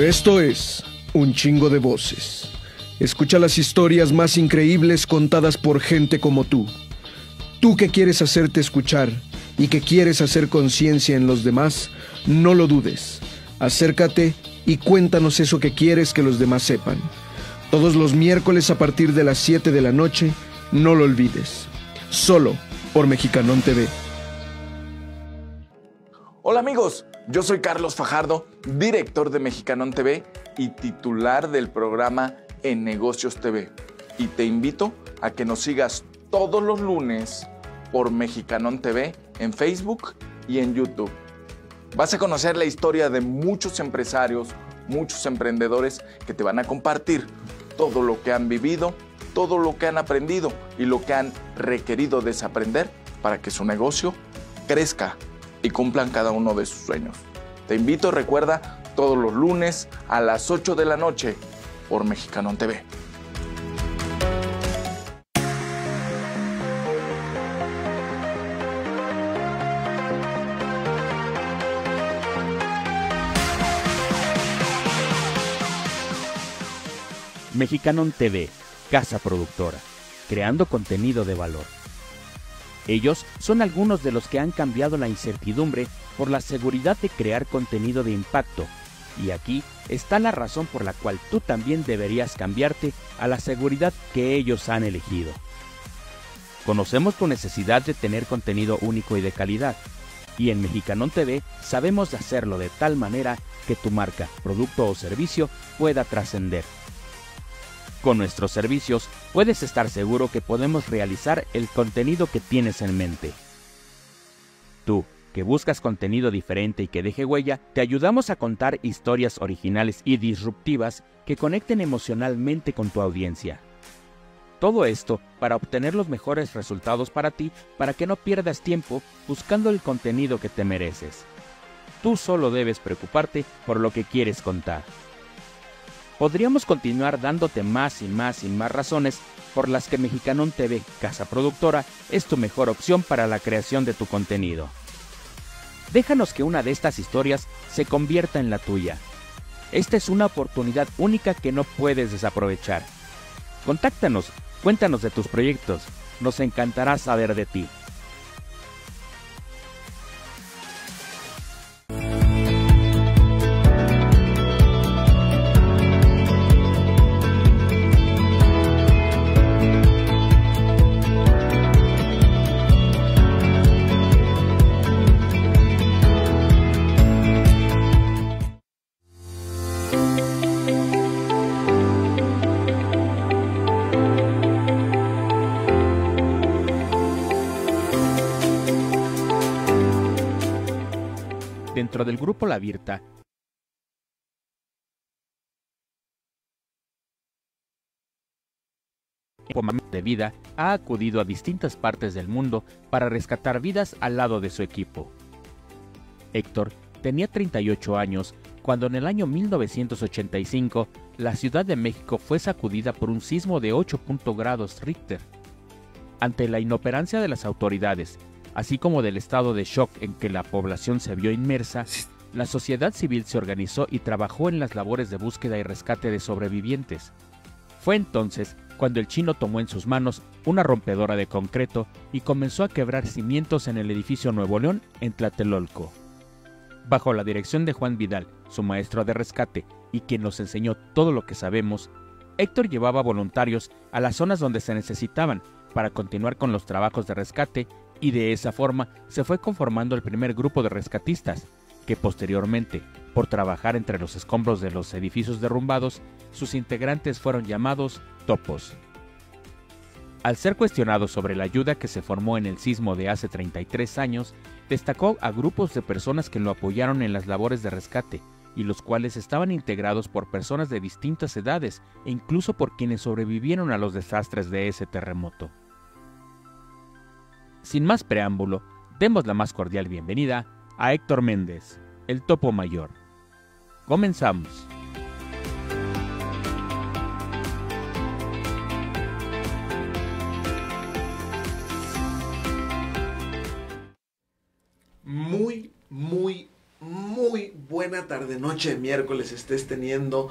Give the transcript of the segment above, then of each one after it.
Esto es Un chingo de voces. Escucha las historias más increíbles contadas por gente como tú. Tú que quieres hacerte escuchar y que quieres hacer conciencia en los demás, no lo dudes. Acércate y cuéntanos eso que quieres que los demás sepan. Todos los miércoles a partir de las 7 de la noche, no lo olvides. Solo por Mexicanón TV. Hola amigos, yo soy Carlos Fajardo, director de Mexicanón TV y titular del programa En Negocios TV. Y te invito a que nos sigas todos los lunes por Mexicanón TV en Facebook y en YouTube. Vas a conocer la historia de muchos empresarios, muchos emprendedores que te van a compartir todo lo que han vivido, todo lo que han aprendido y lo que han requerido desaprender para que su negocio crezca y cumplan cada uno de sus sueños. Te invito, recuerda, todos los lunes a las 8 de la noche por Mexicanon TV. Mexicanon TV, casa productora, creando contenido de valor. Ellos son algunos de los que han cambiado la incertidumbre por la seguridad de crear contenido de impacto. Y aquí está la razón por la cual tú también deberías cambiarte a la seguridad que ellos han elegido. Conocemos tu necesidad de tener contenido único y de calidad, y en Mexicanon TV sabemos hacerlo de tal manera que tu marca, producto o servicio pueda trascender. Con nuestros servicios puedes estar seguro que podemos realizar el contenido que tienes en mente. Tú, que buscas contenido diferente y que deje huella, te ayudamos a contar historias originales y disruptivas que conecten emocionalmente con tu audiencia. Todo esto para obtener los mejores resultados para ti, para que no pierdas tiempo buscando el contenido que te mereces. Tú solo debes preocuparte por lo que quieres contar podríamos continuar dándote más y más y más razones por las que Mexicanon TV, casa productora, es tu mejor opción para la creación de tu contenido. Déjanos que una de estas historias se convierta en la tuya. Esta es una oportunidad única que no puedes desaprovechar. Contáctanos, cuéntanos de tus proyectos, nos encantará saber de ti. Grupo La Virta, de vida ha acudido a distintas partes del mundo para rescatar vidas al lado de su equipo. Héctor tenía 38 años cuando en el año 1985 la Ciudad de México fue sacudida por un sismo de 8 grados Richter. Ante la inoperancia de las autoridades así como del estado de shock en que la población se vio inmersa, la sociedad civil se organizó y trabajó en las labores de búsqueda y rescate de sobrevivientes. Fue entonces cuando el chino tomó en sus manos una rompedora de concreto y comenzó a quebrar cimientos en el edificio Nuevo León en Tlatelolco. Bajo la dirección de Juan Vidal, su maestro de rescate y quien nos enseñó todo lo que sabemos, Héctor llevaba voluntarios a las zonas donde se necesitaban para continuar con los trabajos de rescate y de esa forma se fue conformando el primer grupo de rescatistas, que posteriormente, por trabajar entre los escombros de los edificios derrumbados, sus integrantes fueron llamados topos. Al ser cuestionado sobre la ayuda que se formó en el sismo de hace 33 años, destacó a grupos de personas que lo apoyaron en las labores de rescate, y los cuales estaban integrados por personas de distintas edades e incluso por quienes sobrevivieron a los desastres de ese terremoto. Sin más preámbulo, demos la más cordial bienvenida a Héctor Méndez, el topo mayor. Comenzamos. Muy, muy, muy buena tarde, noche de miércoles estés teniendo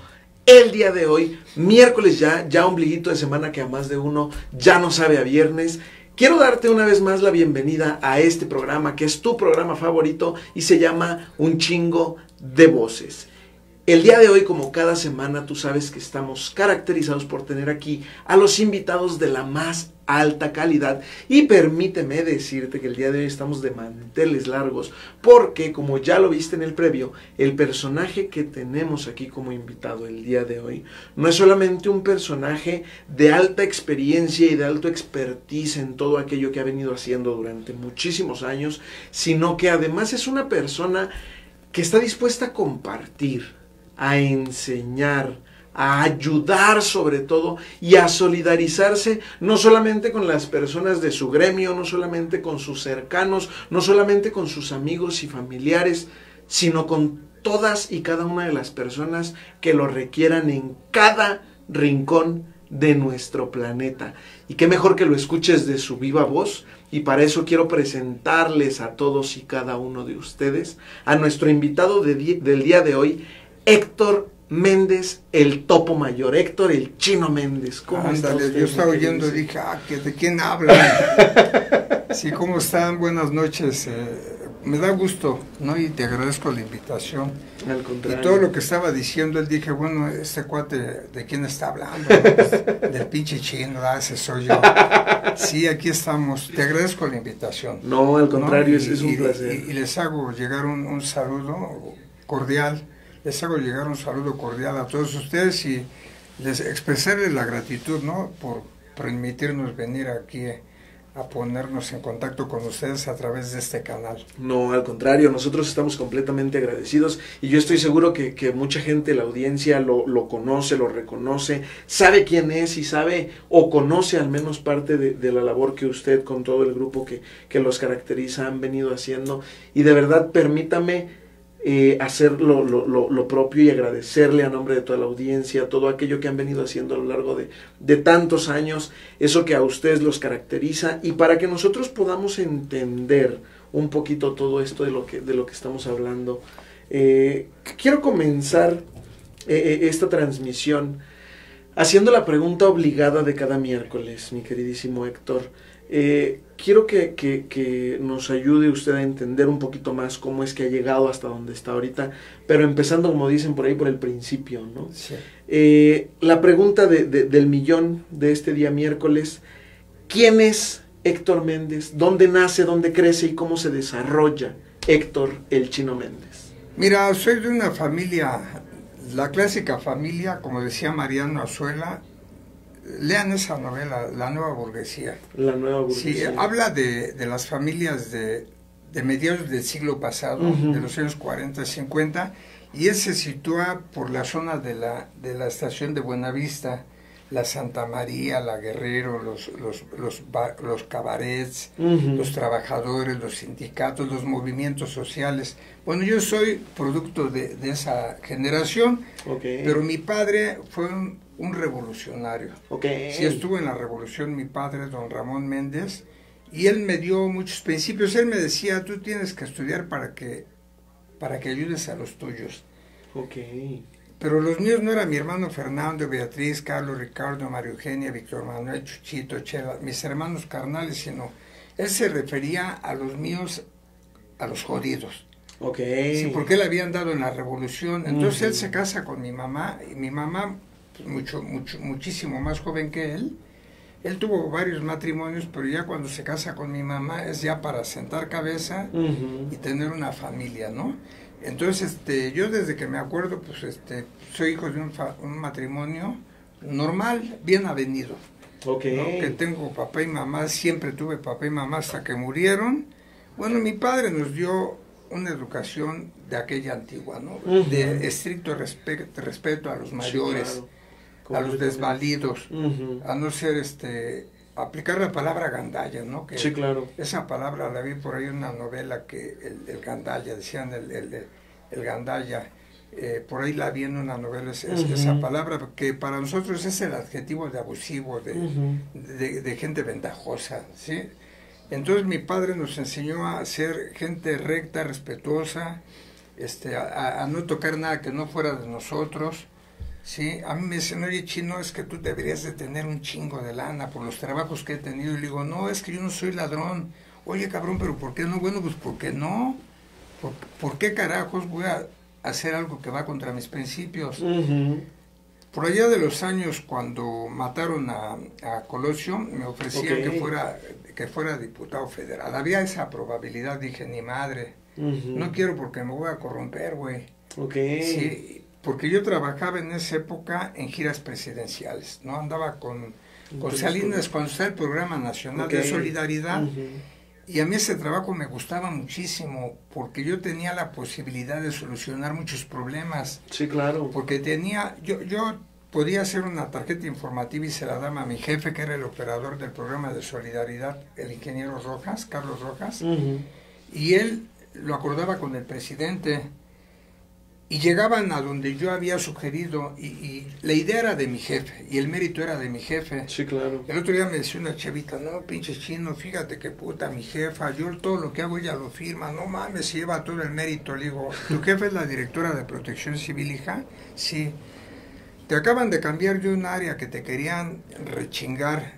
el día de hoy, miércoles ya, ya ombliguito de semana que a más de uno ya no sabe a viernes. Quiero darte una vez más la bienvenida a este programa que es tu programa favorito y se llama Un chingo de voces. El día de hoy, como cada semana, tú sabes que estamos caracterizados por tener aquí a los invitados de la más alta calidad. Y permíteme decirte que el día de hoy estamos de manteles largos, porque como ya lo viste en el previo, el personaje que tenemos aquí como invitado el día de hoy no es solamente un personaje de alta experiencia y de alto expertise en todo aquello que ha venido haciendo durante muchísimos años, sino que además es una persona que está dispuesta a compartir a enseñar, a ayudar sobre todo y a solidarizarse no solamente con las personas de su gremio, no solamente con sus cercanos, no solamente con sus amigos y familiares, sino con todas y cada una de las personas que lo requieran en cada rincón de nuestro planeta. Y qué mejor que lo escuches de su viva voz. Y para eso quiero presentarles a todos y cada uno de ustedes a nuestro invitado del día de hoy, Héctor Méndez, el topo mayor. Héctor, el chino Méndez. ¿Cómo Ándale, yo estaba oyendo y dije, ah, ¿de quién hablan? sí, ¿cómo están? Buenas noches. Eh, me da gusto, ¿no? Y te agradezco la invitación. Al contrario. Y todo lo que estaba diciendo, él dije, bueno, este cuate, ¿de quién está hablando? Del pinche chino, ah, ese soy yo. Sí, aquí estamos. Te agradezco la invitación. No, al contrario, es, un placer. Y, les hago llegar un, un saludo cordial les hago llegar un saludo cordial a todos ustedes y les expresarles la gratitud, ¿no? Por permitirnos venir aquí a ponernos en contacto con ustedes a través de este canal. No, al contrario, nosotros estamos completamente agradecidos y yo estoy seguro que, que mucha gente, la audiencia, lo, lo, conoce, lo reconoce, sabe quién es y sabe o conoce al menos parte de, de, la labor que usted con todo el grupo que, que los caracteriza han venido haciendo. Y de verdad, permítame eh, hacer lo, lo, propio y agradecerle a nombre de toda la audiencia todo aquello que han venido haciendo a lo largo de, de, tantos años, eso que a ustedes los caracteriza y para que nosotros podamos entender un poquito todo esto de lo que, de lo que estamos hablando. Eh, quiero comenzar eh, esta transmisión haciendo la pregunta obligada de cada miércoles, mi queridísimo Héctor. Eh, quiero que, que, nos ayude usted a entender un poquito más cómo es que ha llegado hasta donde está ahorita, pero empezando, como dicen por ahí, por el principio, ¿no? Eh, la pregunta de, del millón de este día miércoles, ¿quién es Héctor Méndez? ¿Dónde nace, dónde crece y cómo se desarrolla Héctor el Chino Méndez? Mira, soy de una familia, la clásica familia, como decía Mariano Azuela, lean esa novela, La Nueva Burguesía. La Nueva Burguesía. Sí, habla de, de las familias de, de, mediados del siglo pasado, de los años 40, 50, y él se sitúa por la zona de la, de la estación de Buenavista, la Santa María, la Guerrero, los, los, los, los cabarets, los trabajadores, los sindicatos, los movimientos sociales. Bueno, yo soy producto de, de esa generación, pero mi padre fue un, un revolucionario. Okay. Sí, estuvo en la revolución mi padre, don Ramón Méndez, y él me dio muchos principios. Él me decía, tú tienes que estudiar para que, para que ayudes a los tuyos. Pero los míos no eran mi hermano Fernando, Beatriz, Carlos, Ricardo, María Eugenia, Víctor Manuel, Chuchito, Chela, mis hermanos carnales, sino él se refería a los míos, a los jodidos. Okay. Sí, porque él habían dado en la revolución. Entonces él se casa con mi mamá y mi mamá mucho, mucho, muchísimo más joven que él. Él tuvo varios matrimonios, pero ya cuando se casa con mi mamá es ya para sentar cabeza y tener una familia, ¿no? Entonces, este, yo desde que me acuerdo, pues, este, soy hijo de un, un matrimonio normal, bien avenido. Okay. Que tengo papá y mamá, siempre tuve papá y mamá hasta que murieron. Bueno, mi padre nos dio una educación de aquella antigua, ¿no? De estricto respeto a los mayores a los desvalidos, a no ser este aplicar la palabra gandalla, ¿no? Que sí, claro. Esa palabra la vi por ahí en una novela que el, el gandalla, decían el, el, el gandalla, eh, por ahí la vi en una novela, es, esa palabra que para nosotros es el adjetivo de abusivo, de, de, de, gente ventajosa, ¿sí? Entonces mi padre nos enseñó a ser gente recta, respetuosa, este, a, a no tocar nada que no fuera de nosotros. Sí, a mí me dicen, oye, chino, es que tú deberías de tener un chingo de lana por los trabajos que he tenido. Y le digo, no, es que yo no soy ladrón. Oye, cabrón, pero ¿por qué no? Bueno, pues ¿por qué no? ¿Por, por qué carajos voy a hacer algo que va contra mis principios? Por allá de los años cuando mataron a, a Colosio, me ofrecían que fuera que fuera diputado federal. Había esa probabilidad, dije, ni madre. No quiero porque me voy a corromper, güey. Ok. Sí, porque yo trabajaba en esa época en giras presidenciales, ¿no? Andaba con, con Salinas cuando está el Programa Nacional de Solidaridad y a mí ese trabajo me gustaba muchísimo porque yo tenía la posibilidad de solucionar muchos problemas, Sí, claro. porque tenía, yo, yo podía hacer una tarjeta informativa y se la daba a mi jefe, que era el operador del programa de solidaridad, el ingeniero Rojas, Carlos Rojas, y él lo acordaba con el presidente y llegaban a donde yo había sugerido y, y la idea era de mi jefe y el mérito era de mi jefe. Sí, claro. El otro día me decía una chavita, no, pinche chino, fíjate que puta, mi jefa, yo todo lo que hago ella lo firma, no mames, se lleva todo el mérito. Le digo, ¿tu jefa es la directora de protección civil, hija? Sí. Te acaban de cambiar de un área que te querían rechingar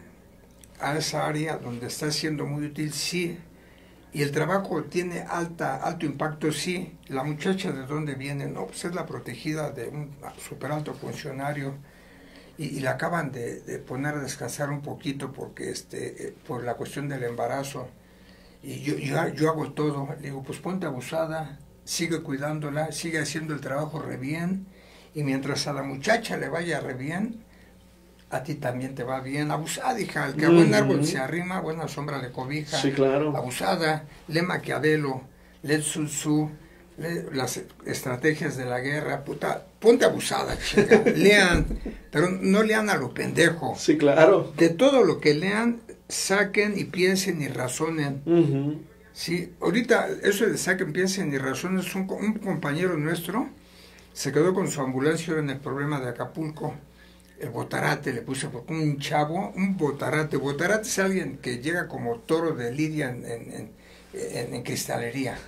a esa área donde estás siendo muy útil, sí. Y el trabajo tiene alta, alto impacto, sí. La muchacha de dónde viene, no, pues es la protegida de un super alto funcionario y, la acaban de, de poner a descansar un poquito porque este eh, por la cuestión del embarazo. Y yo, yo, yo hago todo. Le digo pues ponte abusada sigue cuidándola sigue haciendo el trabajo re bien. Y mientras a la muchacha le vaya re bien a ti también te va bien. Abusada hija el que a buen árbol se arrima buena sombra le cobija. Sí, claro. abusada lee Maquiavelo lee Sun Tzu las estrategias de la guerra puta ponte abusada chica lean pero no lean a lo pendejo. Sí, claro. de todo lo que lean saquen y piensen y razonen. Sí ahorita eso de saquen piensen y razonen un, un compañero nuestro se quedó con su ambulancia en el problema de Acapulco el botarate le puse porque un chavo un botarate botarate es alguien que llega como toro de lidia en, en, en- cristalería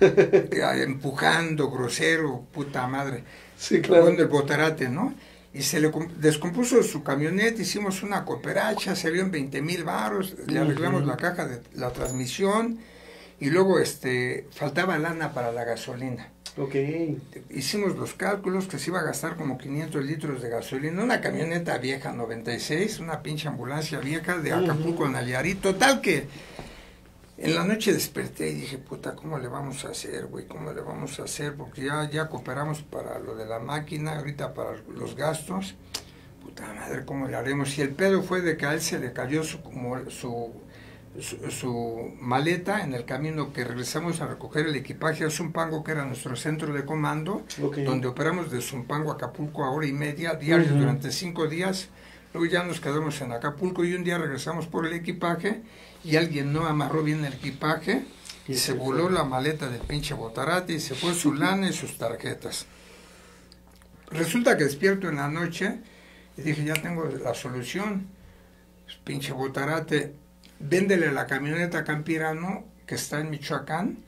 empujando grosero puta madre Sí, claro. bueno, el botarate, ¿no? Y se le com- descompuso su camioneta, hicimos una cooperacha, salió en 20 mil baros, le arreglamos la caja de la transmisión y luego este faltaba lana para la gasolina. Ok. Hicimos los cálculos que se iba a gastar como 500 litros de gasolina, una camioneta vieja 96, una pinche ambulancia vieja de Acapulco a Nayarit, total que en la noche desperté y dije, puta, ¿cómo le vamos a hacer, güey? ¿Cómo le vamos a hacer? Porque ya, ya cooperamos para lo de la máquina, ahorita para los gastos. Puta madre, ¿cómo le haremos? Y el pedo fue de que a él se le cayó su, como su, su, su maleta en el camino que regresamos a recoger el equipaje a Zumpango, que era nuestro centro de comando, donde operamos de Zumpango a Acapulco a hora y media, diarios Ujú. durante cinco días. Luego ya nos quedamos en Acapulco y un día regresamos por el equipaje y alguien no amarró bien el equipaje y se voló la maleta del pinche botarate y se fue su lana y sus tarjetas. Resulta que despierto en la noche y dije, ya tengo la solución. Pues, pinche botarate, véndele la camioneta a Campirano, que está en Michoacán,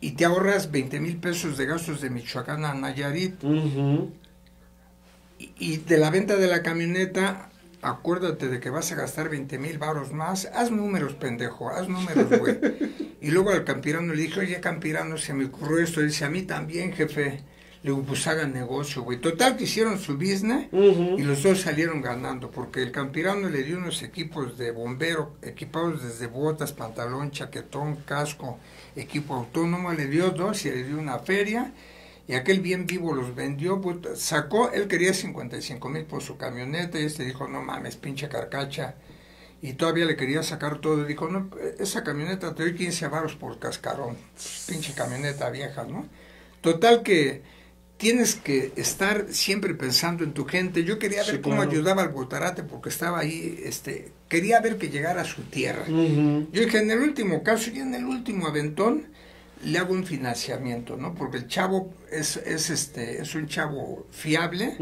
y te ahorras 20 mil pesos de gastos de Michoacán a Nayarit. Y, y de la venta de la camioneta, acuérdate de que vas a gastar 20 mil baros más. Haz números, pendejo, haz números, güey. y luego al Campirano le dije, oye, Campirano, se me ocurrió esto. Y dice, a mí también, jefe. Le digo, pues hagan negocio, güey. Total que hicieron su business Ujú. y los dos salieron ganando, porque el Campirano le dio unos equipos de bombero, equipados desde botas, pantalón, chaquetón, casco, equipo autónomo, le dio dos y le dio una feria, y aquel bien vivo los vendió, puta, sacó, él quería 55 mil por su camioneta, y este dijo, no mames, pinche carcacha, y todavía le quería sacar todo, dijo, no, esa camioneta te doy 15 varos por cascarón, pinche camioneta vieja, ¿no? Total que tienes que estar siempre pensando en tu gente. Yo quería ver Sí, cómo claro. ayudaba al Botarate porque estaba ahí, este, quería ver que llegara a su tierra. Yo dije, en el último caso y en el último aventón, le hago un financiamiento, ¿no? Porque el chavo es, es, este, es un chavo fiable,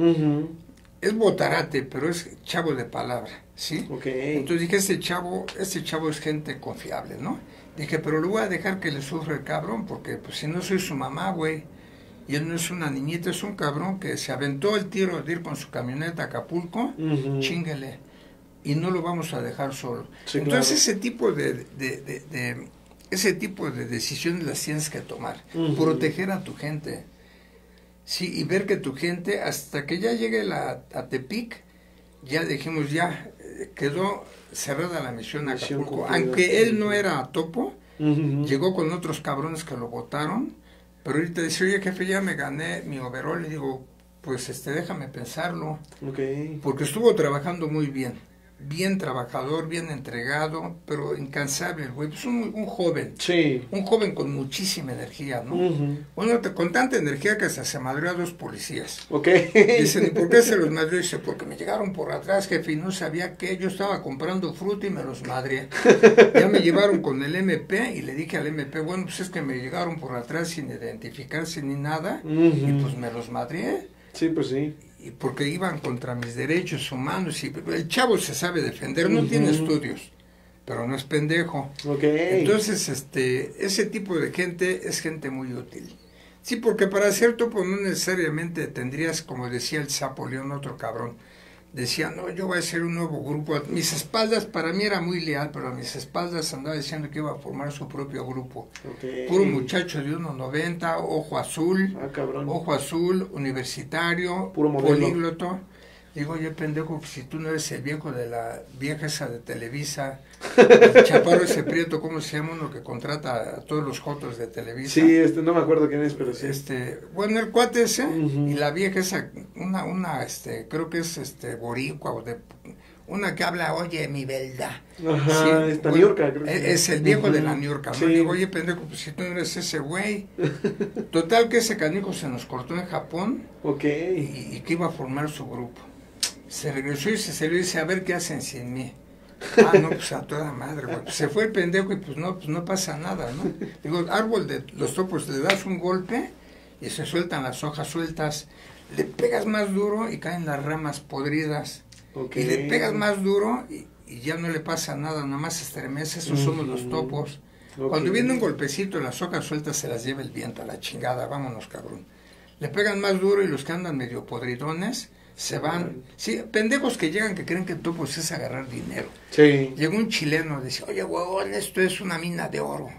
es Botarate, pero es chavo de palabra, ¿sí? Ok. Entonces dije, este chavo, este chavo es gente confiable, ¿no? Dije, pero le voy a dejar que le sufra el cabrón, porque pues si no soy su mamá, güey. Y él no es una niñita, es un cabrón que se aventó el tiro de ir con su camioneta a Acapulco, Ujú. chinguele. Y no lo vamos a dejar solo. Sí, Entonces claro. ese tipo de, de- de- de- ese tipo de decisiones las tienes que tomar. Proteger a tu gente. Sí, y ver que tu gente, hasta que ya llegue la, a Tepic, ya dijimos, ya eh, quedó cerrada la misión a Acapulco. Aunque él no era topo, Ujú. llegó con otros cabrones que lo votaron, pero ahorita dice, oye jefe, ya me gané mi overall. Le digo, pues este, déjame pensarlo, Ok. porque estuvo trabajando muy bien. Bien trabajador, bien entregado, pero incansable, güey. Pues un, un joven, Sí. un joven con muchísima energía, ¿no? Ujú. Bueno, te- con tanta energía que hasta se madrió a dos policías. Ok. Dicen, ¿y por qué se los madrió? Dice, porque me llegaron por atrás, jefe, y no sabía que yo estaba comprando fruta y me los madrié. Ya me llevaron con el MP y le dije al MP, bueno, pues es que me llegaron por atrás sin identificarse ni nada, y pues me los madrié. Sí, pues sí. Y porque iban contra mis derechos humanos. Y el chavo se sabe defender, no tiene estudios, pero no es pendejo. Entonces, este, ese tipo de gente es gente muy útil. Sí, porque para ser topo no necesariamente tendrías, como decía el sapo León, otro cabrón. Decía, no, yo voy a hacer un nuevo grupo. A mis espaldas, para mí era muy leal, pero a mis espaldas andaba diciendo que iba a formar su propio grupo. Puro muchacho de 1,90, ojo azul, Ah, ojo azul, universitario, Puro polígloto. Digo, oye, pendejo, pues, si tú no eres el viejo de la vieja esa de Televisa, el chaparro ese prieto, ¿cómo se llama uno que contrata a todos los jotos de Televisa? Sí, este, no me acuerdo quién es, pero sí. Este, bueno, el cuate ese, y la vieja esa, una, una, este, creo que es, este, boricua, o de, una que habla, oye, mi verdad. Ajá, Sí, esta bueno, creo que es, sí. es el viejo de la Niurka, ¿no? Sí. Digo, oye, pendejo, pues si tú no eres ese güey. Total que ese canijo se nos cortó en Japón Ok. y, y que iba a formar su grupo. Se regresó y se salió y dice, a ver qué hacen sin mí. Ah, no, pues a toda madre, güey. Pues se fue el pendejo y pues no, pues no pasa nada, ¿no? Digo, árbol de los topos, le das un golpe y se sueltan las hojas sueltas. Le pegas más duro y caen las ramas podridas. Ok. Y le pegas más duro y, y ya no le pasa nada, nada más estremece. Esos somos los topos. Ok. Cuando viene un golpecito, las hojas sueltas se las lleva el viento a la chingada, vámonos cabrón. Le pegan más duro y los que andan medio podridones se van. Sí, pendejos que llegan que creen que topos es agarrar dinero. Sí. Llegó un chileno, decía, oye huevón, esto es una mina de oro.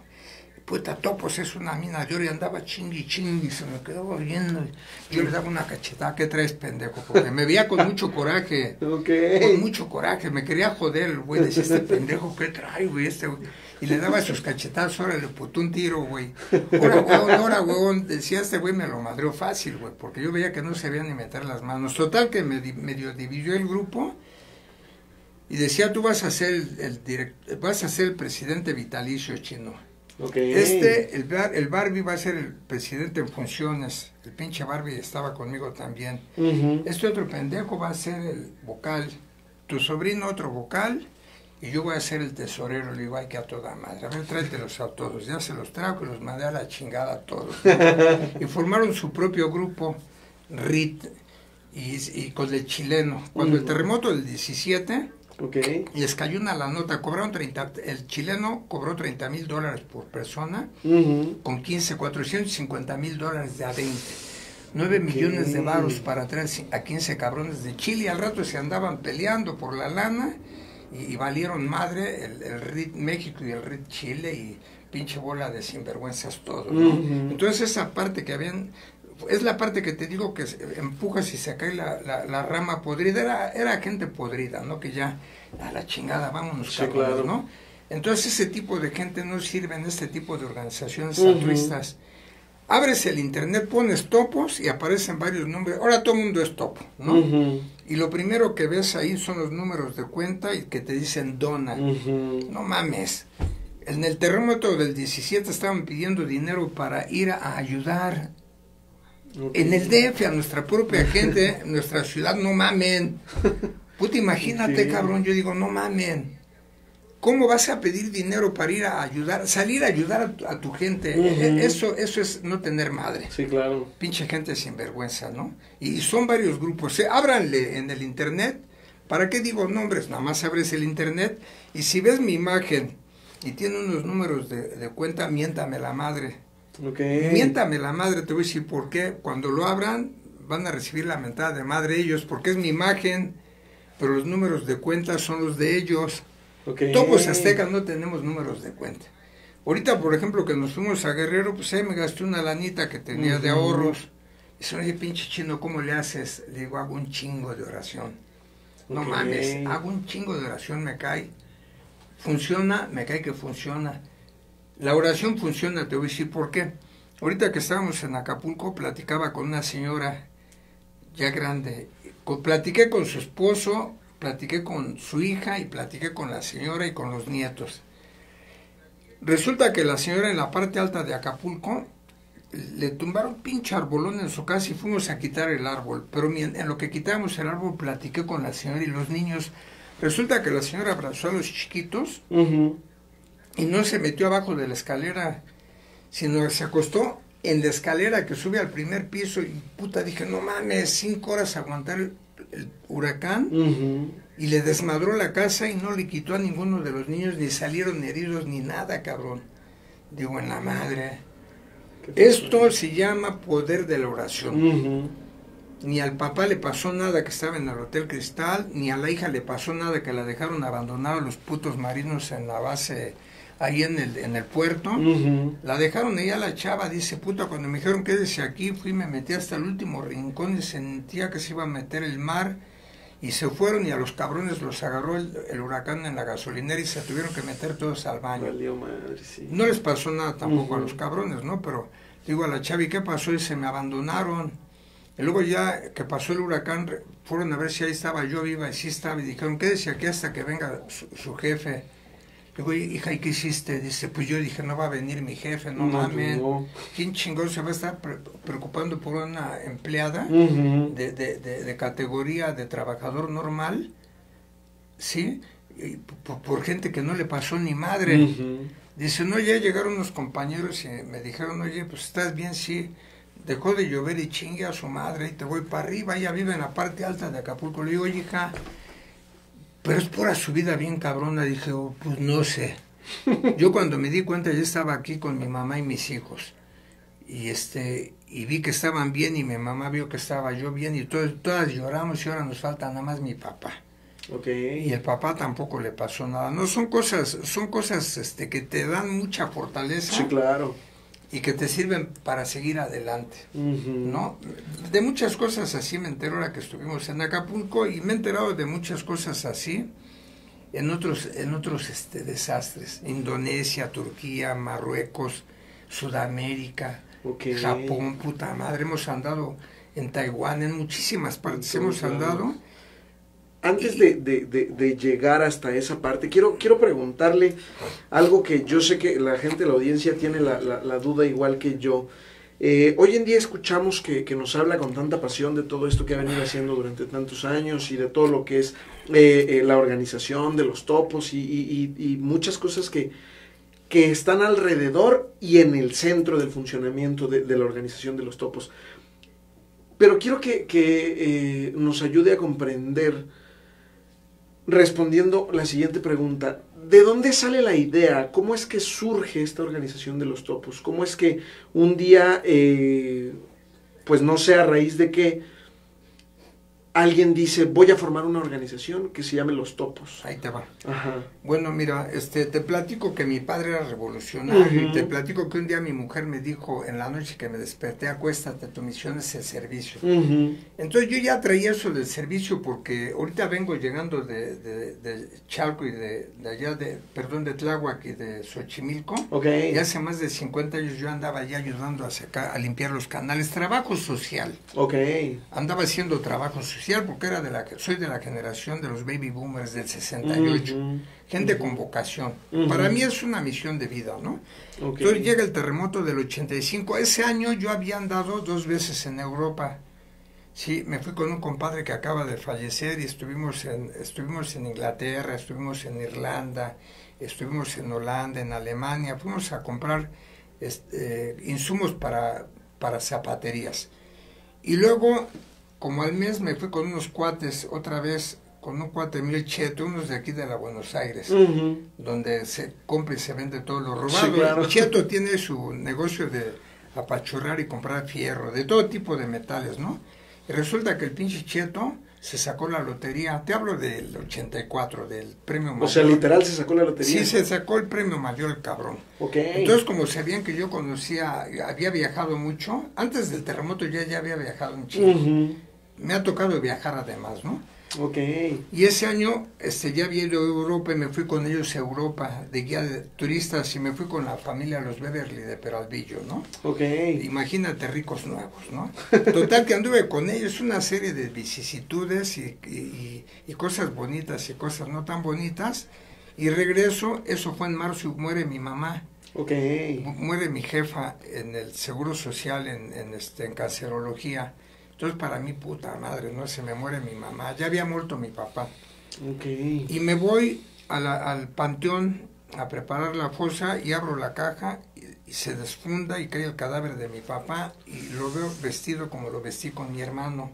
Puta, topos es una mina de oro y andaba chingui chingui, se me quedó viendo. Yo le daba una cachetada, ¿qué traes, pendejo? Porque me veía con mucho coraje. Ok. Con mucho coraje, me quería joder el güey, decía, este pendejo, ¿qué trae, güey? Este, güey? Y le daba sus cachetadas, ahora le putó un tiro, güey. Ahora, huevón, ahora, huevón, decía, este güey me lo madreó fácil, güey, porque yo veía que no sabía ni meter las manos. Total que me di- medio dividió el grupo y decía, tú vas a ser el, el direct- vas a ser el presidente vitalicio chino. Este, el, el Barbie va a ser el presidente en funciones. El pinche Barbie estaba conmigo también. Este otro pendejo va a ser el vocal, tu sobrino otro vocal, y yo voy a ser el tesorero. Le digo, ay, que a toda madre. A ver, tráetelos a todos. Ya se los trajo y los mandé a la chingada a todos. y formaron su propio grupo, RIT, y, y con el chileno. Cuando el terremoto del 17, Ok. les cayó una la nota, cobraron 30, el chileno cobró 30 mil dólares por persona, con 15, 450 mil dólares de a 20. 9 Ok. millones de varos para traer a 15 cabrones de Chile. Al rato se andaban peleando por la lana y, y valieron madre el, el RIT México y el RIT Chile y pinche bola de sinvergüenzas todos. Entonces esa parte que habían... Es la parte que te digo que empujas y se cae la, la, la rama podrida. Era, era gente podrida, ¿no? Que ya a la chingada, vámonos, Sí, cabrones, claro. ¿no? Entonces ese tipo de gente no sirve en este tipo de organizaciones altruistas. Abres el internet, pones topos y aparecen varios nombres. Ahora todo el mundo es topo, ¿no? Y lo primero que ves ahí son los números de cuenta y que te dicen dona. No mames. En el terremoto del 17 estaban pidiendo dinero para ir a ayudar. En el DF, a nuestra propia gente, nuestra ciudad, no mamen. Puta, imagínate, Sí. cabrón. Yo digo, no mamen. ¿Cómo vas a pedir dinero para ir a ayudar, salir a ayudar a tu, a tu gente? Ujú. E- Eso, eso es no tener madre. Sí, claro. Pinche gente sin vergüenza, ¿no? Y son varios grupos. Eh, ábranle en el internet. ¿Para qué digo nombres? Nada más abres el internet y si ves mi imagen y tiene unos números de, de cuenta, miéntame la madre. Miéntame la madre, te voy a decir por qué. Cuando lo abran, van a recibir la mentada de madre ellos, porque es mi imagen, pero los números de cuenta son los de ellos. Todos aztecas no tenemos números de cuenta. Ahorita, por ejemplo, que nos fuimos a Guerrero, pues ahí me gasté una lanita que tenía de ahorros. Dice, oye, pinche chino, ¿cómo le haces? Le digo, hago un chingo de oración. No mames, hago un chingo de oración, me cae. Funciona, me cae que funciona. La oración funciona, te voy a decir por qué. Ahorita que estábamos en Acapulco, platicaba con una señora ya grande. Platiqué con su esposo, platiqué con su hija y platiqué con la señora y con los nietos. Resulta que la señora en la parte alta de Acapulco le tumbaron pinche arbolón en su casa y fuimos a quitar el árbol. Pero en lo que quitamos el árbol platiqué con la señora y los niños. Resulta que la señora abrazó a los chiquitos y no se metió abajo de la escalera, sino que se acostó en la escalera que sube al primer piso y puta dije, no mames, cinco horas aguantar el, huracán y le desmadró la casa y no le quitó a ninguno de los niños, ni salieron heridos ni nada, cabrón. Digo, en la madre. Esto se llama poder de la oración. Ni al papá le pasó nada que estaba en el Hotel Cristal, ni a la hija le pasó nada que la dejaron abandonada los putos marinos en la base ahí en el, en el puerto. La dejaron ella la chava, dice, puta, cuando me dijeron quédese aquí, fui me metí hasta el último rincón y sentía que se iba a meter el mar. Y se fueron y a los cabrones los agarró el, huracán en la gasolinera y se tuvieron que meter todos al baño. No les pasó nada tampoco a los cabrones, ¿no? Pero digo a la chava, ¿y qué pasó? Y se me abandonaron. Y luego ya que pasó el huracán, fueron a ver si ahí estaba yo viva y sí estaba. Y dijeron, quédese aquí hasta que venga su jefe Digo, hija, ¿y qué hiciste? Dice, pues yo dije, no va a venir mi jefe, no, mames. ¿Quién chingón se va a estar preocupando por una empleada de, de, de, categoría de trabajador normal? ¿Sí? por, gente que no le pasó ni madre. Dice, no, ya llegaron unos compañeros y me dijeron, oye, pues estás bien, sí. Dejó de llover y chingue a su madre y te voy para arriba, ella vive en la parte alta de Acapulco. Le digo, oye, hija, pero es pura subida bien cabrona. Dije, oh, pues no sé. Yo cuando me di cuenta, yo estaba aquí con mi mamá y mis hijos. Y este y vi que estaban bien y mi mamá vio que estaba yo bien y todas, todas lloramos y ahora nos falta nada más mi papá. Okay. Y el papá tampoco le pasó nada. No, son cosas, son cosas este, que te dan mucha fortaleza. Sí, claro y que te sirven para seguir adelante, ¿no? De muchas cosas así me entero ahora que estuvimos en Acapulco y me he enterado de muchas cosas así en otros, en otros este, desastres, Indonesia, Turquía, Marruecos, Sudamérica, Japón, puta madre, hemos andado en Taiwán, en muchísimas partes hemos andado antes de, de, de, llegar hasta esa parte, quiero, quiero preguntarle algo que yo sé que la gente la audiencia tiene la, la, duda igual que yo. Eh, hoy en día escuchamos que, que, nos habla con tanta pasión de todo esto que ha venido haciendo durante tantos años y de todo lo que es eh, eh, la organización de los topos y, y, y, muchas cosas que, que están alrededor y en el centro del funcionamiento de, de la organización de los topos. Pero quiero que, que nos ayude a comprender respondiendo la siguiente pregunta. ¿De dónde sale la idea? ¿Cómo es que surge esta organización de los topos? ¿Cómo es que un día, eh, pues no sé a raíz de qué, alguien dice, voy a formar una organización que se llame Los Topos. Ahí te va. Bueno, mira, este, te platico que mi padre era revolucionario y te platico que un día mi mujer me dijo en la noche que me desperté, acuéstate, tu misión es el servicio. Entonces yo ya traía eso del servicio porque ahorita vengo llegando de, de, Chalco y de, allá de, perdón, de Tláhuac y de Xochimilco. Okay. Y hace más de 50 años yo andaba ya ayudando a, sacar, a limpiar los canales, trabajo social. Ok. Andaba haciendo trabajo social porque era de la soy de la generación de los baby boomers del 68, gente con vocación. Para mí es una misión de vida, ¿no? Entonces llega el terremoto del 85. Ese año yo había andado dos veces en Europa. Sí, me fui con un compadre que acaba de fallecer y estuvimos en, estuvimos en Inglaterra, estuvimos en Irlanda, estuvimos en Holanda, en Alemania, fuimos a comprar este, insumos para, para zapaterías. Y luego como al mes me fui con unos cuates otra vez con un cuate mío Cheto, unos de aquí de la Buenos Aires, donde se compra y se vende todo lo robado. Cheto tiene su negocio de apachurrar y comprar fierro, de todo tipo de metales, ¿no? Y resulta que el pinche cheto se sacó la lotería, te hablo del 84, del premio mayor. O sea, literal se sacó la lotería. Sí, se sacó el premio mayor el cabrón. Ok. Entonces, como sabían que yo conocía, había viajado mucho, antes del terremoto ya, ya había viajado chingo. Ujú. Me ha tocado viajar además, ¿no? Ok. Y ese año este, ya había ido a Europa y me fui con ellos a Europa de guía de turistas y me fui con la familia Los Beverly de Peralvillo, ¿no? Ok. Imagínate ricos nuevos, ¿no? Total que anduve con ellos una serie de vicisitudes y, y- y cosas bonitas y cosas no tan bonitas. Y regreso, eso fue en marzo y muere mi mamá. Ok. Mu- Muere mi jefa en el Seguro Social, en, en, este, en cancerología. Entonces para mí, puta madre, no se me muere mi mamá. Ya había muerto mi papá. Ok. Y me voy a la- al panteón a preparar la fosa y abro la caja y, y se desfunda y cae el cadáver de mi papá y lo veo vestido como lo vestí con mi hermano.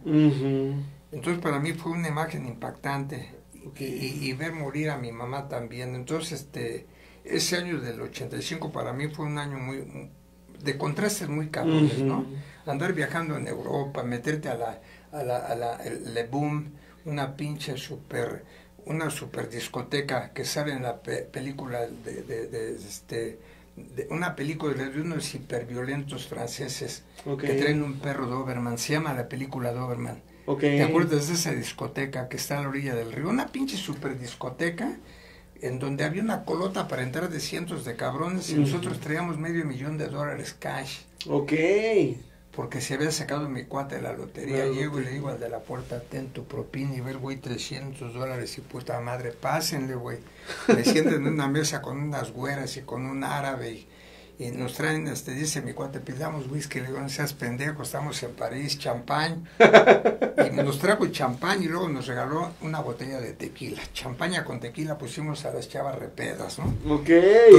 Entonces para mí fue una imagen impactante Ok. y, ver morir a mi mamá también. Entonces este ese año del 85 para mí fue un año muy de contrastes muy cabrones, ¿no? Andar viajando en Europa, meterte a la a la, a la el Le Boom, una pinche super una super discoteca que sale en la pe- película de, de- de, este de una película de unos hiperviolentos franceses que traen un perro Doberman, se llama la película Doberman. Ok. ¿Te acuerdas de esa discoteca que está a la orilla del río? Una pinche super discoteca en donde había una colota para entrar de cientos de cabrones y Ujú. nosotros traíamos medio millón de dólares cash Ok. Porque se había sacado mi cuate de la lotería. Llego y le digo al de la puerta, ten tu propina y ver, güey, 300 dólares y puta madre, pásenle, güey. Me sienten en una mesa con unas güeras y con un árabe y, y nos traen, este, dice mi cuate, pidamos whisky, le digo, no seas pendejo, estamos en París, champán. Y nos trajo champán y luego nos regaló una botella de tequila. Champaña con tequila pusimos a las chavas repedas, ¿no? Ok.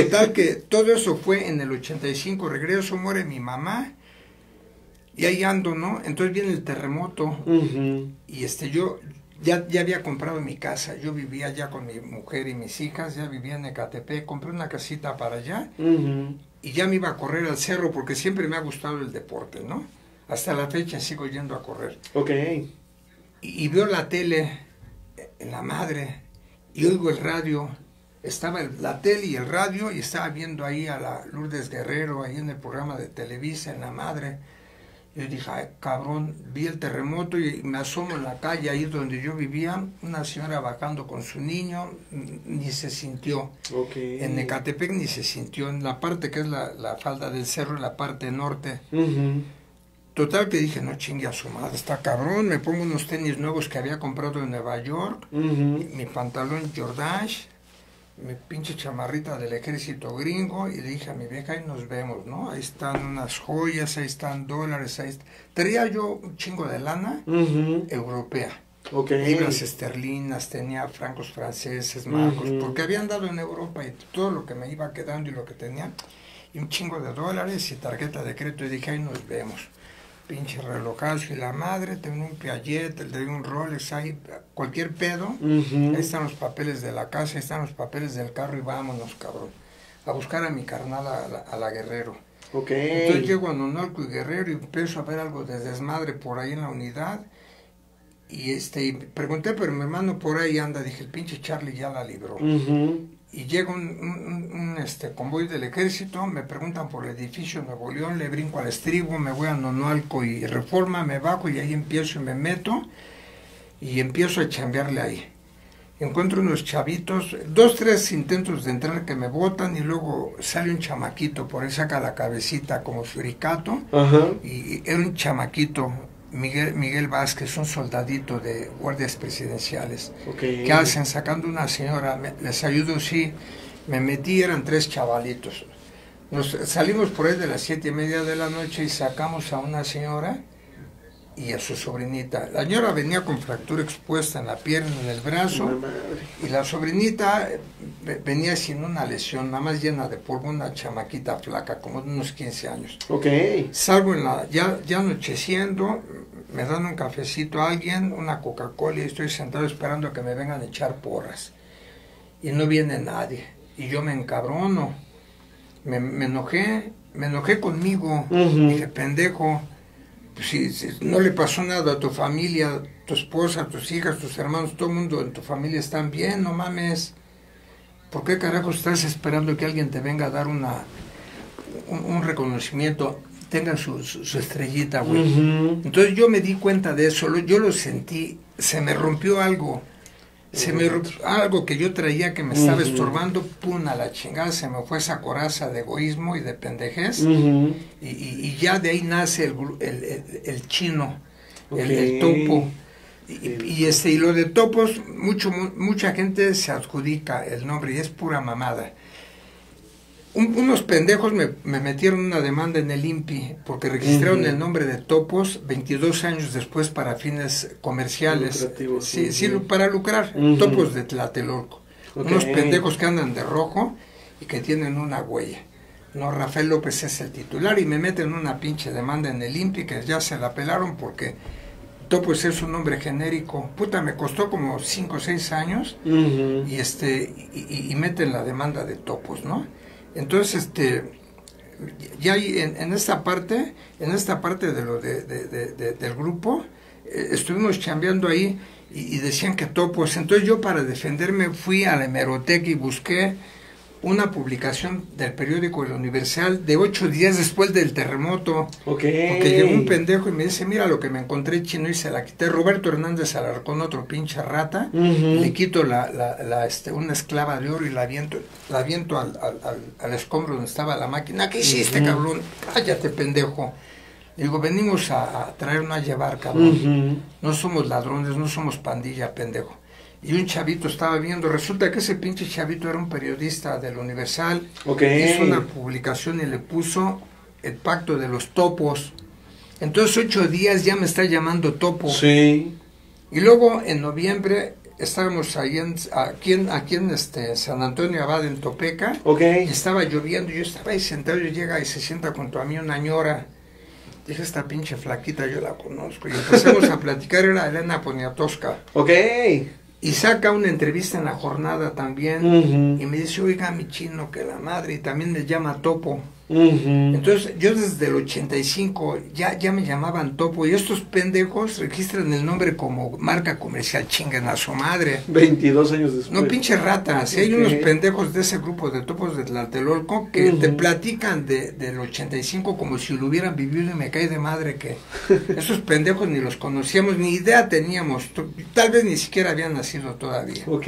Total que todo eso fue en el 85, regreso, muere mi mamá y ahí ando, ¿no? Entonces viene el terremoto y este yo ya, ya había comprado mi casa, yo vivía ya con mi mujer y mis hijas, ya vivía en Ecatepec, compré una casita para allá y ya me iba a correr al cerro porque siempre me ha gustado el deporte, ¿no? Hasta la fecha sigo yendo a correr. Ok. Y, y veo la tele en la madre y oigo el radio. Estaba el- la tele y el radio y estaba viendo ahí a la Lourdes Guerrero, ahí en el programa de Televisa, en la madre. Yo dije, ay, cabrón, vi el terremoto y me asomo en la calle ahí donde yo vivía, una señora bajando con su niño, ni se sintió. En Ecatepec ni se sintió, en la parte que es la, la falda del cerro, en la parte norte. Total que dije, no chingue a su madre, está cabrón, me pongo unos tenis nuevos que había comprado en Nueva York, mi pantalón Jordache, mi pinche chamarrita del ejército gringo y le dije a mi vieja, ahí nos vemos, ¿no? Ahí están unas joyas, ahí están dólares, ahí est- Traía yo un chingo de lana europea, libras esterlinas, tenía francos franceses, marcos, porque habían dado en Europa y todo lo que me iba quedando y lo que tenía, y un chingo de dólares y tarjeta de crédito y dije, ahí nos vemos. Pinche relojazo y la madre, tengo un Piaget, el de un Rolex, ahí cualquier pedo. Ahí están los papeles de la casa, ahí están los papeles del carro y vámonos, cabrón. A buscar a mi carnal a la, a la Guerrero. Ok. Entonces llego a Nonolco y Guerrero y empiezo a ver algo de desmadre por ahí en la unidad. Y este, y pregunté, pero mi hermano por ahí anda. Dije, el pinche Charlie ya la libró. Y llega un, un- este, convoy del ejército, me preguntan por el edificio Nuevo León, le brinco al estribo, me voy a Nonoalco y Reforma, me bajo y ahí empiezo y me meto y empiezo a chambearle ahí. Encuentro unos chavitos, dos, tres intentos de entrar que me botan y luego sale un chamaquito, por ahí saca la cabecita como suricato Ajá. y era un chamaquito, Miguel, Miguel Vázquez, un soldadito de guardias presidenciales. Ok. ¿Qué hacen? Sacando una señora, me- les ayudo, sí. Me metí, eran tres chavalitos. Nos salimos por ahí de las siete y media de la noche y sacamos a una señora y a su sobrinita. La señora venía con fractura expuesta en la pierna, en el brazo, y la sobrinita eh, ve- venía sin una lesión, nada más llena de polvo, una chamaquita flaca, como de unos 15 años. Ok. Salgo en la, ya, ya anocheciendo, me dan un cafecito a alguien, una Coca-Cola y estoy sentado esperando a que me vengan a echar porras. Y no viene nadie. Y yo me encabrono. Me, me enojé, me enojé conmigo, Ujú. dije, pendejo, si, si no le pasó nada a tu familia, tu esposa, tus hijas, tus hermanos, todo el mundo en tu familia están bien, no mames. ¿Por qué carajo estás esperando que alguien te venga a dar una un, un reconocimiento? Tenga su, su, su estrellita, güey. Entonces yo me di cuenta de eso, yo lo sentí, se me rompió algo, se me algo que yo traía que me estaba Ujú. estorbando, pum, a la chingada, se me fue esa coraza de egoísmo y de pendejez, y, y- y ya de ahí nace el, el, el- el chino, el, topo. Y, y este, y lo de topos, mucho, mu- mucha gente se adjudica el nombre y es pura mamada. Un- unos pendejos me, me metieron una demanda en el INPI porque registraron el nombre de Topos 22 años después para fines comerciales. Lucrativos, Sí, sí, para lucrar. Topos de Tlatelolco. Ok. Unos pendejos que andan de rojo y que tienen una huella. No, Rafael López es el titular y me meten una pinche demanda en el INPI que ya se la pelaron porque Topos es un nombre genérico. Puta, me costó como 5 o 6 años y este y meten la demanda de topos, ¿no? Entonces, este ya en, en esta parte, en esta parte de lo de- de- del grupo, eh, estuvimos chambeando ahí y, y decían que topos. Entonces yo para defenderme fui a la hemeroteca y busqué una publicación del periódico El Universal de ocho días después del terremoto. Ok. Porque llegó un pendejo y me dice, mira lo que me encontré chino y se la quité. Roberto Hernández Alarcón, otro pinche rata, le quito la, la, la, este, una esclava de oro y la aviento, la aviento al, al, al, al escombro donde estaba la máquina. ¿Qué hiciste, cabrón? Cállate, pendejo. Digo, venimos a, a traernos a llevar, cabrón. No somos ladrones, no somos pandilla, pendejo. Y un chavito estaba viendo, resulta que ese pinche chavito era un periodista del Universal, Ok. hizo una publicación y le puso el pacto de los topos. Entonces ocho días ya me está llamando topo. Sí. Y luego en noviembre estábamos ahí en, aquí en, aquí en este, San Antonio Abad, en Topeca, Ok. y estaba lloviendo, yo estaba ahí sentado, y llega y se sienta junto a mí una ñora. Dije, esta pinche flaquita yo la conozco. Y empezamos a platicar, era Elena Poniatowska. Ok. Y saca una entrevista en la jornada también. Y me dice, oiga, mi chino, que la madre, y también me llama Topo. Entonces, yo desde el 85 ya, ya me llamaban Topo. Y estos pendejos registran el nombre como marca comercial, chingan a su madre. 22 años después. No, pinche ratas. Y hay Ok. unos pendejos de ese grupo de topos de Tlatelolco que te platican de, del 85 como si lo hubieran vivido y me cae de madre que esos pendejos ni los conocíamos, ni idea teníamos. Tal vez ni siquiera habían nacido todavía. Ok.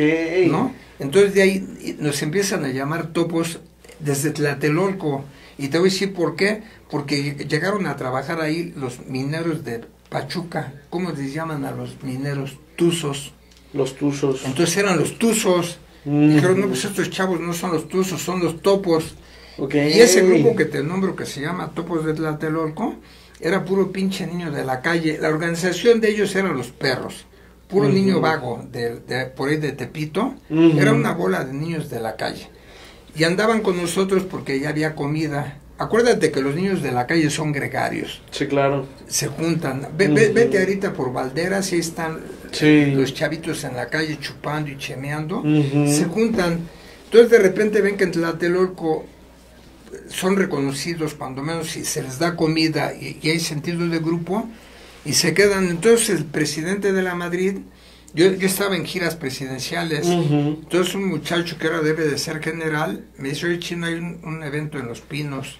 ¿no? Entonces de ahí nos empiezan a llamar topos desde Tlatelolco. Y te voy a decir por qué. Porque llegaron a trabajar ahí los mineros de Pachuca. ¿Cómo les llaman a los mineros? Tuzos. Los tuzos. Entonces eran los tuzos. Ujú. Dijeron, no, pues estos chavos no son los tuzos, son los topos. Ok. Y ese grupo que te nombro que se llama Topos de Tlatelolco era puro pinche niño de la calle. La organización de ellos eran los perros. Puro niño vago de, de- por ahí de Tepito. Era una bola de niños de la calle. Y andaban con nosotros porque ya había comida. Acuérdate que los niños de la calle son gregarios. Sí, claro. Se juntan. Ve- ve-. Vete ahorita por Valderas y están Sí. los chavitos en la calle chupando y chemeando se juntan. Entonces de repente ven que en Tlatelolco son reconocidos cuando menos si se les da comida y, y hay sentido de grupo y se quedan. Entonces el presidente de la Madrid, yo, yo estaba en giras presidenciales, entonces un muchacho que ahora debe de ser general me dice, oye chino, hay un, un evento en Los Pinos.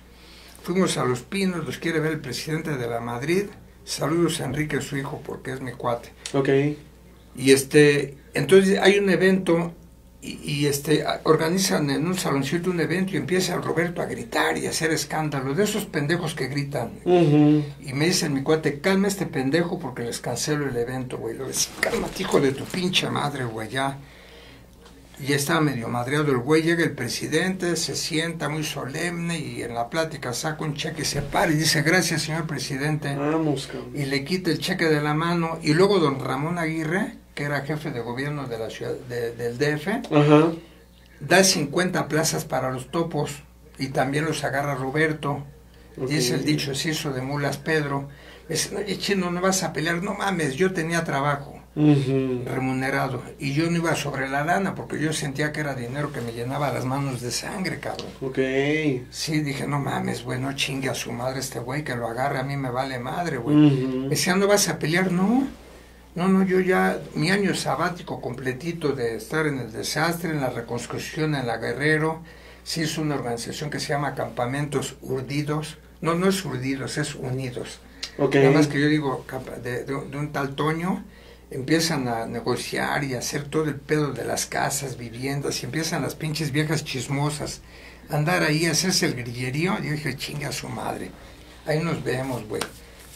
Fuimos a Los Pinos, los quiere ver el presidente de la Madrid. Saludos a Enrique, su hijo, porque es mi cuate. Ok. Y este, entonces hay un evento y, y, este organizan en un saloncito un evento y empieza Roberto a gritar y a hacer escándalo de esos pendejos que gritan. Y me dice mi cuate, calma este pendejo porque les cancelo el evento, güey. Lo decía, cálmate, hijo de tu pinche madre, güey, ya. Y ya estaba medio madreado el güey, llega el presidente, se sienta muy solemne y en la plática saca un cheque y se para y dice, gracias, señor presidente Vamos, y le quita el cheque de la mano y luego don Ramón Aguirre, que era jefe de gobierno de la ciudad de- del DF, Ajá. da 50 plazas para los topos y también los agarra Roberto. Ok. Dice el dicho, hizo de mulas Pedro. Dice, oye chino, no vas a pelear, no mames, yo tenía trabajo. remunerado. Y yo no iba sobre la lana porque yo sentía que era dinero que me llenaba las manos de sangre, cabrón. Ok. Sí, dije, no mames, güey, no chingue a su madre este güey, que lo agarre, a mí me vale madre, güey. Me decía, ¿no vas a pelear? No. No, no, yo ya, mi año sabático completito de estar en el desastre, en la reconstrucción, en la Guerrero, sí es una organización que se llama Campamentos Urdidos. No, no es Urdidos, es Unidos. Ok. Nada más que yo digo, de, de un de un tal Toño, empiezan a negociar y a hacer todo el pedo de las casas, viviendas, y empiezan las pinches viejas chismosas a andar ahí, a hacerse el grillerío. Y yo dije, chinga a su madre. Ahí nos vemos, güey.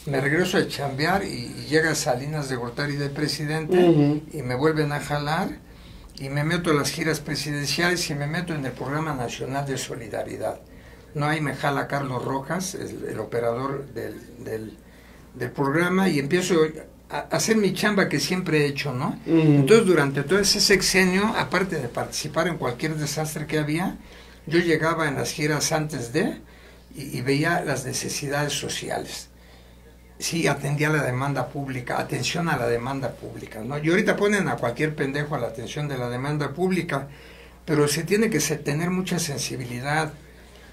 Me regreso a chambear y, llega Salinas de Gortari de presidente y me vuelven a jalar y me meto a las giras presidenciales y me meto en el Programa Nacional de Solidaridad. No ahí me jala Carlos Rojas, el, el operador del, del, del programa, y empiezo a, hacer mi chamba que siempre he hecho, ¿no? Entonces, durante todo ese sexenio, aparte de participar en cualquier desastre que había, yo llegaba en las giras antes de y, y veía las necesidades sociales. Sí, atendía la demanda pública, atención a la demanda pública, ¿no? Y ahorita ponen a cualquier pendejo a la atención de la demanda pública, pero se tiene que tener mucha sensibilidad.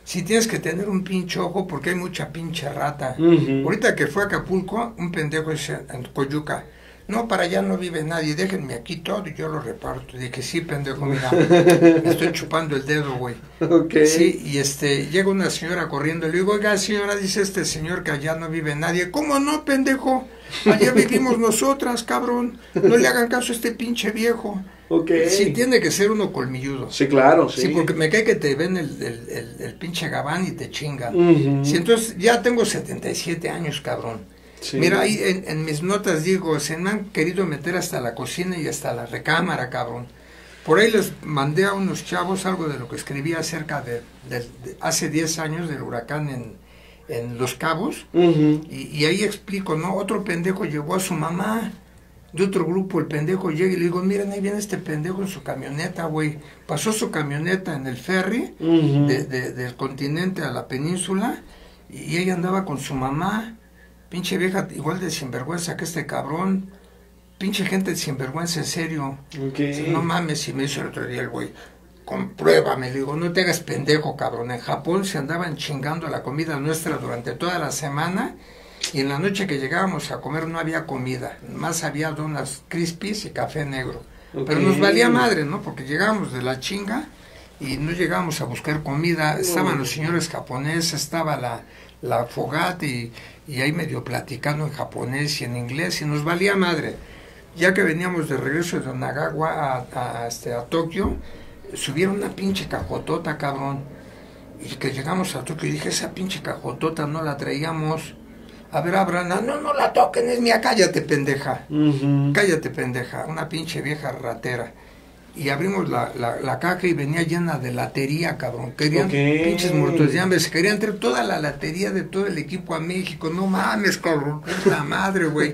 Sí tienes que tener un pinche ojo porque hay mucha pinche rata. Ahorita que fue a Acapulco, un pendejo dice en Coyuca, no, para allá no vive nadie, déjenme aquí todo y yo lo reparto. Dije, sí, pendejo, mira, me estoy chupando el dedo, güey. Ok. Sí, y este, llega una señora corriendo, le digo, oiga, señora, dice este señor que allá no vive nadie. ¿Cómo no, pendejo? Allá vivimos nosotras, cabrón. No le hagan caso a este pinche viejo. Ok. Sí, tiene que ser uno colmilludo. Sí, claro, sí. Sí, porque me cae que te ven el, el, el- el pinche gabán y te chingan. Ujú. Sí, entonces ya tengo 77 años, cabrón. Sí. Mira, ahí en, en mis notas digo, se me han querido meter hasta la cocina y hasta la recámara, cabrón. Por ahí les mandé a unos chavos algo de lo que escribí acerca de, hace 10 años del huracán en, en Los Cabos. Y, y ahí explico, ¿no? Otro pendejo llevó a su mamá de otro grupo, el pendejo llega y le digo, miren, ahí viene este pendejo en su camioneta, güey. Pasó su camioneta en el ferry Ujú. de- de- del continente a la península y ella andaba con su mamá, pinche vieja igual de sinvergüenza que este cabrón, pinche gente de sinvergüenza en serio. No mames, y me dice el otro día el güey, compruébame, le digo, no te hagas pendejo, cabrón. En Japón se andaban chingando la comida nuestra durante toda la semana y en la noche que llegábamos a comer no había comida, más había donas crispies y café negro. Pero nos valía madre, ¿no? Porque llegábamos de la chinga y no llegábamos a buscar comida. Estaban los señores japoneses, estaba la, la fogata y, y ahí medio platicando en japonés y en inglés y nos valía madre. Ya que veníamos de regreso de Nagawa a, a, este, a Tokio, subieron una pinche cajotota, cabrón. Y que llegamos a Tokio y dije, esa pinche cajotota no la traíamos. A ver, Abrana, no, no la toquen, es mía, cállate, pendeja. Cállate, pendeja, una pinche vieja ratera. Y abrimos la, la, la caja y venía llena de latería, cabrón. Querían pinches muertos de hambre. Se querían traer toda la latería de todo el equipo a México. No mames, cabrón. La madre, güey.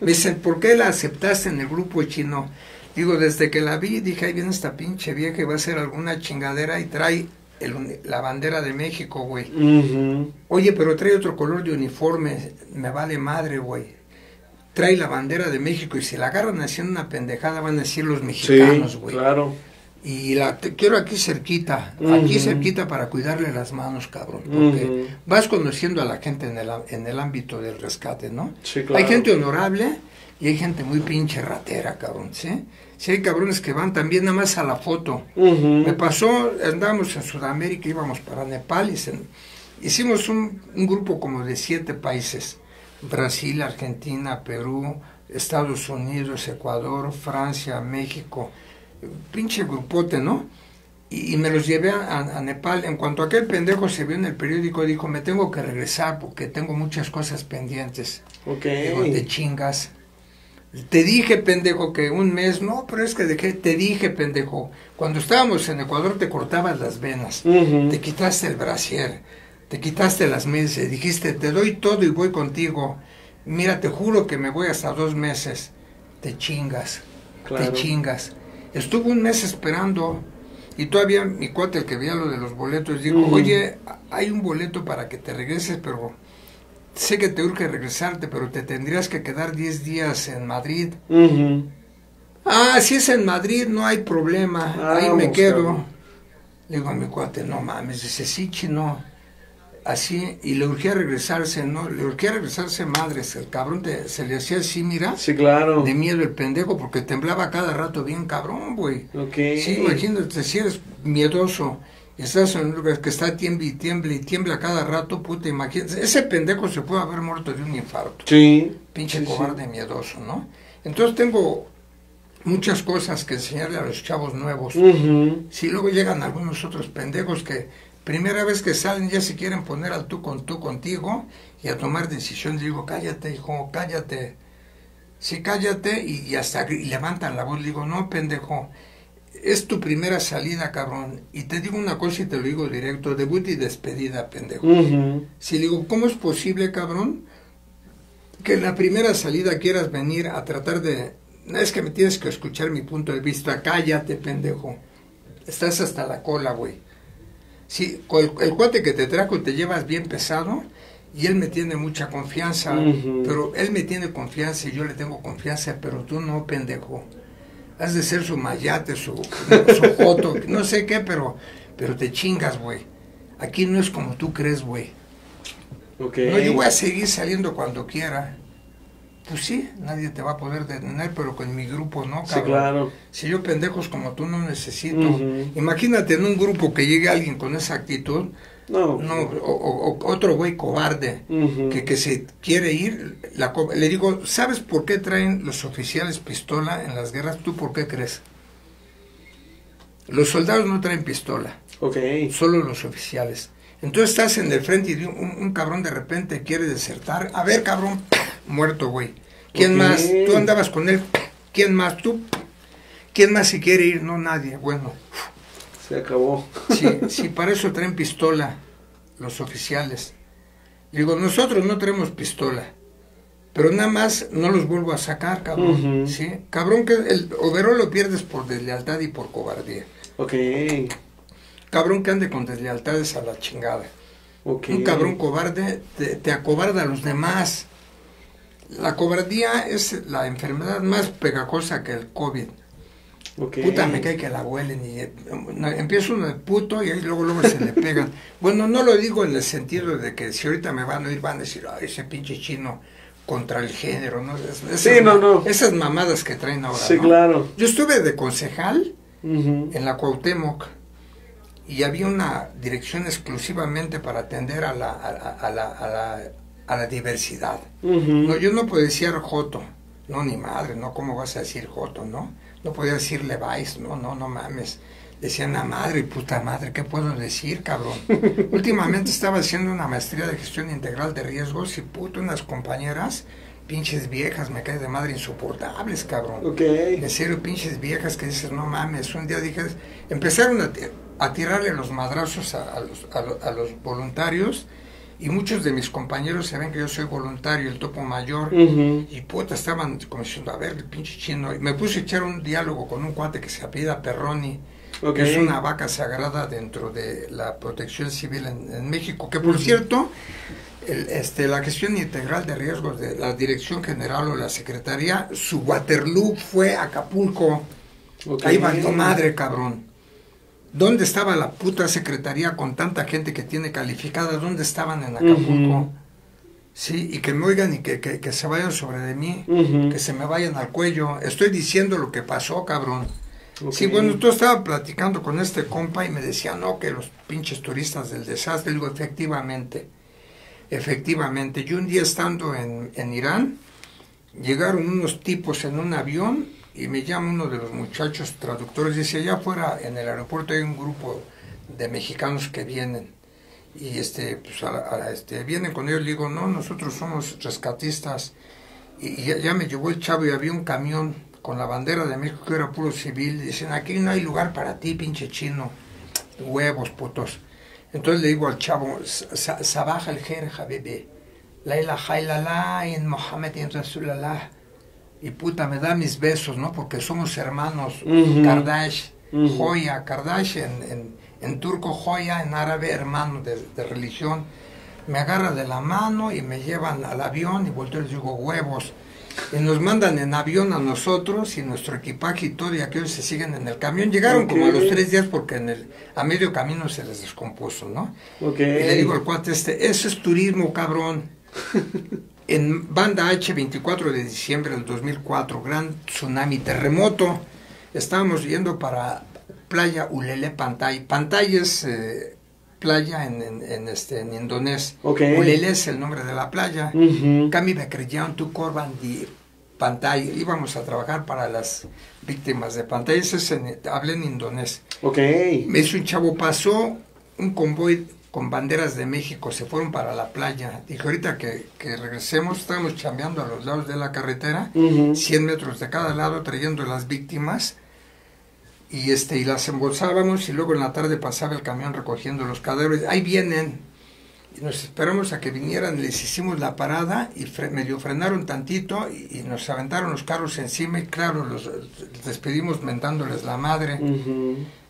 Me dicen, ¿por qué la aceptaste en el grupo chino? Digo, desde que la vi, dije, ahí viene esta pinche vieja y va a hacer alguna chingadera y trae el la bandera de México, güey. Oye, pero trae otro color de uniforme. Me vale madre, güey. Trae la bandera de México y si la agarran haciendo una pendejada van a decir los mexicanos, Sí, güey. claro. Y la te- quiero aquí cerquita, aquí cerquita para cuidarle las manos, cabrón. Porque vas conociendo a la gente en el, en el ámbito del rescate, ¿no? Sí, claro. Hay gente honorable y hay gente muy pinche ratera, cabrón, ¿sí? Sí hay cabrones que van también nada más a la foto. Me pasó, andábamos en Sudamérica, íbamos para Nepal y se- hicimos un, un grupo como de siete países. Brasil, Argentina, Perú, Estados Unidos, Ecuador, Francia, México. Pinche grupote, ¿no? Y, y me los llevé a, a Nepal. En cuanto aquel pendejo se vio en el periódico, dijo, me tengo que regresar porque tengo muchas cosas pendientes. Ok. Digo, te chingas. Te dije, pendejo, que un mes, no, pero es que dejé, te dije, pendejo, cuando estábamos en Ecuador te cortabas las venas, te quitaste el brasier, te quitaste las meses, dijiste, te doy todo y voy contigo. Mira, te juro que me voy hasta dos meses. Te chingas, Claro. te chingas. Estuvo un mes esperando y todavía mi cuate, el que veía lo de los boletos, dijo, oye, hay un boleto para que te regreses, pero sé que te urge regresarte, pero te tendrías que quedar 10 días en Madrid. Ah, si es en Madrid, no hay problema, ahí me quedo. Le digo a mi cuate, no mames, dice, sí, chino. Así, y le urgía regresarse, ¿no? Le urgía regresarse madres. El cabrón te, se le hacía así, mira. Sí, claro. De miedo el pendejo, porque temblaba cada rato bien cabrón, güey. Ok. Sí, imagínate, si eres miedoso, y estás en un lugar que está tiembla y tiembla y tiembla cada rato, puta, imagínate. Ese pendejo se puede haber muerto de un infarto. Sí. Pinche Sí, cobarde miedoso, ¿no? Entonces tengo muchas cosas que enseñarle a los chavos nuevos. Ujú. Si luego llegan algunos otros pendejos que primera vez que salen ya se quieren poner al tú con tú contigo y a tomar decisiones, digo, cállate, hijo, cállate. Sí, cállate y, y hasta y levantan la voz, digo, no, pendejo, es tu primera salida, cabrón. Y te digo una cosa y te lo digo directo, debut y despedida, pendejo. Si le digo, ¿cómo es posible, cabrón, que en la primera salida quieras venir a tratar de... No, es que me tienes que escuchar mi punto de vista, cállate, pendejo. Estás hasta la cola, güey. Sí, el, el cuate que te trajo te llevas bien pesado y él me tiene mucha confianza, pero él me tiene confianza y yo le tengo confianza, pero tú no, pendejo. Has de ser su mayate, su, su joto, no sé qué, pero, pero te chingas, güey. Aquí no es como tú crees, güey. Ok. No, yo voy a seguir saliendo cuando quiera. Pues sí, nadie te va a poder detener, pero con mi grupo no, Sí, cabrón. claro. Si yo pendejos como tú no necesito. Imagínate en un grupo que llegue alguien con esa actitud, No. no, o, otro güey cobarde que, que se quiere ir. La, le digo, ¿sabes por qué traen los oficiales pistola en las guerras? ¿Tú por qué crees? Los soldados no traen pistola Ok. solo los oficiales. Entonces estás en el frente y un, un cabrón de repente quiere desertar. A ver, cabrón, muerto, güey. ¿Quién más? Tú andabas con él. ¿Quién más? Tú. ¿Quién más se quiere ir? No, nadie. Bueno, Se acabó. sí, sí, para eso traen pistola los oficiales. Digo, nosotros no tenemos pistola. Pero nada más no los vuelvo a sacar, cabrón. Ujú. ¿sí? Cabrón que el overall lo pierdes por deslealtad y por cobardía. Ok. Cabrón que ande con deslealtades a la chingada. Un cabrón cobarde te, te acobarda a los demás. La cobardía es la enfermedad más pegajosa que el COVID. Puta, me cae que la huelen y eh, empieza uno de puto y ahí luego luego se le pegan. Bueno, no lo digo en el sentido de que si ahorita me van a oír van a decir, ay, ese pinche chino contra el género, ¿no? Es- esas Sí, no, no. Esas mamadas que traen ahora, Sí, ¿no? claro. Yo estuve de concejal en la Cuauhtémoc y había una dirección exclusivamente para atender a la, a, la- a la, a la, a la diversidad. No, yo no podía decir Joto, no, ni madre, no, ¿cómo vas a decir Joto, no? No podía decir Levi's, no, no, no mames. Decían la madre y puta madre, ¿qué puedo decir, cabrón? Últimamente estaba haciendo una maestría de gestión integral de riesgos y puto, unas compañeras, pinches viejas, me cae de madre insoportables, cabrón. Ok. En serio, pinches viejas que dices, no mames, un día dije, empezaron a, a tirarle los madrazos a, a los, a, a los voluntarios y muchos de mis compañeros saben que yo soy voluntario, el topo mayor, y puta, estaban como diciendo, a ver, el pinche chino, y me puse a echar un diálogo con un cuate que se apellida Perroni, que es una vaca sagrada dentro de la protección civil en, en México, que por cierto, el- este, la gestión integral de riesgos de la Dirección General o la Secretaría, su Waterloo fue Acapulco. Ok. Ahí valió madre, cabrón. ¿Dónde estaba la puta secretaría con tanta gente que tiene calificada? ¿Dónde estaban en Acapulco? Sí, y que me oigan y que, que, que se vayan sobre de mí, que se me vayan al cuello. Estoy diciendo lo que pasó, cabrón. Sí, bueno, tú estaba platicando con este compa y me decía, no, que los pinches turistas del desastre. Digo, efectivamente, efectivamente. Yo un día estando en, en Irán, llegaron unos tipos en un avión y me llama uno de los muchachos traductores. Dice, allá afuera en el aeropuerto hay un grupo de mexicanos que vienen. Y este, pues, a a este, vienen con ellos. Le digo, no, nosotros somos rescatistas. Y, ya, me llevó el chavo y había un camión con la bandera de México que era puro civil. Dicen, aquí no hay lugar para ti, pinche chino. Huevos, putos. Entonces le digo al chavo, "Sa- Sabaj el Jer, Habibi. La ilaha illallah en Mohammed en Rasulallah. Y puta, me da mis besos, ¿no? Porque somos hermanos. Ujú. Kardash, Ujú. joya, Kardash en, en, en turco, joya, en árabe, hermano de, de religión. me agarra de la mano y me llevan al avión y volteo y les digo huevos. Y nos mandan en avión a nosotros y nuestro equipaje y todo y aquellos se siguen en el camión. Llegaron como a los tres días porque en el, a medio camino se les descompuso, ¿no? Ok. Y le digo al cuate este, eso es turismo, cabrón. en Banda H, 24 de diciembre del 2004, gran tsunami, terremoto. Estábamos yendo para playa Ulele Pantay. Pantay es eh, playa en, en, en, este, en indonés. Ok. Ulele es el nombre de la playa. Kami Bekryan tu Korban di Pantay. Íbamos a trabajar para las víctimas de Pantay. Ese es en- hablé en indonés. Ok. Me hizo un chavo, pasó un convoy con banderas de México, se fueron para la playa. Dije, ahorita que, que regresemos, estábamos chambeando a los lados de la carretera, Ujú. 100 metros de cada lado, trayendo las víctimas. Y, este, y las embolsábamos y luego en la tarde pasaba el camión recogiendo los cadáveres. Ahí vienen. Y nos esperamos a que vinieran, les hicimos la parada y fre- medio frenaron tantito y, y nos aventaron los carros encima y claro, los les despedimos mentándoles la madre.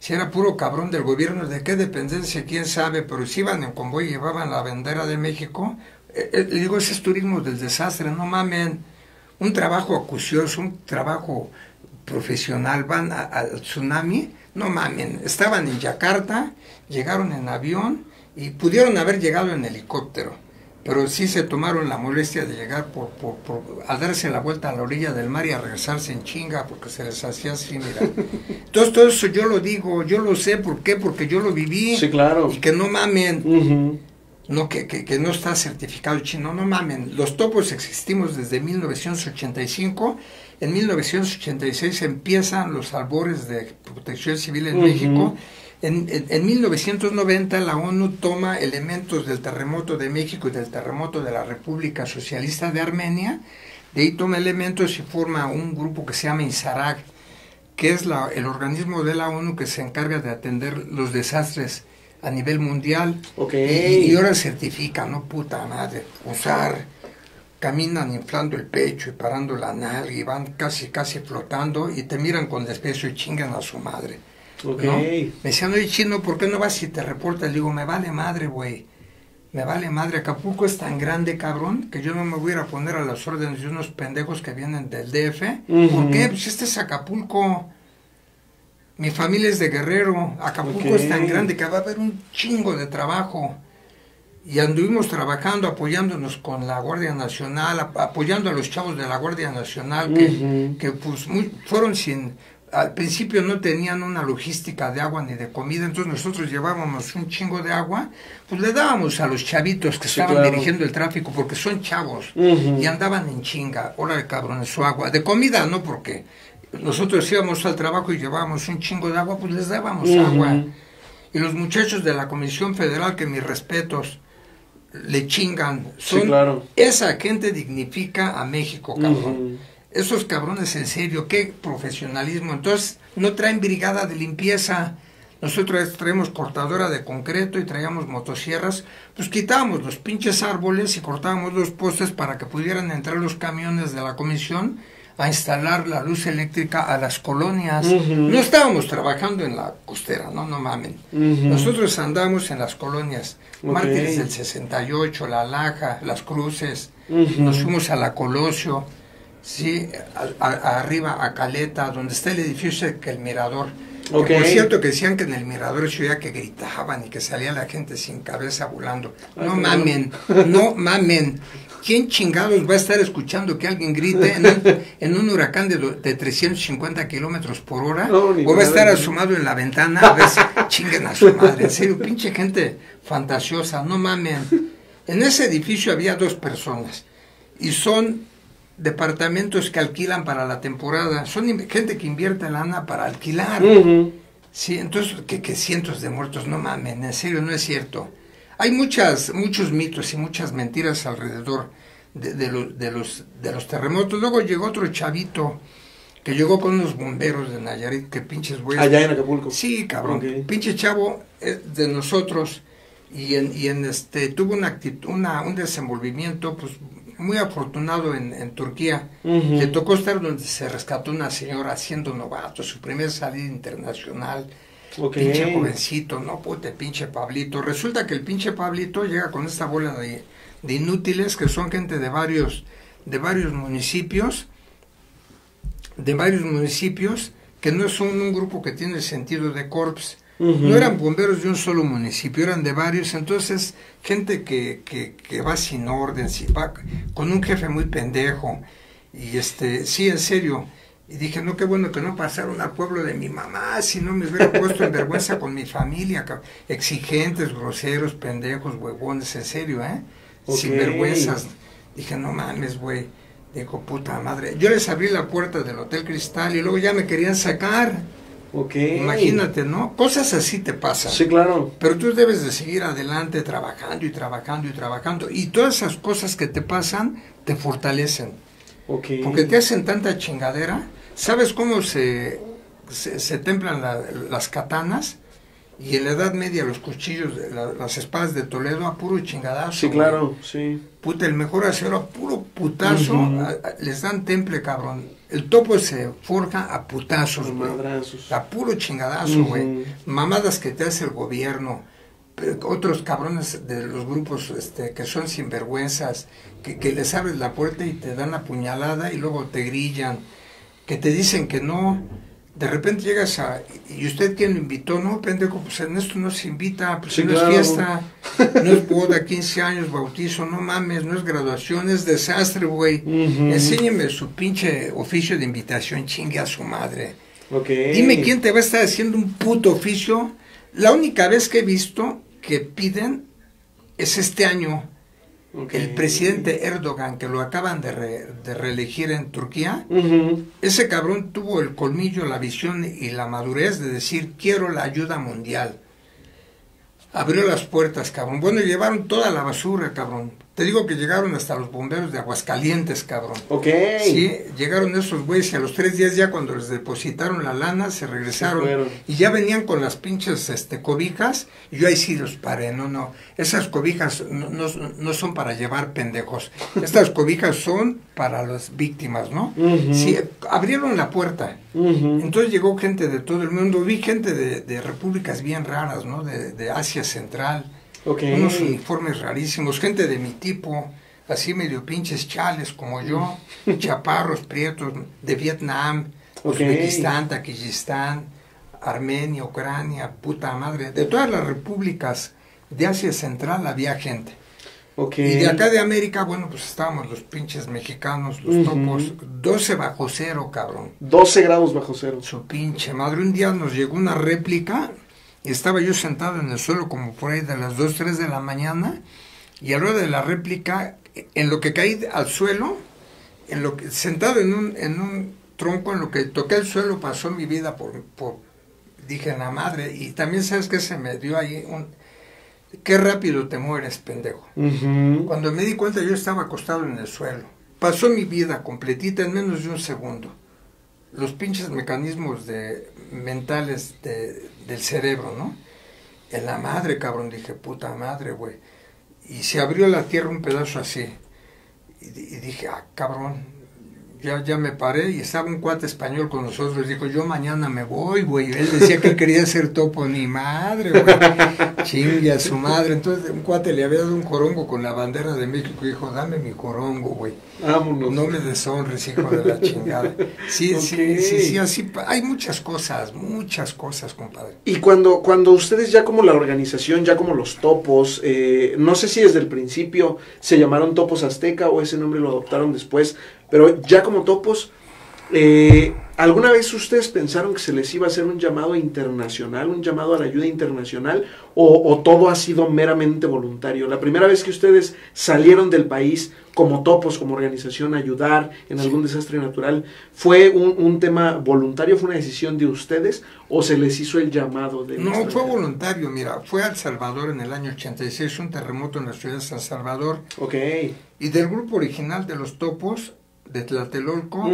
Si era puro cabrón del gobierno, de qué dependencia, quién sabe, pero si iban en convoy y llevaban la bandera de México, eh, eh, digo, ese es turismo del desastre, no mamen. Un trabajo acucioso, un trabajo profesional, van al tsunami, no mamen. Estaban en Yakarta, llegaron en avión y pudieron haber llegado en helicóptero, pero sí se tomaron la molestia de llegar por, por, por- a darse la vuelta a la orilla del mar y a regresarse en chinga porque se les hacía así, mira. Entonces todo eso yo lo digo, yo lo sé, ¿por qué? Porque yo lo viví. Sí, claro. Y que no mamen, Ujú. no que, que, que no está certificado chino, no mamen. Los topos existimos desde 1985. En 1986 empiezan los albores de protección civil en Ujú. México. En, en- en 1990 la ONU toma elementos del terremoto de México y del terremoto de la República Socialista de Armenia. De ahí toma elementos y forma un grupo que se llama INSARAG, que es la- el organismo de la ONU que se encarga de atender los desastres a nivel mundial. Ok. Y, y ahora certifica, no puta madre, usar, caminan inflando el pecho y parando la nalga y van casi, casi flotando y te miran con desprecio y chingan a su madre. Ok. ¿no? Me decían, oye chino, ¿por qué no vas y te reportas? Le digo, me vale madre, güey. Me vale madre. Acapulco es tan grande, cabrón, que yo no me voy a ir a poner a las órdenes de unos pendejos que vienen del DF. ¿Por qué? Pues este es Acapulco. Mi familia es de Guerrero. Acapulco es tan grande que va a haber un chingo de trabajo. Y anduvimos trabajando, apoyándonos con la Guardia Nacional, ap- apoyando a los chavos de la Guardia Nacional, que, que pues muy- fueron sin, al principio no tenían una logística de agua ni de comida, entonces nosotros llevábamos un chingo de agua, pues le dábamos a los chavitos que Sí, estaban claro. dirigiendo el tráfico, porque son chavos, y andaban en chinga, órale cabrón, su agua, de comida no, porque nosotros íbamos al trabajo y llevábamos un chingo de agua, pues les dábamos agua. Y los muchachos de la Comisión Federal, que mis respetos, le chingan. Sí, Son, claro. Esa gente dignifica a México, cabrón. Esos cabrones en serio, qué profesionalismo. Entonces, no traen brigada de limpieza. Nosotros traemos cortadora de concreto y traíamos motosierras. Pues quitábamos los pinches árboles y cortábamos los postes para que pudieran entrar los camiones de la comisión a instalar la luz eléctrica a las colonias. No estábamos trabajando en la costera, no, no mamen. Nosotros andamos en las colonias, Ok. Mártires del 68, La Laja, Las Cruces, nos fuimos a la Colosio, sí, a- a- arriba a Caleta, donde está el edificio que el Mirador. Que Ok. por cierto que decían que en el Mirador se oía que gritaban y que salía la gente sin cabeza volando. Ah, No mamen, no mamen. ¿Quién chingados va a estar escuchando que alguien grite en un, en un huracán de, de 350 kilómetros por hora? No, o va a estar asomado en la ventana a ver si chinguen a su madre. En serio, pinche gente fantasiosa, no mamen. En ese edificio había dos personas y son departamentos que alquilan para la temporada. Son gente que invierte lana para alquilar. Sí, entonces que, que cientos de muertos, no mamen, en serio, no es cierto. Hay muchas, muchos mitos y muchas mentiras alrededor de, de lo- de los, de los terremotos. Luego llegó otro chavito que llegó con unos bomberos de Nayarit, que pinches güeyes. Allá en Acapulco. Sí, cabrón. Pinche chavo eh, de nosotros y en, y en este tuvo una actitud, una, un desenvolvimiento pues muy afortunado en, en Turquía. Ujú. Le tocó estar donde se rescató una señora siendo novato, su primera salida internacional. Pinche jovencito, no pute, pinche Pablito. Resulta que el pinche Pablito llega con esta bola de, de inútiles que son gente de varios, de varios municipios, de varios municipios, que no son un grupo que tiene sentido de corps. No eran bomberos de un solo municipio, eran de varios. Entonces, gente que, que, que va sin orden, si va con un jefe muy pendejo. Y este, sí, en serio. Y dije, no, qué bueno que no pasaron al pueblo de mi mamá, si no me hubiera puesto en vergüenza con mi familia. Exigentes, groseros, pendejos, huevones, en serio, ¿eh? Sin vergüenzas. Dije, no mames, güey. Dijo, puta madre. Yo les abrí la puerta del Hotel Cristal y luego ya me querían sacar. Ok. Imagínate, ¿no? Cosas así te pasan. Sí, claro. Pero tú debes de seguir adelante trabajando y trabajando y trabajando. Y todas esas cosas que te pasan te fortalecen. Ok. Porque te hacen tanta chingadera. ¿Sabes cómo se, se, se templan la- las katanas? Y en la Edad Media los cuchillos, la- las espadas de Toledo a puro chingadazo. Sí, güey. claro, sí. Puta, el mejor acero a puro putazo. Ujú. a- a- les dan temple, cabrón. El topo se forja a putazos, güey. A puro chingadazo, güey. Mamadas que te hace el gobierno. pero Otros cabrones de los grupos este, que son sinvergüenzas, que, que les abres la puerta y te dan la puñalada y luego te grillan, que te dicen que no. De repente llegas a... ¿Y usted quién lo invitó? No, pendejo, pues en esto no se invita, pues Sí, no claro. es fiesta, no es boda, 15 años, bautizo, no mames, no es graduación, es desastre, güey. Enséñeme su pinche oficio de invitación, chingue a su madre. Ok. Dime quién te va a estar haciendo un puto oficio. La única vez que he visto que piden es este año. El presidente Erdogan, que lo acaban de, re- de reelegir en Turquía, ese cabrón tuvo el colmillo, la visión y la madurez de decir quiero la ayuda mundial. Abrió las puertas, cabrón. Bueno, llevaron toda la basura, cabrón. Te digo que llegaron hasta los bomberos de Aguascalientes, cabrón. Ok. Sí, llegaron esos güeyes y a los tres días ya cuando les depositaron la lana se regresaron. Se y ya venían con las pinches este, cobijas y yo ahí sí los paré, no, no, esas cobijas no, no, no son para llevar pendejos, estas cobijas son para las víctimas, ¿no? Sí, abrieron la puerta, entonces llegó gente de todo el mundo, vi gente de, de repúblicas bien raras, ¿no? De, de Asia Central, Ok. unos uniformes rarísimos, gente de mi tipo, así medio pinches chales como yo, chaparros, prietos, de Vietnam, Ok. Uzbekistán, Taquillistán, Armenia, Ucrania, puta madre, de todas las repúblicas de Asia Central había gente. Ok. Y de acá de América, bueno, pues estábamos los pinches mexicanos, los Ujú. topos, 12 bajo cero, cabrón. 12 grados bajo cero. Su pinche madre. Un día nos llegó una réplica estaba yo sentado en el suelo como por ahí de las 2, 3 de la mañana y a la hora de la réplica, en lo que caí al suelo, en lo que, sentado en un, en un tronco, en lo que toqué el suelo, pasó mi vida por, por dije, la madre. Y también sabes que se me dio ahí un... Qué rápido te mueres, pendejo. Cuando me di cuenta yo estaba acostado en el suelo. Pasó mi vida completita en menos de un segundo. Los pinches mecanismos de, mentales de- del cerebro, ¿no? En la madre, cabrón, dije, puta madre, güey. Y se abrió la tierra un pedazo así. Y, y dije, ah, cabrón. Ya, ya me paré y estaba un cuate español con nosotros. Dijo, yo mañana me voy, güey. Él decía que quería ser topo. Ni madre, güey. Chingue a su madre. Entonces un cuate le había dado un corongo con la bandera de México. Y dijo, dame mi corongo, güey. Vámonos. No me deshonres, hijo de la chingada. Sí, sí, sí, sí, así. Hay muchas cosas, muchas cosas, compadre. Y cuando, cuando ustedes ya como la organización, ya como los topos, eh, no sé si desde el principio se llamaron topos azteca o ese nombre lo adoptaron después, pero ya como topos, eh, ¿alguna vez ustedes pensaron que se les iba a hacer un llamado internacional, un llamado a la ayuda internacional, o, o todo ha sido meramente voluntario? La primera vez que ustedes salieron del país como topos, como organización, a ayudar en algún desastre natural, ¿fue un, un tema voluntario, fue una decisión de ustedes, o se les hizo el llamado de... No, fue voluntario, mira, fue a El Salvador en el año 86, un terremoto en la ciudad de San Salvador, Ok. y del grupo original de los topos de Tlatelolco,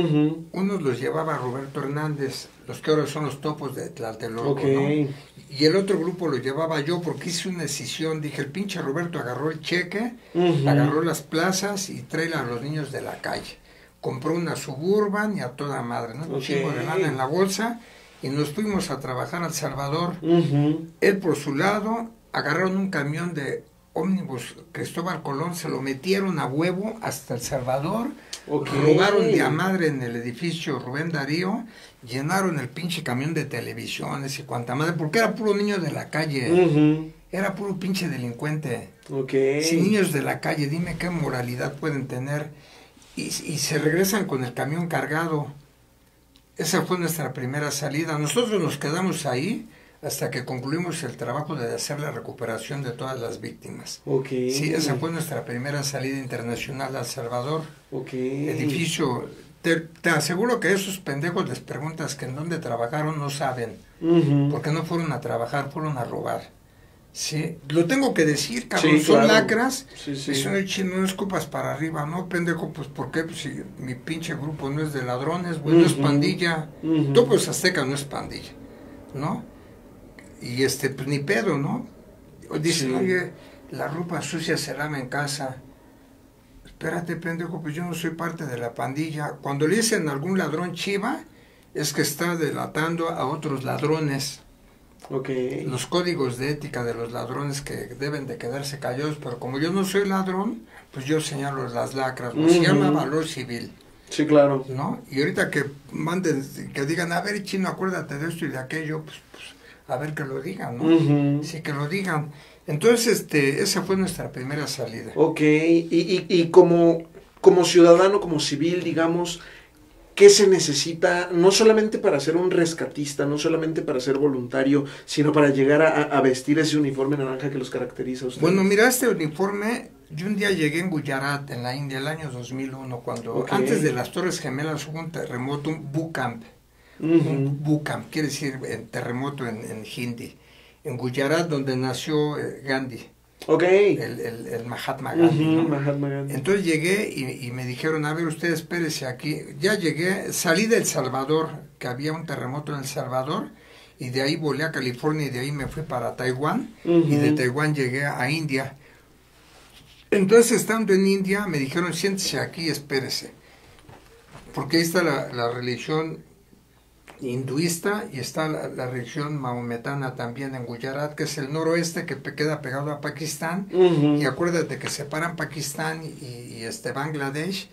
unos los llevaba Roberto Hernández, los que ahora son los topos de Tlatelolco. ¿no? Y el otro grupo lo llevaba yo porque hice una decisión, dije, el pinche Roberto agarró el cheque, agarró las plazas y trae a los niños de la calle. Compró una suburban y a toda madre, ¿no? Un chingo de lana en la bolsa y nos fuimos a trabajar al Salvador. Él por su lado, agarraron un camión de ómnibus Cristóbal Colón, se lo metieron a huevo hasta El Salvador, Ok. robaron de a madre en el edificio Rubén Darío, llenaron el pinche camión de televisiones y cuanta madre, porque era puro niño de la calle, Ujú. era puro pinche delincuente. Ok. Si niños de la calle, dime qué moralidad pueden tener. Y, y se regresan con el camión cargado. Esa fue nuestra primera salida. Nosotros nos quedamos ahí hasta que concluimos el trabajo de hacer la recuperación de todas las víctimas. Ok. Sí, esa fue nuestra primera salida internacional a El Salvador. Ok. Edificio. Te, te aseguro que esos pendejos les preguntas que en dónde trabajaron no saben. Porque no fueron a trabajar, fueron a robar. Sí, lo tengo que decir, cabrón. Sí, Son lacras. Sí, sí. Y son el chino, no escupas para arriba, ¿no? Pendejo, pues ¿por qué? Pues si mi pinche grupo no es de ladrones, güey, no es pandilla. Ujú. Topos Azteca no es pandilla, ¿no? Y este, pues ni pedo, ¿no? Dicen, Sí. oye, la ropa sucia se lava en casa. Espérate, pendejo, pues yo no soy parte de la pandilla. Cuando le dicen a algún ladrón chiva, es que está delatando a otros ladrones Ok. los códigos de ética de los ladrones que deben de quedarse callados, pero como yo no soy ladrón, pues yo señalo las lacras, ¿no? se Ujú. llama valor civil, Sí, claro. ¿no? Y ahorita que manden, que digan, a ver, chino, acuérdate de esto y de aquello, pues, pues a ver que lo digan, ¿no? Ujú. Sí, que lo digan. Entonces, este, esa fue nuestra primera salida. Ok, y, y, y como, como ciudadano, como civil, digamos, ¿qué se necesita no solamente para ser un rescatista, no solamente para ser voluntario, sino para llegar a, a vestir ese uniforme naranja que los caracteriza a ustedes? Bueno, mira, este uniforme, yo un día llegué en Gujarat, en la India, el año 2001, cuando antes de las Torres Gemelas hubo un terremoto, un Bucamp. Ujú. un Bukam, quiere decir eh, terremoto en, en hindi, en Gujarat, donde nació eh, Gandhi, Ok. el, el- el Mahatma Gandhi. Ujú, ¿no? Mahatma Gandhi. Entonces llegué y, y me dijeron, a ver, usted espérese aquí. Ya llegué, salí del Salvador, que había un terremoto en El Salvador, y de ahí volé a California y de ahí me fui para Taiwán, y de. Taiwán llegué a India. Entonces, estando en India, me dijeron, siéntese aquí, espérese. Porque ahí está la, la religión hinduista y está la, la religión maometana también en Gujarat, que es el noroeste que queda pegado a Pakistán. Y acuérdate que separan Pakistán y, y, este Bangladesh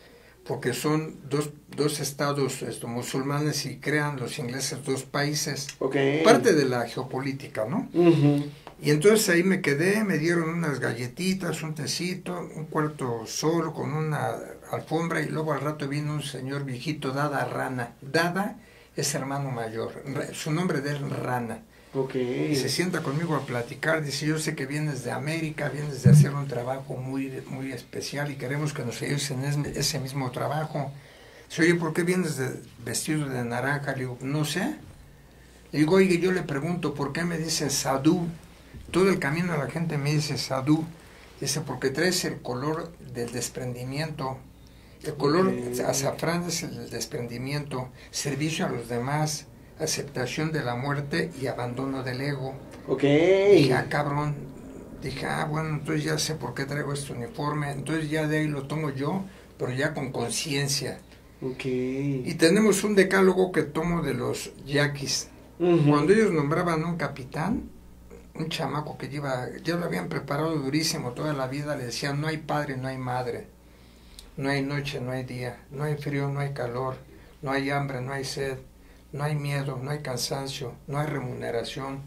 porque son dos, dos estados esto, musulmanes y crean los ingleses dos países. Parte de la geopolítica, ¿no? Y entonces ahí me quedé, me dieron unas galletitas, un tecito, un cuarto solo con una alfombra y luego al rato vino un señor viejito, Dada Rana. Dada es hermano mayor, su nombre de él Rana. Ok. Y se sienta conmigo a platicar, dice, yo sé que vienes de América, vienes de hacer un trabajo muy, muy especial y queremos que nos ayudes en es- ese mismo trabajo. Dice, oye, ¿por qué vienes de- vestido de naranja? Le digo, no sé. Le digo, oye, yo le pregunto, ¿por qué me dice Sadhu? Todo el camino la gente me dice Sadhu. Dice, porque traes el color del desprendimiento. El color Ok. azafrán es el desprendimiento, servicio a los demás, aceptación de la muerte y abandono del ego. Ok. Dije, ah, cabrón. Dije, ah, bueno, entonces ya sé por qué traigo este uniforme. Entonces ya de ahí lo tomo yo, pero ya con conciencia. Ok. Y tenemos un decálogo que tomo de los yaquis. Cuando ellos nombraban un capitán, un chamaco que lleva, ya lo habían preparado durísimo toda la vida, le decían, no hay padre, no hay madre, no hay noche, no hay día, no hay frío, no hay calor, no hay hambre, no hay sed, no hay miedo, no hay cansancio, no hay remuneración,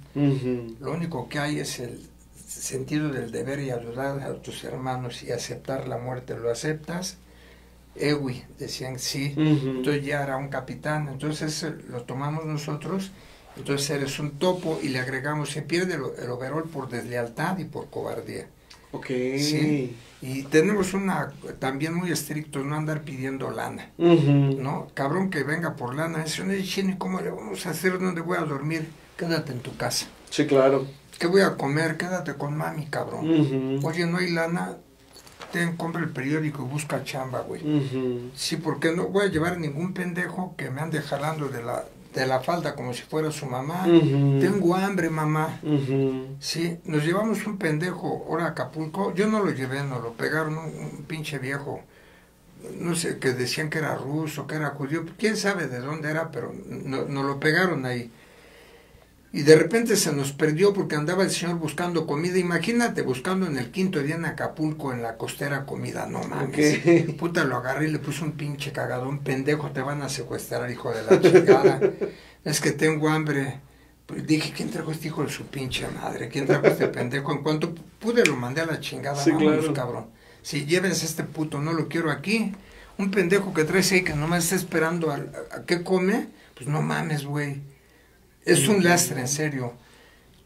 lo único que hay es el sentido del deber y ayudar a tus hermanos y aceptar la muerte, ¿lo aceptas? Ewi, decían sí, Ujú. entonces ya era un capitán, entonces ese lo tomamos nosotros, entonces eres un topo y le agregamos, se pierde el, el overall por deslealtad y por cobardía. Ok. Sí. Y tenemos una, también muy estrictos, no andar pidiendo lana. ¿no? Cabrón que venga por lana, "Oye, chino, ¿y cómo le vamos a hacer? ¿Dónde voy a dormir? Quédate en tu casa. Sí, claro. ¿Qué voy a comer? Quédate con mami, cabrón. Oye, no hay lana, ten, compra el periódico y busca chamba, güey. Sí, porque no voy a llevar ningún pendejo que me ande jalando de la, de la falda como si fuera su mamá. Tengo hambre, mamá. Sí, nos llevamos un pendejo ahora a Acapulco. Yo no lo llevé, nos lo pegaron un, un pinche viejo. No sé, que decían que era ruso, que era judío. Quién sabe de dónde era, pero no- nos lo pegaron ahí. Y de repente se nos perdió porque andaba el señor buscando comida. Imagínate buscando en el quinto día en Acapulco, en la costera comida, no mames. Puta, lo agarré y le puse un pinche cagadón, pendejo, te van a secuestrar, hijo de la chingada. es que tengo hambre. Pues dije, ¿quién trajo este hijo de su pinche madre? ¿Quién trajo este pendejo? En cuanto pude lo mandé a la chingada, sí, cabrón. Si llévense este puto, no lo quiero aquí. Un pendejo que traes ahí que nomás está esperando a, a, a qué come, pues no mames, güey es un lastre, en serio.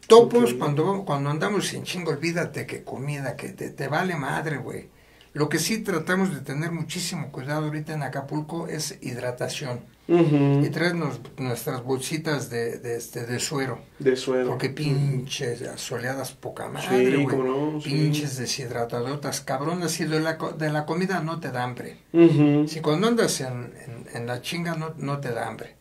Topos, cuando, cuando andamos sin chingo, olvídate que comida, que te, vale madre, güey. Lo que sí tratamos de tener muchísimo cuidado ahorita en Acapulco es hidratación. Y traernos nuestras bolsitas de, de, este, de suero. De suero. Porque pinches soleadas poca madre, güey. No, pinches deshidratadotas, cabronas. Y de la, de la comida no te da hambre. Si cuando andas en, en, la chinga no, no te da hambre.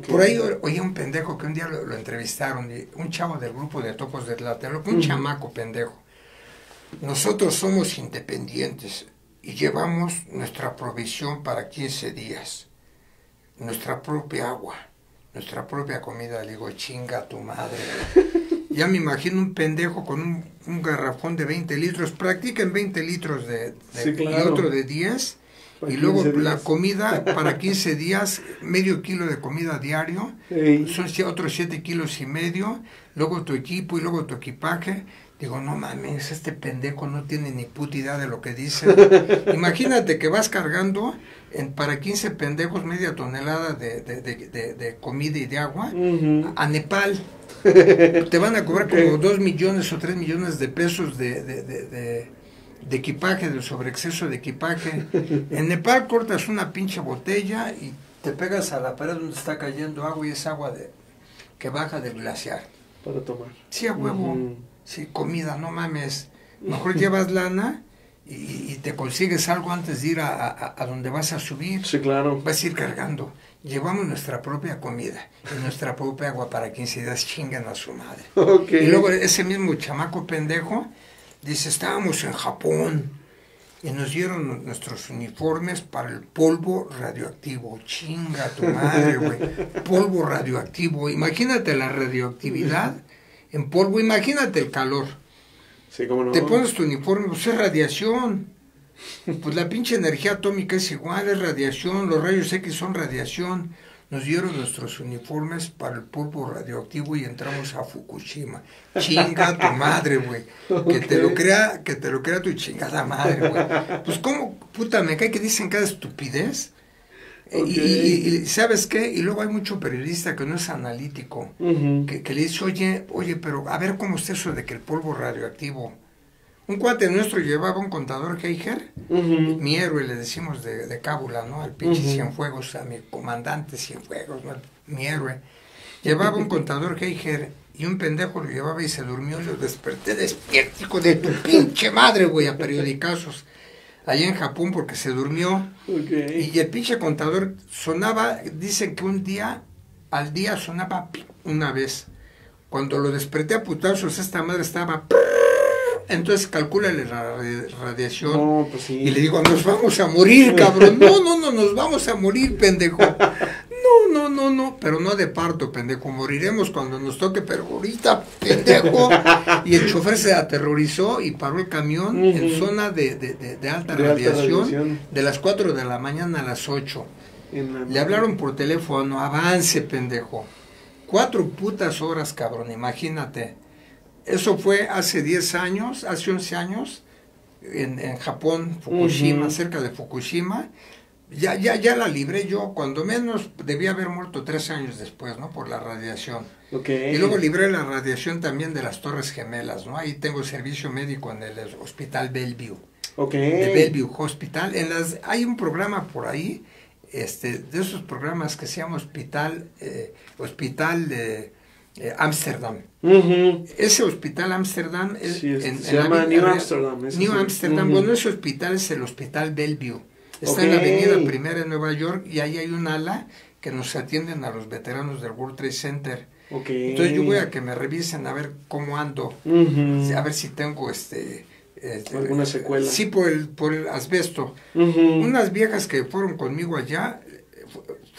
Por ahí oí un pendejo que un día lo, entrevistaron, un chavo del grupo de Topos de Tlatelolco, un chamaco pendejo. Nosotros somos independientes y llevamos nuestra provisión para 15 días, nuestra propia agua, nuestra propia comida. Le digo, chinga tu madre. ya me imagino un pendejo con un, garrafón de 20 litros, practiquen 20 litros de, y otro de 10 y luego la comida para 15 días, medio kilo de comida diario, son otros 7 kilos y medio, luego tu equipo y luego tu equipaje. Digo, no mames, este pendejo no tiene ni puta idea de lo que dice. Imagínate que vas cargando en, para 15 pendejos media tonelada de, de, de, comida y de agua a Nepal. Te van a cobrar como 2 millones o 3 millones de pesos de de equipaje, del sobreexceso de equipaje. En Nepal cortas una pinche botella y te pegas a la pared donde está cayendo agua y es agua de que baja del glaciar. Para tomar. Sí, a huevo. Sí, comida, no mames. Mejor llevas lana y, te consigues algo antes de ir a, a, donde vas a subir. Sí, claro. Vas a ir cargando. Llevamos nuestra propia comida y nuestra propia agua para 15 días chingan a su madre. Y luego ese mismo chamaco pendejo Dice, estábamos en Japón y nos dieron nuestros uniformes para el polvo radioactivo. Chinga tu madre, güey. Polvo radioactivo. Imagínate la radioactividad en polvo. Imagínate el calor. Sí, ¿cómo no? Te pones tu uniforme, pues es radiación. Pues la pinche energía atómica es igual, es radiación. Los rayos X son radiación nos dieron nuestros uniformes para el polvo radioactivo y entramos a Fukushima. Chinga tu madre, güey. Que te lo crea, que te lo crea tu chingada madre, güey. Pues cómo, puta, me cae que dicen cada estupidez. Y, ¿sabes qué? Y luego hay mucho periodista que no es analítico, que, que, le dice, oye, oye, pero a ver cómo está eso de que el polvo radioactivo un cuate nuestro llevaba un contador Geiger, mi héroe le decimos de, de cábula, ¿no? Al pinche Cienfuegos, a mi comandante Cienfuegos, ¿no? Mi héroe. Llevaba un contador Geiger y un pendejo lo llevaba y se durmió y lo desperté despiertico de tu pinche madre, güey, a periodicazos. Allá en Japón porque se durmió. Y el pinche contador sonaba, dicen que un día, al día sonaba una vez. Cuando lo desperté a putazos, esta madre estaba entonces calcúlale la radiación. Pues y le digo, nos vamos a morir, cabrón. No, no, no, nos vamos a morir, pendejo. No, no, no, no, pero no de parto, pendejo. Moriremos cuando nos toque, pero ahorita, pendejo. Y el chofer se aterrorizó y paró el camión en zona de, de, alta, radiación, de las 4 de la mañana a las 8. Le hablaron por teléfono, avance, pendejo. Cuatro putas horas, cabrón, imagínate. Eso fue hace 10 años, hace 11 años, en, en Japón, Fukushima, cerca de Fukushima. Ya, ya, ya la libré yo, cuando menos debía haber muerto tres años después, ¿no? Por la radiación. Y luego libré la radiación también de las Torres Gemelas, ¿no? Ahí tengo servicio médico en el Hospital Bellevue. Okay. De Bellevue Hospital. En las, hay un programa por ahí, este, de esos programas que se llama Hospital, eh, Hospital de Ámsterdam. Ese hospital Ámsterdam es, se llama New Amsterdam. New Amsterdam. Bueno, ese hospital es el Hospital Bellevue. Está en la Avenida Primera en Nueva York y ahí hay un ala que nos atienden a los veteranos del World Trade Center. Entonces yo voy a que me revisen a ver cómo ando, a ver si tengo este, este alguna secuela. Sí, por el, por el asbesto. Unas viejas que fueron conmigo allá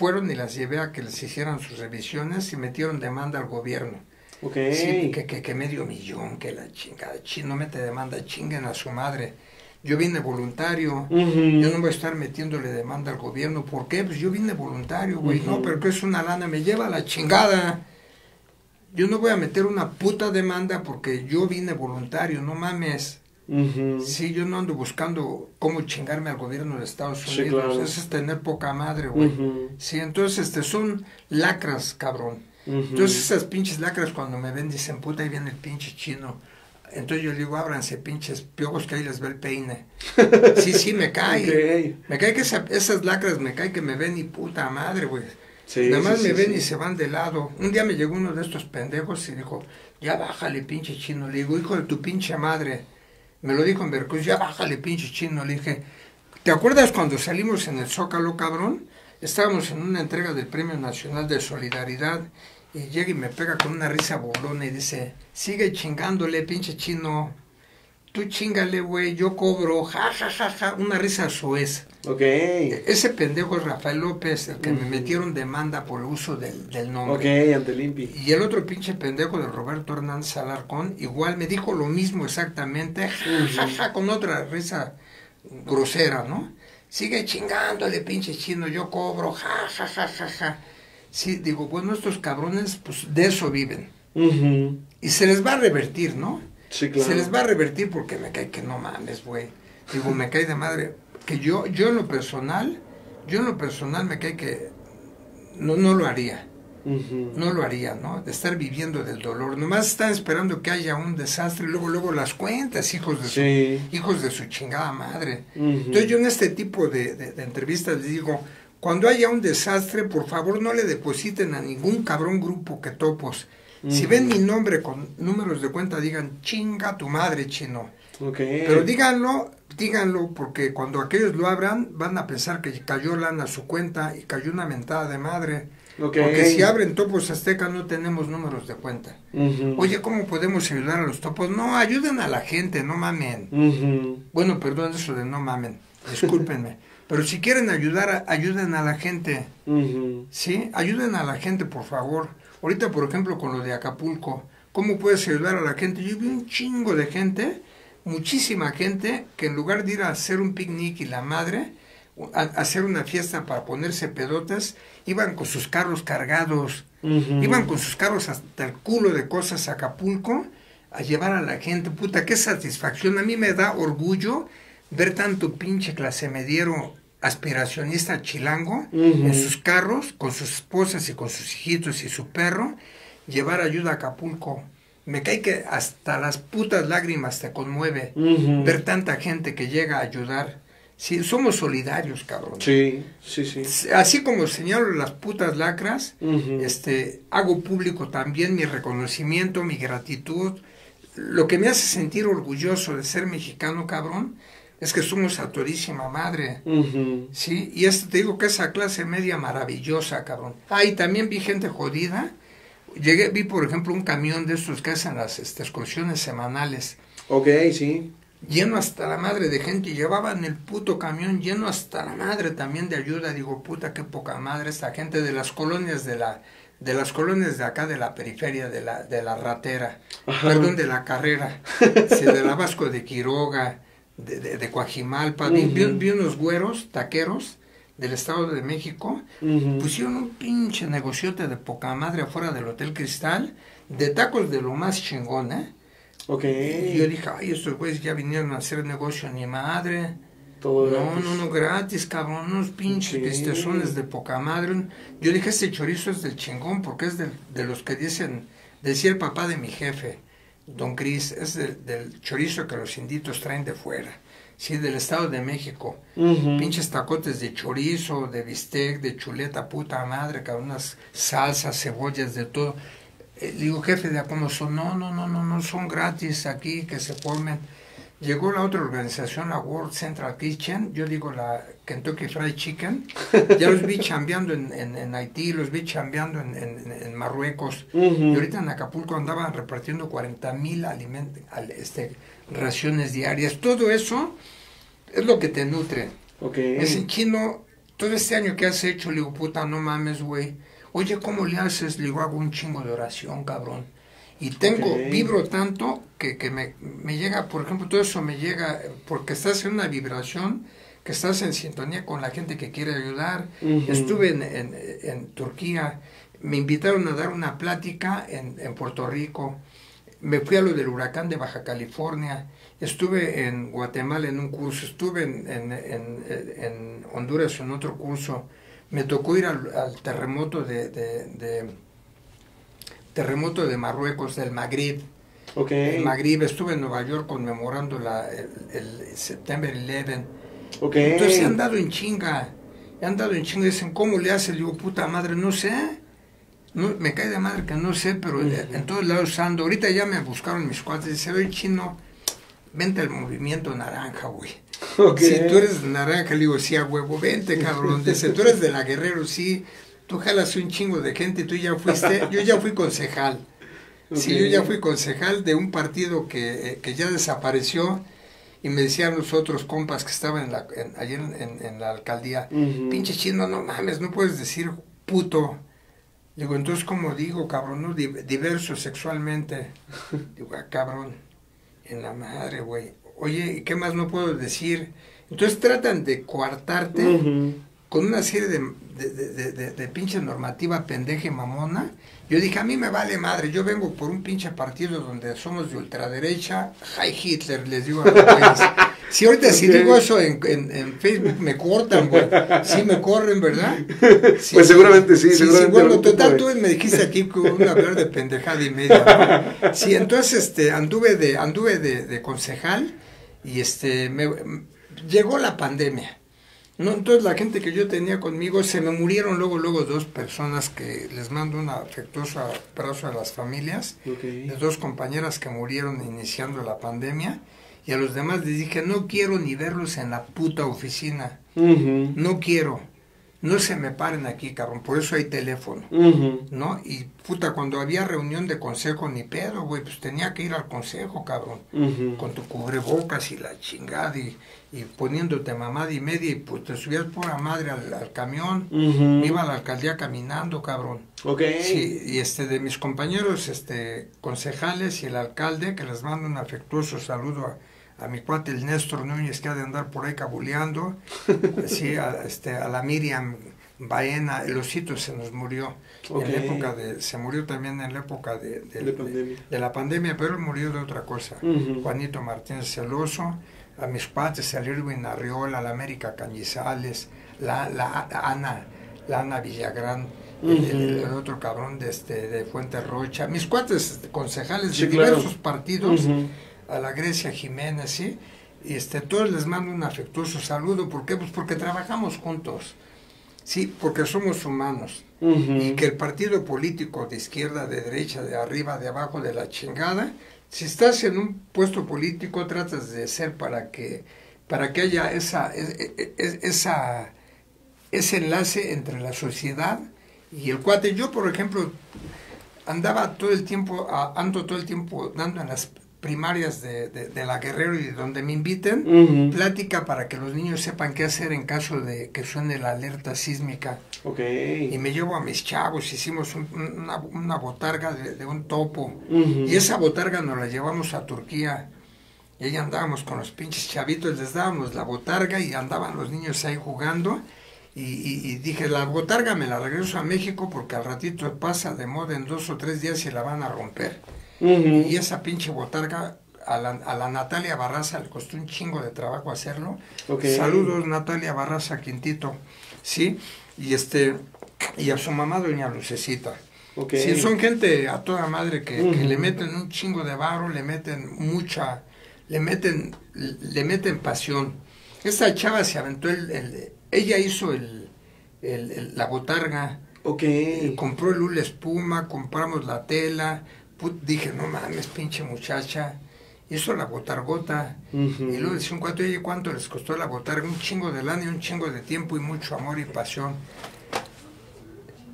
fueron y las llevé a que les hicieran sus revisiones y metieron demanda al gobierno. Ok. Sí, que, que, que medio millón, que la chingada, chino mete demanda, chinguen a su madre. Yo vine voluntario, yo no voy a estar metiéndole demanda al gobierno. ¿Por qué? Pues yo vine voluntario, güey. No, pero que es una lana, me lleva a la chingada. Yo no voy a meter una puta demanda porque yo vine voluntario, no mames. Ujú. Sí, yo no ando buscando cómo chingarme al gobierno de Estados Sí, Unidos. claro. Eso es tener poca madre, güey. Ujú. Sí, entonces este, son lacras, cabrón. Entonces esas pinches lacras cuando me ven dicen, puta, ahí viene el pinche chino. Entonces yo le digo, ábranse pinches piojos que ahí les ve el peine. Sí, sí, me cae. Me cae que esa- esas lacras me cae que me ven y puta madre, güey. Sí, Nada más sí, me sí, ven y se van de lado. Un día me llegó uno de estos pendejos y dijo, ya bájale, pinche chino. Le digo, hijo de tu pinche madre. Me lo dijo en Veracruz, ya bájale, pinche chino. Le dije, ¿te acuerdas cuando salimos en el Zócalo, cabrón? Estábamos en una entrega del Premio Nacional de Solidaridad y llega y me pega con una risa bolona y dice, sigue chingándole, pinche chino. Tú chingale, güey, yo cobro, ja, ja, ja, ja, una risa suez. Ok. Ese pendejo es Rafael López, el que me metieron demanda por el uso del, del nombre. Ok, ante el INPI. Y el otro pinche pendejo de Roberto Hernández Alarcón, igual me dijo lo mismo exactamente, ja, ja, ja, con otra risa grosera, ¿no? Sigue chingándole, pinche chino, yo cobro, ja, ja, ja, ja, ja. Sí, digo, bueno, estos cabrones, pues de eso viven. Ujú. Y se les va a revertir, ¿no? Sí, claro. Se les va a revertir porque me cae que no mames, güey. Digo, me cae de madre. Que yo, yo en lo personal, yo en lo personal me cae que no, no lo haría. No lo haría, ¿no? De estar viviendo del dolor. Nomás están esperando que haya un desastre y luego, luego las cuentas, hijos de Sí. su, hijos de su chingada madre. Entonces yo en este tipo de, de- de entrevistas les digo, cuando haya un desastre, por favor no le depositen a ningún cabrón grupo que topos. Si ven mi nombre con números de cuenta, digan, chinga tu madre, chino. Pero díganlo, díganlo, porque cuando aquellos lo abran, van a pensar que cayó lana a su cuenta y cayó una mentada de madre. Porque si abren topos azteca no tenemos números de cuenta. Oye, ¿cómo podemos ayudar a los topos? No, ayuden a la gente, no mamen. Bueno, perdón eso de no mamen, discúlpenme. Pero si quieren ayudar, a- ayuden a la gente. ¿sí? Ayuden a la gente, por favor. Ahorita, por ejemplo, con lo de Acapulco, ¿cómo puedes ayudar a la gente? Yo vi un chingo de gente, muchísima gente, que en lugar de ir a hacer un picnic y la madre, a, a hacer una fiesta para ponerse pedotas, iban con sus carros cargados, iban con sus carros hasta el culo de cosas a Acapulco a llevar a la gente. Puta, qué satisfacción. A mí me da orgullo ver tanto pinche clase mediero aspiracionista chilango Ujú. en sus carros, con sus esposas y con sus hijitos y su perro, llevar ayuda a Acapulco. Me cae que hasta las putas lágrimas te conmueve ver tanta gente que llega a ayudar. Sí, somos solidarios, cabrón. Sí, sí, sí. Así como señalo las putas lacras, este, hago público también mi reconocimiento, mi gratitud. Lo que me hace sentir orgulloso de ser mexicano, cabrón, es que somos a todísima madre. Sí, y esto te digo que esa clase media maravillosa, cabrón. Ah, y también vi gente jodida. Llegué, vi por ejemplo un camión de estos que hacen las este, excursiones semanales, Ok, sí. lleno hasta la madre de gente, y llevaban el puto camión lleno hasta la madre también de ayuda. Digo, puta, qué poca madre esta gente de las colonias de la, de las colonias de acá de la periferia, de la, de la ratera, Ajá. perdón, de la carrera, sí, de la Vasco de Quiroga, de, de, de Coajimalpa, vi, vi- unos güeros, taqueros, del Estado de México, pusieron un pinche negociote de poca madre afuera del Hotel Cristal, de tacos de lo más chingón, ¿eh? Ok. Y yo dije, ay, estos güeyes ya vinieron a hacer negocio, ni madre. Todo No, gratis. no, no, gratis, cabrón, unos pinches pistezones de poca madre. Yo dije, este chorizo es del chingón, porque es del- de los que dicen, decía el papá de mi jefe, don Cris, es del, del chorizo que los inditos traen de fuera, sí, del Estado de México. Pinches tacotes de chorizo, de bistec, de chuleta, puta madre, cabrón, unas salsas, cebollas, de todo. Eh, le digo, jefe, ¿de cómo son? No, no, no, no, no, son gratis aquí, que se formen. Llegó la otra organización, la World Central Kitchen, yo digo la Kentucky Fried Chicken, ya los vi chambeando en, en, en Haití, los vi chambeando en, en, en Marruecos, y ahorita en Acapulco andaban repartiendo 40 mil este, raciones diarias. Todo eso es lo que te nutre. Ok. Me dice, chino, todo este año que has hecho, le digo, puta, no mames, güey. Oye, ¿cómo le haces? Le digo, hago un chingo de oración, cabrón. Y tengo, vibro tanto que, que me, me llega, por ejemplo, todo eso me llega porque estás en una vibración, que estás en sintonía con la gente que quiere ayudar. Estuve en, en, en Turquía, me invitaron a dar una plática en, en Puerto Rico, me fui a lo del huracán de Baja California, estuve en Guatemala en un curso, estuve en, en, en- en Honduras en otro curso, me tocó ir al, al terremoto de, de- de- terremoto de Marruecos, del Magreb, Ok. el Magreb, estuve en Nueva York conmemorando la, el, el September 11, Ok. entonces han dado en chinga, han dado en chinga, dicen, ¿cómo le hace? Le digo, puta madre, no sé. No, me cae de madre que no sé, pero en todos lados ando. Ahorita ya me buscaron mis cuates, dice, oye chino, vente al movimiento naranja, güey. Ok. Si tú eres naranja, le digo, sí, a huevo, vente, cabrón. Dice, tú eres de la Guerrero, sí. Tú jalas un chingo de gente, tú ya fuiste, yo ya fui concejal. Sí, Ok. yo ya fui concejal de un partido que, eh, que ya desapareció y me decían los otros compas que estaban en la, en- ayer en, la alcaldía, pinche chino, no mames, no puedes decir puto. Digo, entonces, como digo, cabrón? No? Di- Diverso sexualmente. Digo, ah, cabrón, en la madre, güey. Oye, ¿y qué más no puedo decir? Entonces tratan de coartarte con una serie de, de, de, de- pinche normativa pendeja y mamona. Yo dije, a mí me vale madre, yo vengo por un pinche partido donde somos de ultraderecha, High Hitler, les digo a los güeyes. Si ahorita si digo eso en, en, en Facebook me cortan, güey. Sí me corren, ¿verdad? Sí, Pues seguramente sí, seguramente bueno, algún tipo total, tú me dijiste aquí que un hablar de pendejada y media. ¿no? Sí, entonces este, anduve de, anduve de, concejal y este me, llegó la pandemia. ¿No? Entonces la gente que yo tenía conmigo se me murieron luego, luego dos personas que les mando un afectuoso abrazo a las familias Ok. de dos compañeras que murieron iniciando la pandemia y a los demás les dije no quiero ni verlos en la puta oficina, no quiero, no se me paren aquí cabrón, por eso hay teléfono. ¿no? Y puta, cuando había reunión de consejo, ni pedo, güey, pues tenía que ir al consejo, cabrón, con tu cubrebocas y la chingada y, y poniéndote mamada y media y pues te subías pura madre al, al camión, iba a la alcaldía caminando, cabrón. Ok. Sí, y este, de mis compañeros, este, concejales y el alcalde, que les mando un afectuoso saludo a, a mi cuate el Néstor Núñez, que ha de andar por ahí cabuleando, sí, a, este, a la Miriam Baena, el osito se nos murió, en la época de, se murió también en la época de, de- De pandemia. de la pandemia, pero él murió de otra cosa. Juanito Martínez Celoso, a mis cuates, al Irwin Arriola, la América Cañizales, la, la, Ana, la Ana Villagrán, el, el- el otro cabrón de este de Fuente Rocha, mis cuates concejales Sí, de claro. diversos partidos. A la Grecia Jiménez, ¿sí? Y este, todos les mando un afectuoso saludo, ¿por qué? Pues porque trabajamos juntos, sí, porque somos humanos y que el partido político de izquierda, de derecha, de arriba, de abajo, de la chingada, si estás en un puesto político tratas de ser para que para que haya esa e- e- e- esa ese enlace entre la sociedad y el cuate. Yo, por ejemplo, andaba todo el tiempo, ando todo el tiempo dando en las primarias de, de- de la Guerrero y donde me inviten, plática para que los niños sepan qué hacer en caso de que suene la alerta sísmica. Ok. y me llevo a mis chavos, hicimos un- una, una botarga de, de un topo, y esa botarga nos la llevamos a Turquía, y ahí andábamos con los pinches chavitos, les dábamos la botarga y andaban los niños ahí jugando, y, y- y dije, la botarga me la regreso a México porque al ratito pasa de moda en dos o tres días y la van a romper. Y esa pinche botarga, a la, a la Natalia Barraza le costó un chingo de trabajo hacerlo. Ok. Saludos Natalia Barraza Quintito, ¿sí? Y este, y a su mamá doña Lucecita. Ok. Sí, son gente a toda madre que, le meten un chingo de barro, le meten mucha, le meten, le meten pasión. Esta chava se aventó el, el- ella hizo el, el- el- la botarga, Ok. eh, compró el hula espuma, compramos la tela, put- dije, no mames, pinche muchacha, hizo la botargota, Ujú. y luego decía un cuate, oye, ¿cuánto les costó la botarga? Un chingo de lana y un chingo de tiempo y mucho amor y pasión.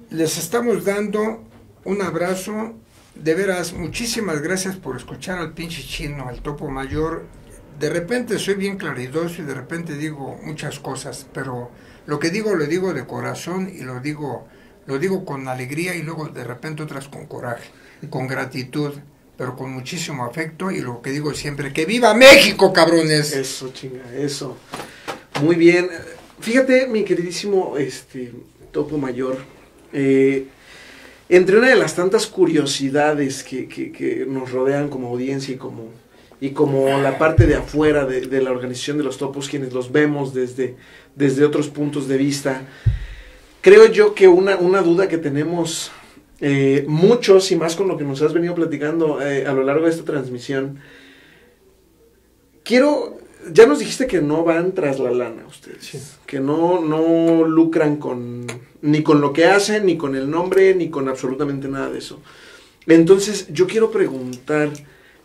Les estamos dando un abrazo, de veras, muchísimas gracias por escuchar al pinche chino, al topo mayor. De repente soy bien claridoso y de repente digo muchas cosas, pero lo que digo lo digo de corazón y lo digo, lo digo con alegría y luego de repente otras con coraje. Con gratitud, pero con muchísimo afecto y lo que digo siempre, que viva México, cabrones. Eso, chinga, eso. Muy bien. Fíjate, mi queridísimo este, Topo Mayor, eh, entre una de las tantas curiosidades que, que- nos rodean como audiencia y como, y como la parte de afuera de, de la organización de los topos, quienes los vemos desde, desde otros puntos de vista, creo yo que una, una duda que tenemos eh, muchos y más con lo que nos has venido platicando eh, a lo largo de esta transmisión, quiero, ya nos dijiste que no van tras la lana ustedes, Sí. que no, no lucran con ni con lo que hacen, ni con el nombre, ni con absolutamente nada de eso. Entonces, yo quiero preguntar,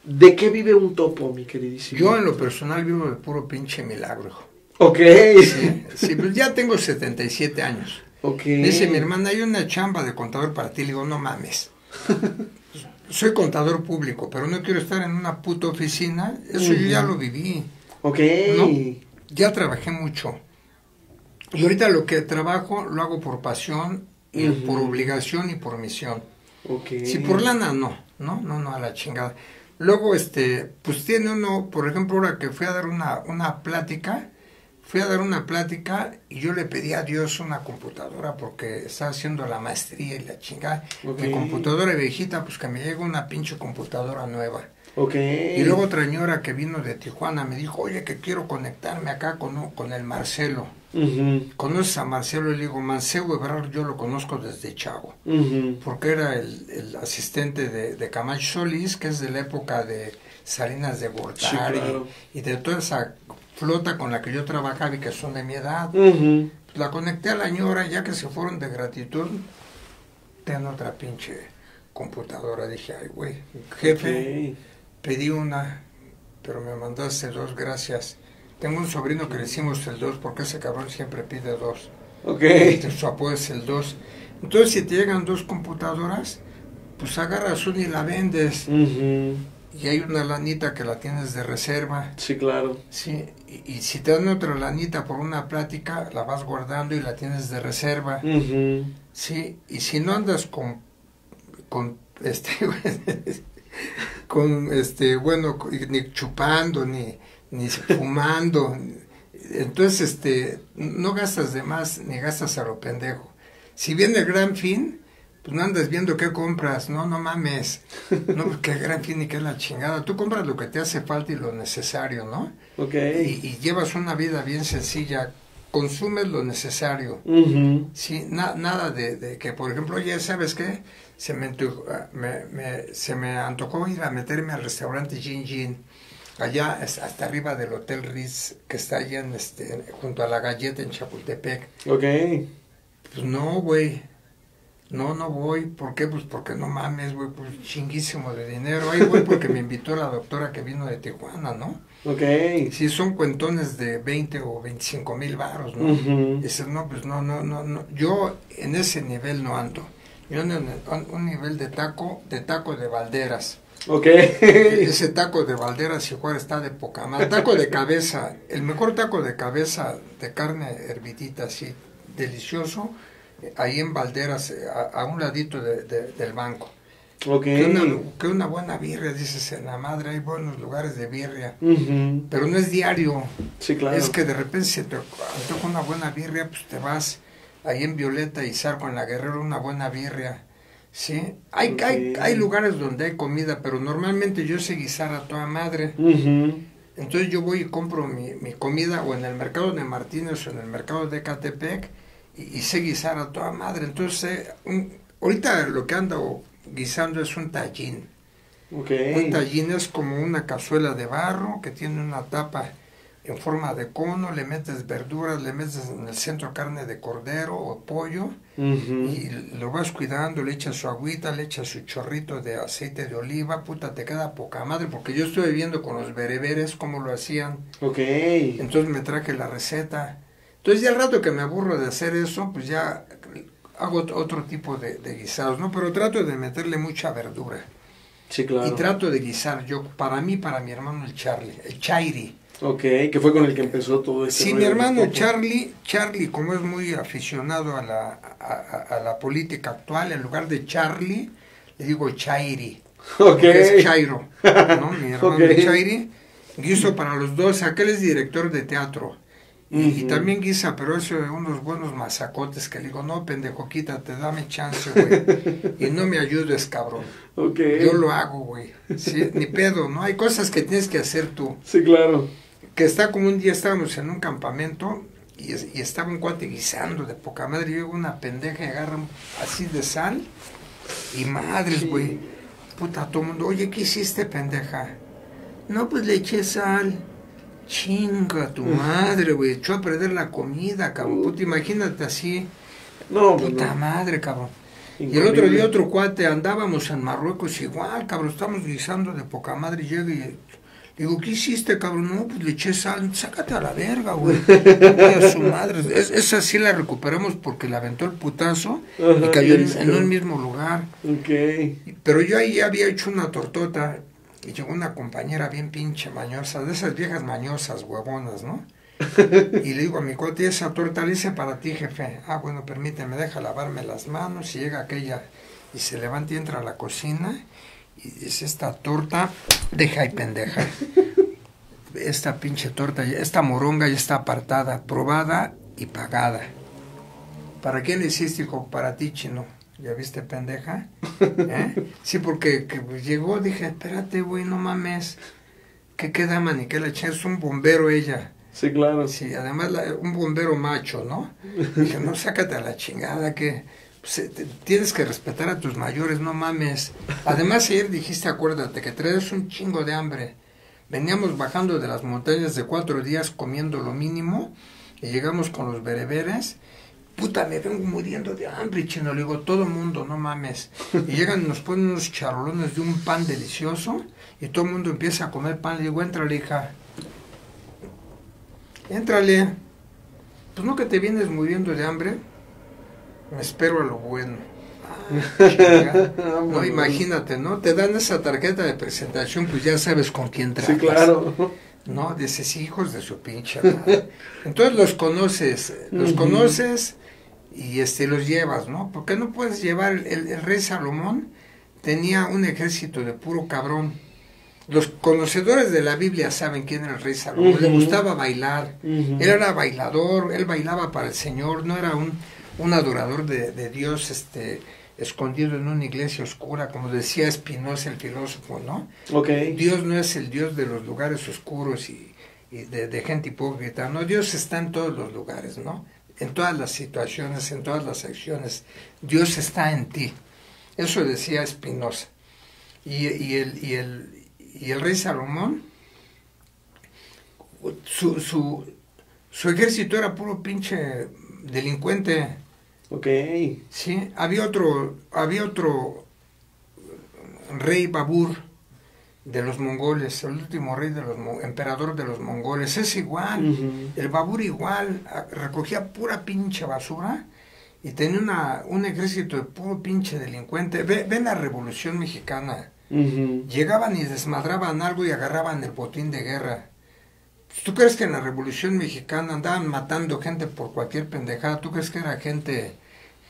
¿de qué vive un topo, mi queridísimo? Yo en lo personal vivo de puro pinche milagro. Ok, Sí, sí, pues ya tengo 77 años. Ok. Dice mi hermana, hay una chamba de contador para ti. Le digo, no mames. Soy contador público, pero no quiero estar en una puta oficina. Eso yo ya lo viví. Ok. No. Ya trabajé mucho. Y ahorita lo que trabajo lo hago por pasión, y por obligación y por misión. Ok. Si por lana no, no, no, no, a la chingada. Luego, este, pues tiene uno, por ejemplo, ahora que fui a dar una, una plática, fui a dar una plática y yo le pedí a Dios una computadora porque estaba haciendo la maestría y la chingada. Mi computadora viejita, pues que me llegue una pinche computadora nueva. Ok. Y luego otra señora que vino de Tijuana me dijo, oye, que quiero conectarme acá con, con el Marcelo. Ujú, ¿Conoces a Marcelo? Y le digo, Mancebo Ebrard yo lo conozco desde chavo porque era el, el asistente de, de Camacho Solís, que es de la época de Salinas de Gortari Sí, claro. y de toda esa flota con la que yo trabajaba y que son de mi edad. Pues la conecté a la ñora, ya que se fueron de gratitud, ten otra pinche computadora. Dije, ay, güey, jefe, pedí una, pero me mandaste dos, gracias. Tengo un sobrino que le decimos el dos, porque ese cabrón siempre pide dos. Ok. Este, su apodo es el 2. Entonces, si te llegan dos computadoras, pues agarras una y la vendes. Y hay una lanita que la tienes de reserva. Sí, claro. Sí, y, y si te dan otra lanita por una plática, la vas guardando y la tienes de reserva. Sí, y si no andas con, con este, con este, bueno, ni chupando, ni, ni fumando, entonces, este, no gastas de más, ni gastas a lo pendejo. Si viene el gran fin, pues no andas viendo qué compras, no, no mames, no, pues qué gran fin y qué la chingada, tú compras lo que te hace falta y lo necesario, ¿no? Ok. Y, y llevas una vida bien sencilla, consumes lo necesario. Sí, na- nada de, de que, por ejemplo, ya sabes qué, se me, ah, me, me- se me antojó ir a meterme al restaurante Gin Gin, allá es- hasta arriba del Hotel Ritz, que está allá en este, junto a la galleta en Chapultepec. Ok. Pues no, güey, no, no voy, ¿por qué? Pues porque no mames, güey, pues chinguísimo de dinero, ahí voy porque me invitó la doctora que vino de Tijuana, ¿no? Ok. Sí, son cuentones de 20 o 25 mil baros, ¿no? Ujú. Dices, no, pues no, no, no, no. Yo en ese nivel no ando. Yo ando en el- un nivel de taco, de taco de balderas. Ok. Ese taco de balderas igual está de poca madre. Taco de cabeza, el mejor taco de cabeza de carne hervidita, así, delicioso, ahí en balderas, eh, a, a un ladito de- de- del banco. Ok. Que una, que una buena birria, dices, en la madre hay buenos lugares de birria. Pero no es diario. Sí, claro. Es que de repente se te antoja una buena birria, pues te vas ahí en Violeta y Zarco en la Guerrero una buena birria. ¿Sí? Hay, hay, Ok. hay lugares donde hay comida, pero normalmente yo sé guisar a toda madre. Entonces yo voy y compro mi, mi comida o en el mercado de Martínez o en el mercado de Catepec y, y sé guisar a toda madre. Entonces, un- ahorita lo que ando guisando es un tallín. Un tallín es como una cazuela de barro que tiene una tapa en forma de cono, le metes verduras, le metes en el centro carne de cordero o pollo y lo vas cuidando, le echas su agüita, le echas su chorrito de aceite de oliva, puta, te queda poca madre, porque yo estuve viendo con los bereberes cómo lo hacían, Ok. entonces me traje la receta. Entonces ya al rato que me aburro de hacer eso, pues ya hago ot- otro tipo de, de guisados, ¿no? Pero trato de meterle mucha verdura. Sí, claro. Y trato de guisar yo, para mí, para mi hermano el Charlie, el Chairi. Ok, que fue con el que empezó todo este Sí, rollo mi hermano. Charlie, Charlie, como es muy aficionado a la, a, a- a la política actual, en lugar de Charlie, le digo Chairi. Ok. es Chairo, ¿no? Mi hermano Ok. Chairi. Guiso para los dos, aquel es director de teatro. Y, también guisa, pero eso de unos buenos mazacotes que le digo, no, pendejo, quítate, dame chance, güey. y no me ayudes, cabrón. Ok. Yo lo hago, güey. Sí, ni pedo, ¿no? Hay cosas que tienes que hacer tú. Sí, claro. Que está como un día estábamos en un campamento y, es- y estaba un cuate guisando de poca madre. Y llega una pendeja y agarra así de sal. Y madres, Sí. güey. Puta, todo el mundo, oye, ¿qué hiciste, pendeja? No, pues le eché sal. Chinga tu madre, güey. Echó a perder la comida, cabrón. Puta, imagínate así. No, pues Puta no. madre, cabrón. Y el otro día otro cuate, andábamos en Marruecos igual, cabrón, estamos guisando de poca madre y llega y digo, ¿qué hiciste, cabrón? No, pues le eché sal, sácate a la verga, güey. a su madre. Es- esa sí la recuperamos porque la aventó el putazo y cayó en, en un mismo lugar. Ok. Pero yo ahí ya había hecho una tortota y llegó una compañera bien pinche mañosa, de esas viejas mañosas, huevonas, ¿no? Y le digo a mi cuate, esa torta la hice para ti, jefe. Ah, bueno, permíteme, deja lavarme las manos. Y llega aquella y se levanta y entra a la cocina y dice, esta torta, deja ahí pendeja. Esta pinche torta, esta moronga ya está apartada, probada y pagada. ¿Para quién le hiciste, hijo? Para ti, chino. ¿Ya viste, pendeja? ¿Eh? Sí, porque que, llegó, dije, espérate, güey, no mames. ¿Qué queda, man? ¿Y qué le eché? Es un bombero ella. Sí, claro. Sí, además la- un bombero macho, ¿no? Dije, no, sácate a la chingada, que pues, te- tienes que respetar a tus mayores, no mames. Además, ayer dijiste, acuérdate, que traes un chingo de hambre. Veníamos bajando de las montañas de cuatro días comiendo lo mínimo y llegamos con los bereberes. Puta, me vengo muriendo de hambre, chino. Le digo, todo mundo, no mames. Y llegan y nos ponen unos charolones de un pan delicioso y todo el mundo empieza a comer pan. Le digo, entrale, hija. Éntrale. Pues no que te vienes muriendo de hambre. Me espero a lo bueno. Ah, no, imagínate, ¿no? Te dan esa tarjeta de presentación, pues ya sabes con quién tratas. Sí, claro. No, dices, hijos de su pinche madre. Entonces los conoces, los conoces y este los llevas, ¿no? Porque no puedes llevar, el, el- rey Salomón tenía un ejército de puro cabrón. Los conocedores de la Biblia saben quién era el rey Salomón. Le gustaba bailar. Él era bailador, él bailaba para el Señor, no era un, un adorador de, de Dios este, escondido en una iglesia oscura, como decía Spinoza el filósofo, ¿no? Dios no es el Dios de los lugares oscuros y, y de, de gente hipócrita, no, Dios está en todos los lugares, ¿no? En todas las situaciones, en todas las acciones, Dios está en ti. Eso decía Spinoza. Y, y el, y, el, y el rey Salomón, su, su, su ejército era puro pinche delincuente. Ok. Sí, había otro, había otro rey Babur de los mongoles, el último rey de los emperador de los mongoles, es igual, el Babur igual, recogía pura pinche basura y tenía una, un ejército de puro pinche delincuente. Ve, ven la revolución mexicana, llegaban y desmadraban algo y agarraban el botín de guerra. ¿Tú crees que en la revolución mexicana andaban matando gente por cualquier pendejada? ¿Tú crees que era gente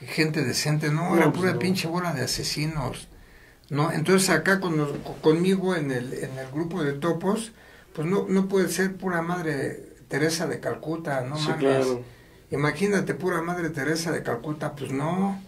gente decente? No, No, era pues pura no. pinche bola de asesinos. ¿No? Entonces acá con los- conmigo en el, en el grupo de topos, pues no, no puede ser pura madre Teresa de Calcuta, no Sí, claro. Imagínate pura madre Teresa de Calcuta, pues no,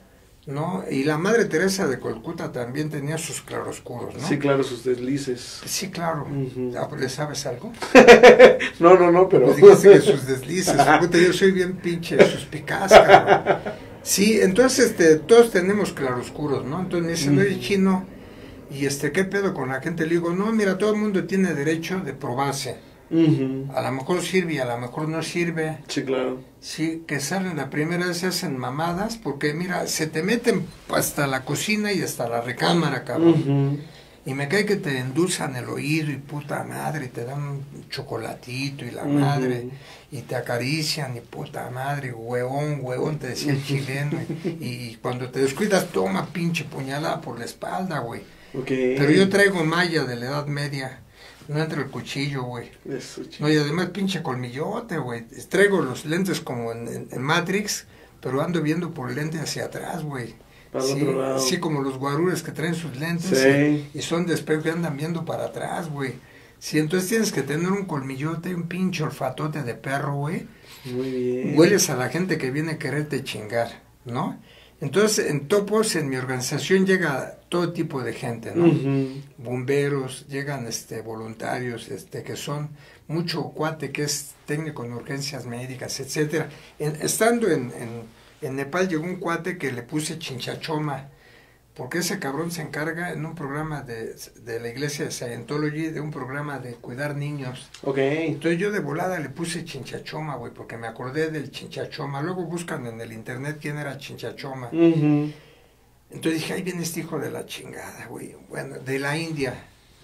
no. Y la madre Teresa de Calcuta también tenía sus claroscuros, ¿no? Sí, claro, sus deslices. Sí, claro. Ujú. Ah, pues, ¿Le sabes algo? No, no, no, pero. Pues dijiste que sus deslices, puta, yo soy bien pinche suspicaz, cabrón. Sí, entonces este, todos tenemos claroscuros, ¿no? Entonces me dicen, oye, chino, ¿y este qué pedo con la gente? Le digo, no, mira, todo el mundo tiene derecho de probarse. A lo mejor sirve y a lo mejor no sirve. Sí, claro. Sí, que salen la primera vez se hacen mamadas, porque mira, se te meten hasta la cocina y hasta la recámara, cabrón. Y me cae que te endulzan el oído y puta madre, y te dan un chocolatito y la madre, y te acarician y puta madre, huevón, huevón, te decía el chileno. Y, y cuando te descuidas, toma pinche puñalada por la espalda, güey. Ok. Pero yo traigo malla de la edad media, no entra el cuchillo, güey. No, y además pinche colmillote, güey. Traigo los lentes como en, en- en Matrix, pero ando viendo por el lente hacia atrás, güey. Sí, sí, como los guarures que traen sus lentes Sí. y, y son de espejo y andan viendo para atrás, güey. Sí, entonces tienes que tener un colmillote, un pinche olfatote de perro, güey. Muy bien. Hueles a la gente que viene a quererte chingar, ¿no? Entonces, en Topos, en mi organización, llega todo tipo de gente, ¿no? Ujú. Bomberos, llegan este, voluntarios, este, que son mucho cuate que es técnico en urgencias médicas, etcétera. En- estando en, en, en Nepal llegó un cuate que le puse chinchachoma, porque ese cabrón se encarga en un programa de, de la iglesia de Scientology, de un programa de cuidar niños. Ok. Entonces yo de volada le puse chinchachoma, güey, porque me acordé del chinchachoma. Luego buscan en el internet quién era chinchachoma. Entonces dije, ahí viene este hijo de la chingada, güey. Bueno, de la India.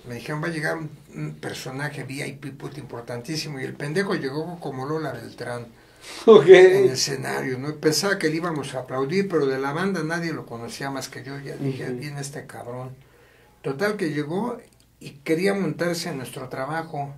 Me dijeron, va a llegar un, un personaje VIP puto importantísimo. Y el pendejo llegó como Lola Beltrán En el escenario, ¿no? Pensaba que le íbamos a aplaudir, pero de la banda nadie lo conocía más que yo. Ya dije, Ujú. viene este cabrón. Total que llegó y quería montarse en nuestro trabajo.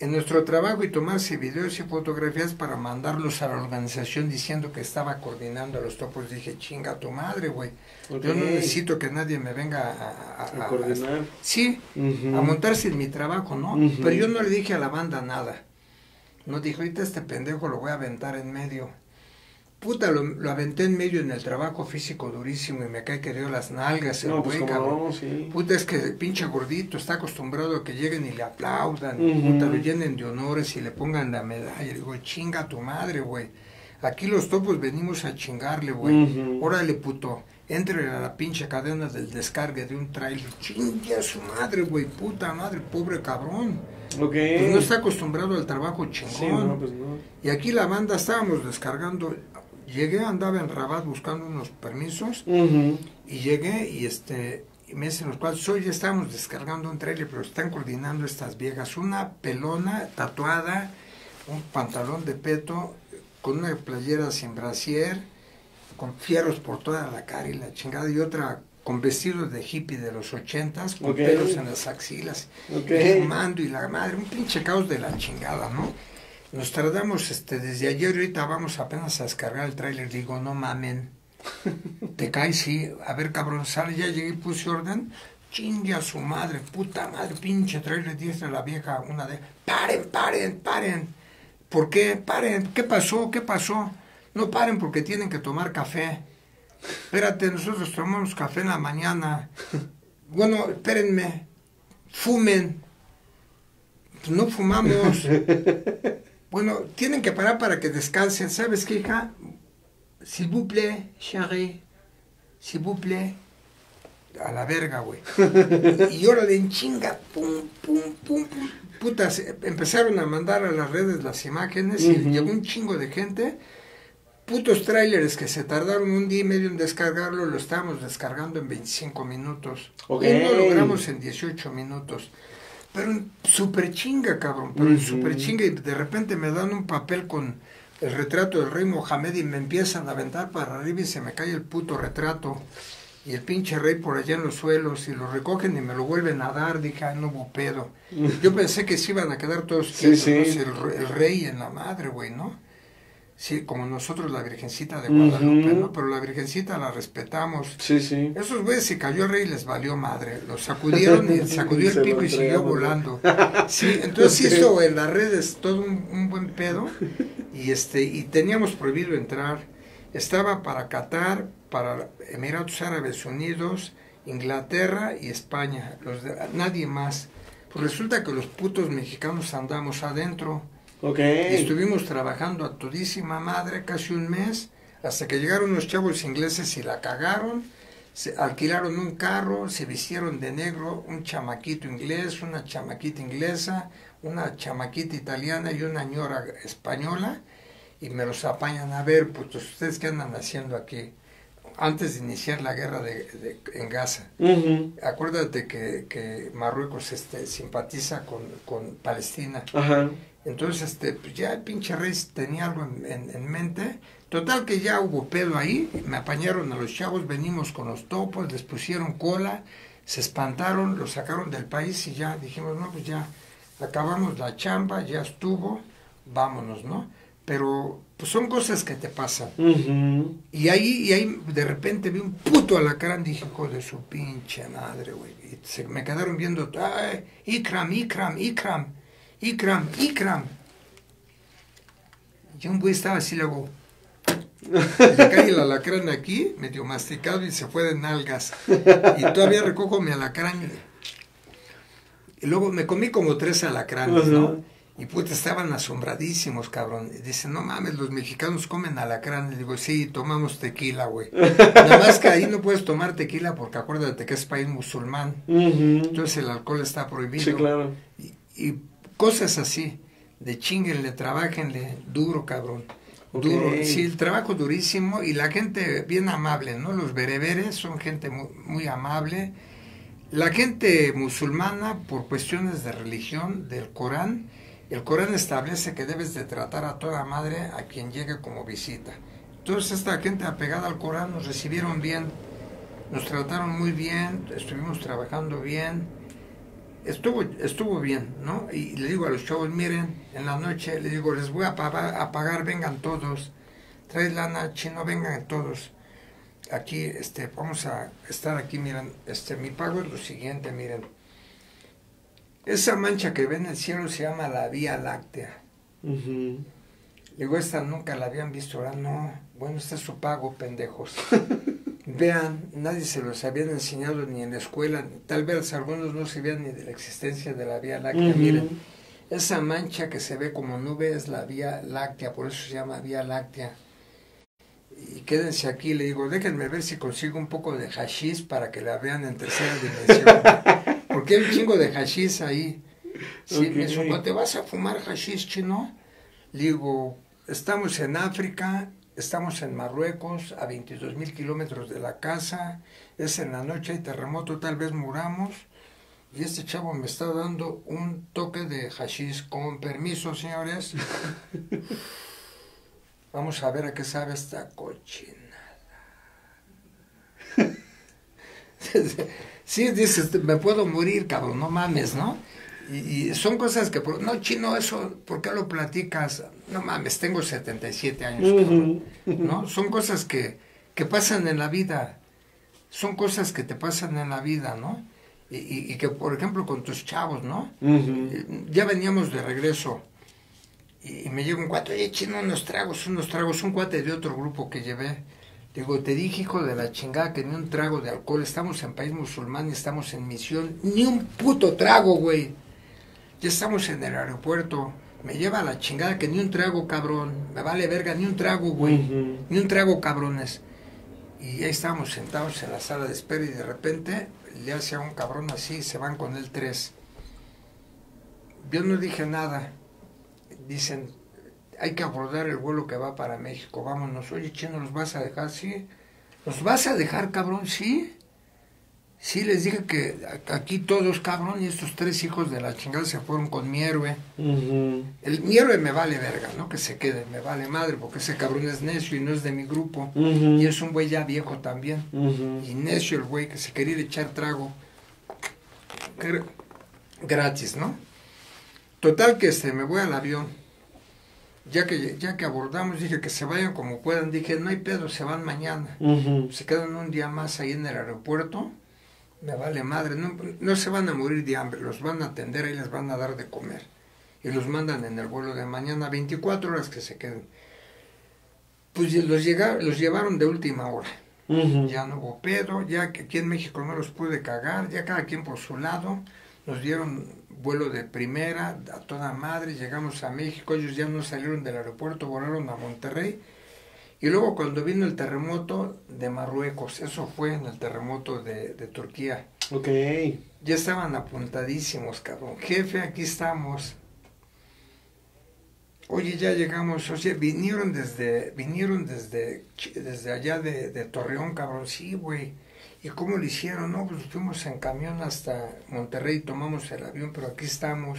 En nuestro trabajo y tomarse videos y fotografías para mandarlos a la organización diciendo que estaba coordinando a los topos. Dije, chinga tu madre, güey. Yo no necesito que nadie me venga a, a- A a- coordinar. sí, a montarse en mi trabajo, ¿no? Pero yo no le dije a la banda nada. No dijo, ahorita este pendejo lo voy a aventar en medio. Puta, lo, lo aventé en medio en el trabajo físico durísimo y me cae que dio las nalgas el No, pues güey, como cabrón. no, sí. Puta, es que el pinche gordito está acostumbrado a que lleguen y le aplaudan, Ujú. puta, lo llenen de honores y le pongan la medalla. Digo, chinga tu madre, güey. Aquí los topos venimos a chingarle, güey. Ujú. Órale, puto. Entre a la pinche cadena del descargue de un trailer. Chingue a su madre, güey. Puta madre, pobre cabrón. Pues no está acostumbrado al trabajo chingón. Sí, no, pues no. Y aquí la banda estábamos descargando. Llegué, andaba en Rabat buscando unos permisos. Y llegué y este y me dicen los cuatro, hoy ya estamos descargando un trailer, pero están coordinando estas viejas. Una pelona tatuada, un pantalón de peto, con una playera sin brasier, con fierros por toda la cara y la chingada, y otra con vestidos de hippie de los ochentas, con pelos en las axilas, fumando y la madre, un pinche caos de la chingada, ¿no? Nos tardamos este, desde ayer y ahorita vamos apenas a descargar el tráiler, digo, no mamen. Te caes, sí. A ver, cabrón, sale, ya llegué y puse orden. Chingue a su madre, puta madre, pinche trailer, dice la vieja, una de... Paren, paren, paren. ¿Por qué? Paren. ¿Qué pasó? ¿Qué pasó? No paren porque tienen que tomar café. Espérate, nosotros tomamos café en la mañana. Bueno, espérenme. Fumen. Pues no fumamos. Bueno, tienen que parar para que descansen. ¿Sabes qué, hija? S'il vous plaît, chérie. S'il vous plaît. A la verga, güey. Y órale, en chinga. Pum, pum, pum, pum. Putas, empezaron a mandar a las redes las imágenes y llegó un chingo de gente. Putos trailers que se tardaron un día y medio en descargarlo, lo estábamos descargando en 25 minutos. Ok. Y lo logramos en 18 minutos. Pero en super chinga, cabrón. Pero en super chinga. Y de repente me dan un papel con el retrato del rey Mohamed y me empiezan a aventar para arriba y se me cae el puto retrato. Y el pinche rey por allá en los suelos y lo recogen y me lo vuelven a dar. Dije, "Ay, no hubo pedo. Yo pensé que se iban a quedar todos Sí, quietos, sí. ¿no? Si el, el rey en la madre, güey, ¿no? Sí, como nosotros la Virgencita de. Guadalupe, ¿no? Pero la Virgencita la respetamos. Sí, sí. Esos güeyes se cayó el rey y les valió madre. Los sacudieron y sacudió el pico y siguió volando. Sí, entonces Ok. hizo en las redes todo un, un buen pedo y este y teníamos prohibido entrar. Estaba para Qatar, para Emiratos Árabes Unidos, Inglaterra y España. Los de- nadie más. Pues resulta que los putos mexicanos andamos adentro. Estuvimos trabajando a todísima madre casi un mes, hasta que llegaron unos chavos ingleses y la cagaron, se alquilaron un carro, se vistieron de negro, un chamaquito inglés, una chamaquita inglesa, una chamaquita italiana y una ñora española, y me los apañan. A ver, pues ustedes qué andan haciendo aquí, antes de iniciar la guerra de, de- en Gaza. Acuérdate que, que Marruecos este, simpatiza con, con Palestina. Entonces, este, pues ya el pinche rey tenía algo en, en- en mente. Total que ya hubo pedo ahí, me apañaron a los chavos, venimos con los topos, les pusieron cola, se espantaron, los sacaron del país y ya dijimos, no, pues ya acabamos la chamba, ya estuvo, vámonos, ¿no? pero pues son cosas que te pasan. Y ahí, y ahí de repente vi un puto alacrán, dije, hijo de su pinche madre, güey. Y se me quedaron viendo, ay, Ikram, Ikram, Ikram, Ikram, Ikram. Y un güey estaba así, luego, le cae el alacrán aquí, medio masticado y se fue de nalgas. Y todavía recojo mi alacrán. Y luego me comí como tres alacranes, ¿no? Y puta, estaban asombradísimos, cabrón. Y dicen, no mames, los mexicanos comen alacrán. Y digo, sí, tomamos tequila, güey. Nada más que ahí no puedes tomar tequila porque acuérdate que es país musulmán. Entonces el alcohol está prohibido. Sí, claro. Y, cosas así, de chinguenle, trabajenle, duro, cabrón. Duro, sí, el trabajo durísimo y la gente bien amable, ¿no? Los bereberes son gente muy, muy amable. La gente musulmana, por cuestiones de religión, del Corán, el Corán establece que debes de tratar a toda madre a quien llegue como visita. Entonces esta gente apegada al Corán nos recibieron bien, nos trataron muy bien, estuvimos trabajando bien, estuvo, estuvo bien, ¿no? Y le digo a los chavos, miren, en la noche le digo, les voy a pagar, vengan todos, traes lana, chino, vengan todos. Aquí, este, vamos a estar aquí, miren, este, mi pago es lo siguiente, miren esa mancha que ven en el cielo se llama la Vía Láctea. Digo, esta nunca la habían visto, ahora no. Bueno, este es su pago, pendejos. Vean, nadie se los habían enseñado ni en la escuela, tal vez algunos no se vean ni de la existencia de la Vía Láctea. Miren, esa mancha que se ve como nube es la Vía Láctea, por eso se llama Vía Láctea. Y quédense aquí, le digo, déjenme ver si consigo un poco de hashish para que la vean en tercera dimensión. porque hay un chingo de hashish ahí. Sí, me dijo, ¿te vas a fumar hashish chino? Le digo, estamos en África, estamos en Marruecos, a 22 mil kilómetros de la casa, es en la noche, hay terremoto, tal vez muramos. Y este chavo me está dando un toque de hashish. Con permiso, señores. Vamos a ver a qué sabe esta cochinada. sí, dices, me puedo morir, cabrón, no mames, ¿no? Y, son cosas que, no, chino, eso, ¿por qué lo platicas? No mames, tengo 77 años, cabrón, ¿no? Son cosas que, que pasan en la vida, son cosas que te pasan en la vida, ¿no? Y, que, por ejemplo, con tus chavos, ¿no? Ya veníamos de regreso y, me llega un cuate, oye, chino, unos tragos, unos tragos, un cuate de otro grupo que llevé Digo, te dije, hijo de la chingada, que ni un trago de alcohol. Estamos en país musulmán y estamos en misión. Ni un puto trago, güey. Ya estamos en el aeropuerto. Me lleva a la chingada que ni un trago, cabrón. Me vale verga, ni un trago, güey. Ni un trago, cabrones. Y ahí estamos sentados en la sala de espera y de repente le hace a un cabrón así y se van con él tres. Yo no dije nada. Dicen, hay que abordar el vuelo que va para México, vámonos. Oye, chino, ¿los vas a dejar? Sí. ¿Los vas a dejar, cabrón? Sí. Sí, les dije que aquí todos, cabrón, y estos tres hijos de la chingada se fueron con mi héroe. El, mi héroe me vale verga, ¿no? Que se quede, me vale madre, porque ese cabrón es necio y no es de mi grupo. Y es un güey ya viejo también. Y necio el güey que se quería echar trago. Gratis, ¿no? Total que este, me voy al avión ya que, ya que abordamos, dije que se vayan como puedan. Dije, no hay pedo, se van mañana. Se quedan un día más ahí en el aeropuerto. Me vale madre, no, no se van a morir de hambre, los van a atender y les van a dar de comer. Y los mandan en el vuelo de mañana, 24 horas que se queden. Pues los, llegaron, los llevaron de última hora. Ya no hubo pedo, ya que aquí en México no los pude cagar, ya cada quien por su lado. Nos dieron vuelo de primera, a toda madre, llegamos a México, ellos ya no salieron del aeropuerto, volaron a Monterrey. Y luego cuando vino el terremoto de Marruecos, eso fue en el terremoto de, Turquía. Ok. Ya estaban apuntadísimos, cabrón. Jefe, aquí estamos. Oye, ya llegamos, o sea, vinieron desde, vinieron desde, desde allá de, de Torreón, cabrón, sí, güey ¿Y cómo lo hicieron? No, pues fuimos en camión hasta Monterrey, tomamos el avión, pero aquí estamos.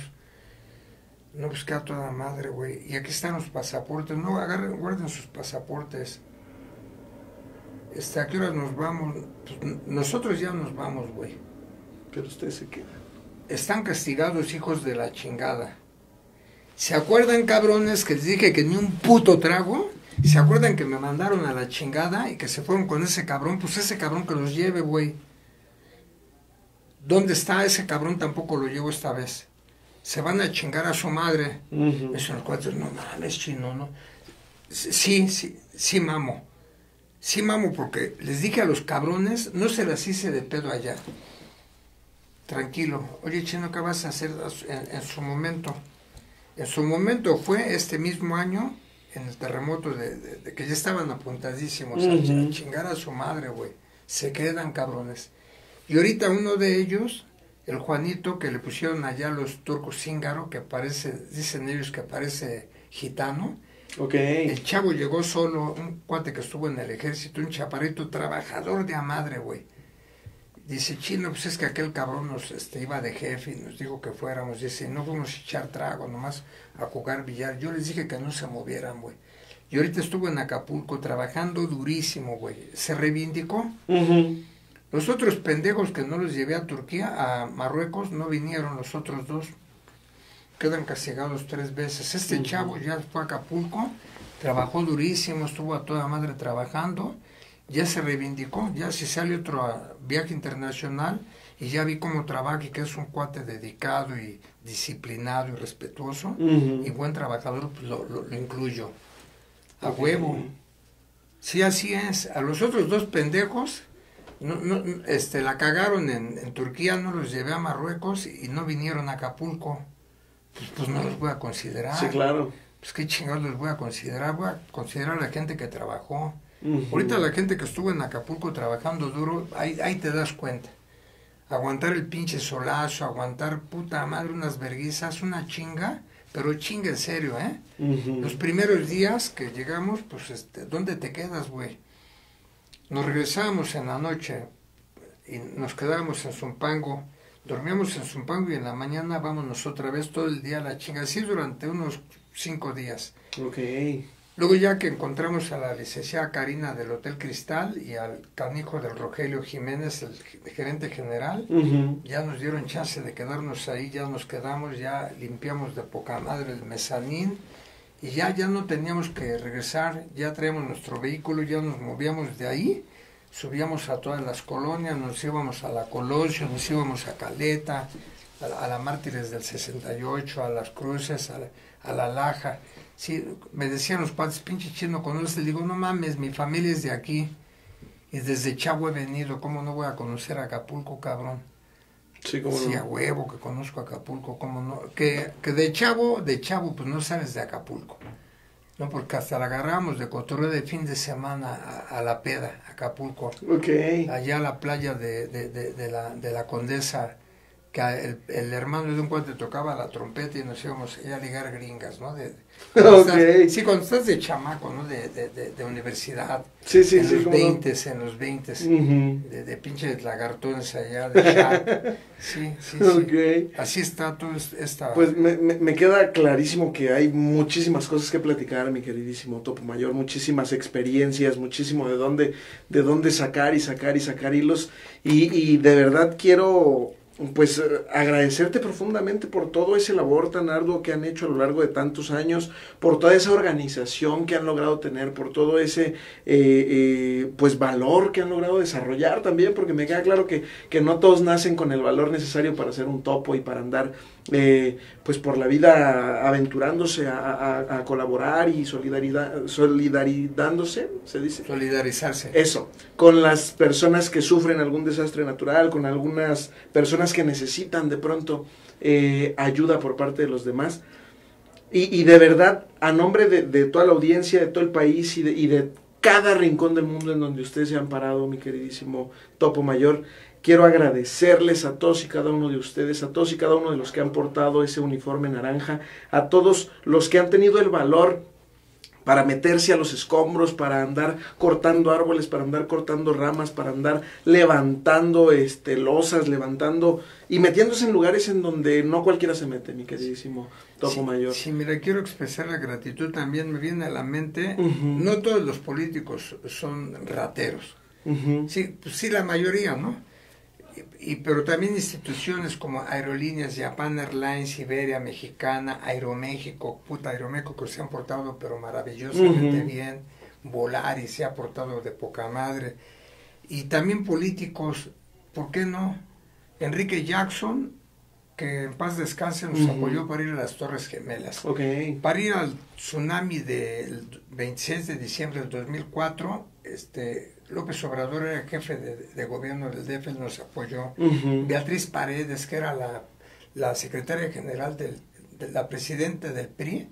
No, pues a toda madre, güey. Y aquí están los pasaportes. No, agarren, guarden sus pasaportes. Este, ¿A qué horas nos vamos? Pues, nosotros ya nos vamos, güey. Pero ustedes se quedan. Están castigados, hijos de la chingada. ¿Se acuerdan, cabrones, que les dije que ni un puto trago? ¿Se acuerdan que me mandaron a la chingada y que se fueron con ese cabrón? Pues ese cabrón que los lleve, güey. ¿Dónde está ese cabrón? Tampoco lo llevo esta vez. Se van a chingar a su madre. Eso los cuatro, no mames, chino, no. Sí, sí, sí, mamo. Sí, mamo, porque les dije a los cabrones, no se las hice de pedo allá. Tranquilo. Oye, chino, ¿qué vas a hacer en, su momento? En su momento fue este mismo año, en el terremoto, de, que ya estaban apuntadísimos a chingar a su madre, güey. Se quedan cabrones. Y ahorita uno de ellos, el Juanito, que le pusieron allá los turcos cíngaro, que parece, dicen ellos que parece gitano. Okay. El chavo llegó solo, un cuate que estuvo en el ejército, un chaparrito trabajador de a madre, güey. Dice, chino, pues es que aquel cabrón nos este, iba de jefe y nos dijo que fuéramos. Dice, no fuimos a echar trago, nomás a jugar billar. Yo les dije que no se movieran, güey. Y ahorita estuvo en Acapulco trabajando durísimo, güey. Se reivindicó. Los otros pendejos que no los llevé a Turquía, a Marruecos, no vinieron los otros dos. Quedan castigados tres veces. Este chavo ya fue a Acapulco, trabajó durísimo, estuvo a toda madre trabajando, ya se reivindicó, ya si sale otro viaje internacional y ya vi cómo trabaja y que es un cuate dedicado y disciplinado y respetuoso y buen trabajador, pues lo, lo, incluyo. A huevo. Sí, así es. A los otros dos pendejos no, no, este, la cagaron en, Turquía, no los llevé a Marruecos y no vinieron a Acapulco. Pues, pues no los voy a considerar. Sí, claro. Pues qué chingados los voy a considerar. Voy a considerar a la gente que trabajó. Ahorita la gente que estuvo en Acapulco trabajando duro, ahí, ahí te das cuenta. Aguantar el pinche solazo, aguantar puta madre unas verguizas, una chinga, pero chinga en serio, ¿eh? Los primeros días que llegamos, pues, este, ¿dónde te quedas, güey? Nos regresábamos en la noche y nos quedábamos en Zumpango. Dormíamos en Zumpango y en la mañana vámonos otra vez todo el día a la chinga. Así durante unos cinco días. Ok. Luego ya que encontramos a la licenciada Karina del Hotel Cristal y al canijo del Rogelio Jiménez, el gerente general, ya nos dieron chance de quedarnos ahí, ya nos quedamos, ya limpiamos de poca madre el mezanín y ya, ya no teníamos que regresar, ya traíamos nuestro vehículo, ya nos movíamos de ahí, subíamos a todas las colonias, nos íbamos a la Colosio, nos íbamos a Caleta, a la, Mártires del 68, a las Cruces, a la, a la Laja. Sí, me decían los padres, pinche chino, conoces, le digo, no mames, mi familia es de aquí, y desde Chavo he venido, ¿cómo no voy a conocer Acapulco, cabrón? Sí, como sí, a huevo que conozco Acapulco, cómo no. Que, que de chavo, de chavo, pues no sales de Acapulco. No, porque hasta la agarramos de cotorreo de fin de semana a, la peda, Acapulco. Ok. Allá a la playa de, de, de, de la, de la Condesa que el, el, hermano de un cuate tocaba la trompeta y nos íbamos a ligar gringas, ¿no? De, sí, cuando estás de chamaco, ¿no? De, de, de, universidad. Sí, sí, en sí. Los 20, En los 20, de, de pinches lagartones allá, de chat. Sí, sí, sí. Así está todo esta... Pues me, me, me, queda clarísimo que hay muchísimas cosas que platicar, mi queridísimo Topo Mayor, muchísimas experiencias, muchísimo de dónde, de dónde sacar y sacar y sacar hilos. Y, y de verdad quiero pues eh, agradecerte profundamente por todo ese labor tan arduo que han hecho a lo largo de tantos años, por toda esa organización que han logrado tener, por todo ese eh, eh, pues valor que han logrado desarrollar también, porque me queda claro que, que no todos nacen con el valor necesario para ser un topo y para andar eh, pues por la vida aventurándose a, colaborar y solidaridad, solidarizándose, se dice. Solidarizarse. Eso, con las personas que sufren algún desastre natural, con algunas personas que necesitan de pronto eh, ayuda por parte de los demás. Y, de verdad, a nombre de, toda la audiencia, de todo el país y de, y de cada rincón del mundo en donde ustedes se han parado, mi queridísimo Topo Mayor, Quiero agradecerles a todos y cada uno de ustedes, a todos y cada uno de los que han portado ese uniforme naranja, a todos los que han tenido el valor para meterse a los escombros, para andar cortando árboles, para andar cortando ramas, para andar levantando este losas, levantando y metiéndose en lugares en donde no cualquiera se mete, mi queridísimo Topo Mayor. Sí, mira, quiero expresar la gratitud también, me viene a la mente, no todos los políticos son rateros. Sí, pues sí, la mayoría, ¿no? Y, pero también instituciones como Aerolíneas, Japan Airlines, Iberia, Mexicana, Aeroméxico, puta Aeroméxico que se han portado pero maravillosamente bien, Volar y se ha portado de poca madre. Y también políticos, ¿por qué no? Enrique Jackson, que en paz descanse, nos apoyó para ir a las Torres Gemelas. Para ir al tsunami del 26 de diciembre del 2004, este, López Obrador era jefe de, gobierno del DF, nos apoyó. Beatriz Paredes, que era la, la secretaria general del, de la presidenta del PRI,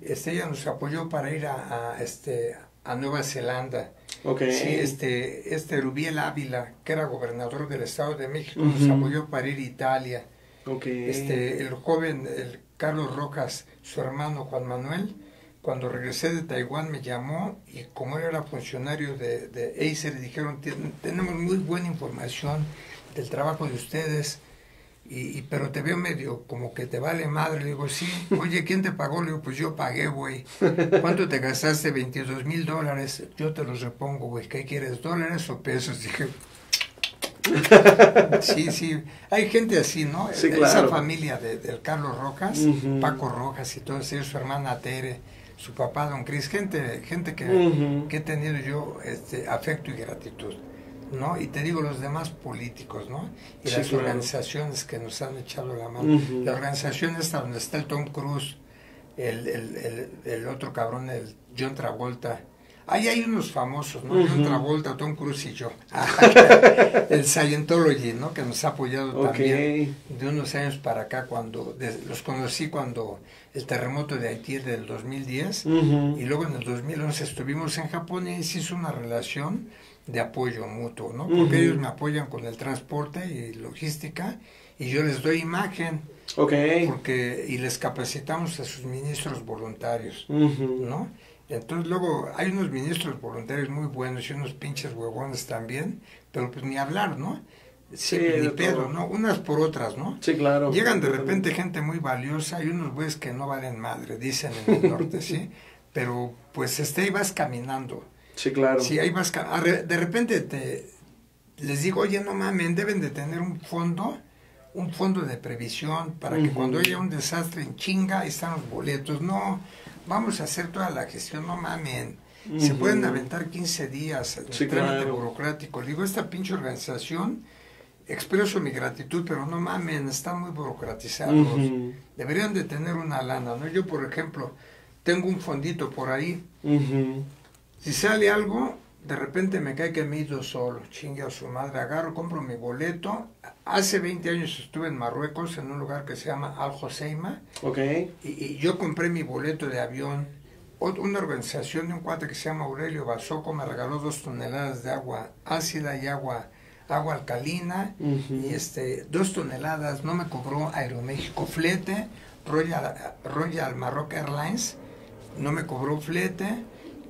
este, ella nos apoyó para ir a, este, a Nueva Zelanda. Okay. Sí, este, este Rubiel Ávila, que era gobernador del Estado de México, nos apoyó para ir a Italia. Okay. Este, el joven el Carlos Rojas, su hermano Juan Manuel, cuando regresé de Taiwán me llamó y como él era funcionario de, de Acer, dijeron, tenemos muy buena información del trabajo de ustedes, y, pero te veo medio como que te vale madre. Le digo, sí. Oye, ¿quién te pagó? Le digo, pues yo pagué, güey. ¿Cuánto te gastaste? 22 mil dólares. Yo te los repongo, güey. ¿Qué quieres? ¿Dólares o pesos? Dije, sí, sí. Hay gente así, ¿no? Esa familia de, del Carlos Rojas, Paco Rojas y todos ellos, su hermana Tere su papá Don Cris, gente, gente que, que, he tenido yo este, afecto y gratitud, ¿no? Y te digo los demás políticos, ¿no? Y las organizaciones que nos han echado la mano. La organización esta donde está el Tom Cruise, el, el, el, el otro cabrón, el John Travolta, Ahí hay unos famosos, ¿no? John Travolta, Tom Cruise y yo. el Scientology, ¿no? Que nos ha apoyado también de unos años para acá, cuando los conocí cuando el terremoto de Haití del 2010 y luego en el 2011 estuvimos en Japón y se hizo una relación de apoyo mutuo, ¿no? Porque ellos me apoyan con el transporte y logística y yo les doy imagen. Okay. Porque, y les capacitamos a sus ministros voluntarios, ¿no? Entonces luego hay unos ministros voluntarios muy buenos y unos pinches huevones también, pero pues ni hablar, ¿no? Sí, ni pedo, ¿no? Unas por otras, ¿no? Sí, claro. Llegan de repente gente muy valiosa y unos güeyes que no valen madre, dicen en el norte, ¿sí? Pero pues este, ahí vas caminando. Sí, claro. Sí, ahí vas De repente te les digo, oye, no mamen, deben de tener un fondo, un fondo de previsión para que cuando haya un desastre en chinga, ahí están los boletos. No, vamos a hacer toda la gestión, no mamen. Se pueden aventar 15 días de sí, trámite burocrático. Digo, esta pinche organización, expreso mi gratitud, pero no mamen, están muy burocratizados. Deberían de tener una lana, ¿no? Yo, por ejemplo, tengo un fondito por ahí. Si sale algo, de repente me cae que me he ido solo, chingue a su madre, agarro, compro mi boleto. Hace 20 años estuve en Marruecos, en un lugar que se llama Al Joseima. Ok. Y, yo compré mi boleto de avión. Una organización de un cuate que se llama Aurelio Basoco me regaló dos toneladas de agua ácida y agua agua alcalina y este dos toneladas no me cobró Aeroméxico flete Royal Royal Airlines no me cobró flete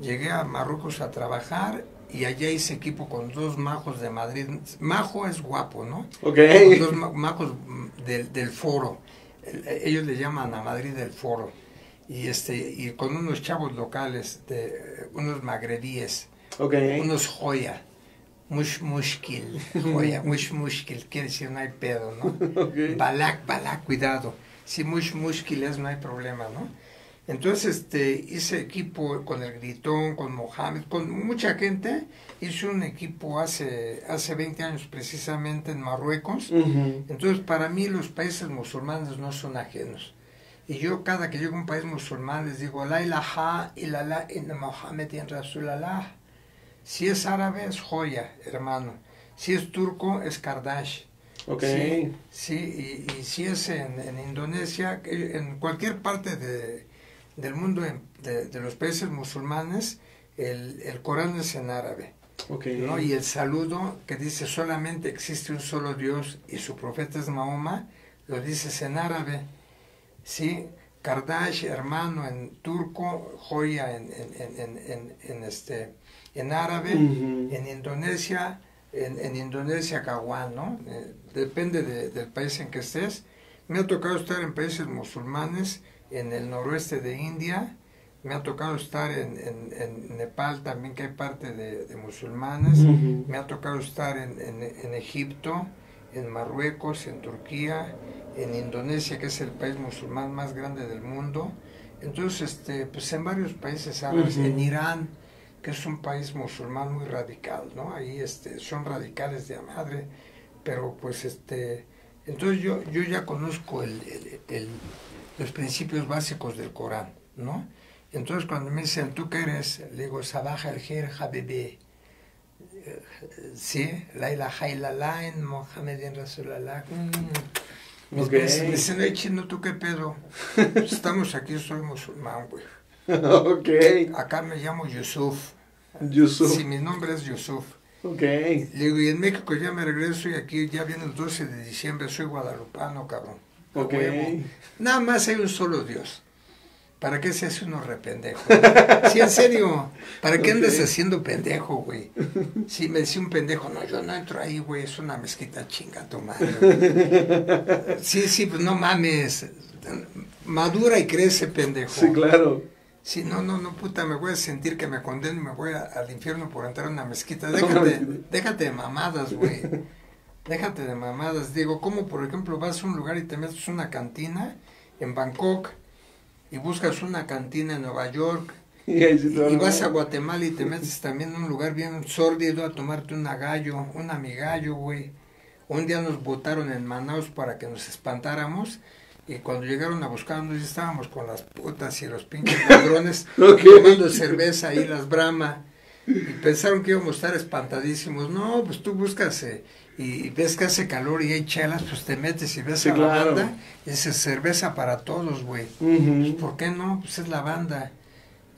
llegué a Marruecos a trabajar y allá hice equipo con dos majos de Madrid. Majo es guapo, ¿no? Ok. dos majos del, del foro. Ellos le llaman a Madrid el foro. Y, este, y con unos chavos locales, de, unos magrebíes, okay. unos joya. Mush mushkil, joya, mush mushkil, quiere decir no hay pedo, ¿no? Okay. Balak, balak, cuidado. Si mush mushkil es no hay problema, ¿no? Entonces este, hice equipo con el Gritón, con Mohamed, con mucha gente. Hice un equipo hace, hace 20 años precisamente en Marruecos. Entonces para mí los países musulmanes no son ajenos. Y yo cada que llego a un país musulmán les digo, la ilaha illallah in Mohammed en Rasulallah. Si es árabe es joya, hermano. Si es turco es Kardash. Okay. Sí, y, si es en, en Indonesia, en cualquier parte de, del mundo de, de, los países musulmanes, el, el, Corán es en árabe. ¿no? Y el saludo que dice solamente existe un solo Dios y su profeta es Mahoma, lo dices en árabe. ¿sí? Kardash, hermano, en turco, joya en, en, en, en este, en árabe, en Indonesia, en, Indonesia, Kawan, ¿no? Eh, depende de, del país en que estés. Me ha tocado estar en países musulmanes en el noroeste de India, me ha tocado estar en, en, Nepal también, que hay parte de, musulmanes, me ha tocado estar en, en, Egipto, en Marruecos, en Turquía, en Indonesia, que es el país musulmán más grande del mundo. Entonces, este, pues en varios países árabes, en Irán, que es un país musulmán muy radical, ¿no? Ahí este, son radicales de madre, pero pues este, entonces yo, yo ya conozco el, el, los principios básicos del Corán, ¿no? Entonces cuando me dicen, ¿tú qué eres? Le digo, Sabah al-Khair Habibi. Sí, la ilaha illallah en Mohammed Rasulallah. Mm. Me dicen, hey, chino, ¿tú qué pedo? Estamos aquí, soy musulmán, güey. ok. Acá me llamo Yusuf. Yusuf. Sí, mi nombre es Yusuf. Ok. Le digo, y en México ya me regreso y aquí ya viene el 12 de diciembre, soy guadalupano, cabrón. Ok. Nada más hay un solo Dios. ¿Para qué se hace uno rependejo? Sí, en serio. ¿Para qué andas haciendo pendejo, güey? Sí, me decía un pendejo, no, yo no entro ahí, güey, es una mezquita chinga tu madre. Sí, sí, pues no mames. Madura y crece, pendejo. Sí, claro. Sí, no, no, no, puta, me voy a sentir que me condeno y me voy al infierno por entrar a una mezquita. Déjate, déjate de mamadas, güey. Déjate de mamadas. Digo, ¿cómo, por ejemplo, vas a un lugar y te metes una cantina en Bangkok y buscas una cantina en Nueva York y, vas a Guatemala y te metes también en un lugar bien sórdido a tomarte una gallo, un amigallo, güey. Un día nos botaron en Manaus para que nos espantáramos y cuando llegaron a buscarnos estábamos con las putas y los pinches ladrones tomando cerveza y las brama y pensaron que íbamos a estar espantadísimos. No, pues tú buscas eh, y ves que hace calor y hay chelas, pues te metes y ves a la banda y dices cerveza para todos, güey. Pues, ¿Por qué no? Pues es la banda.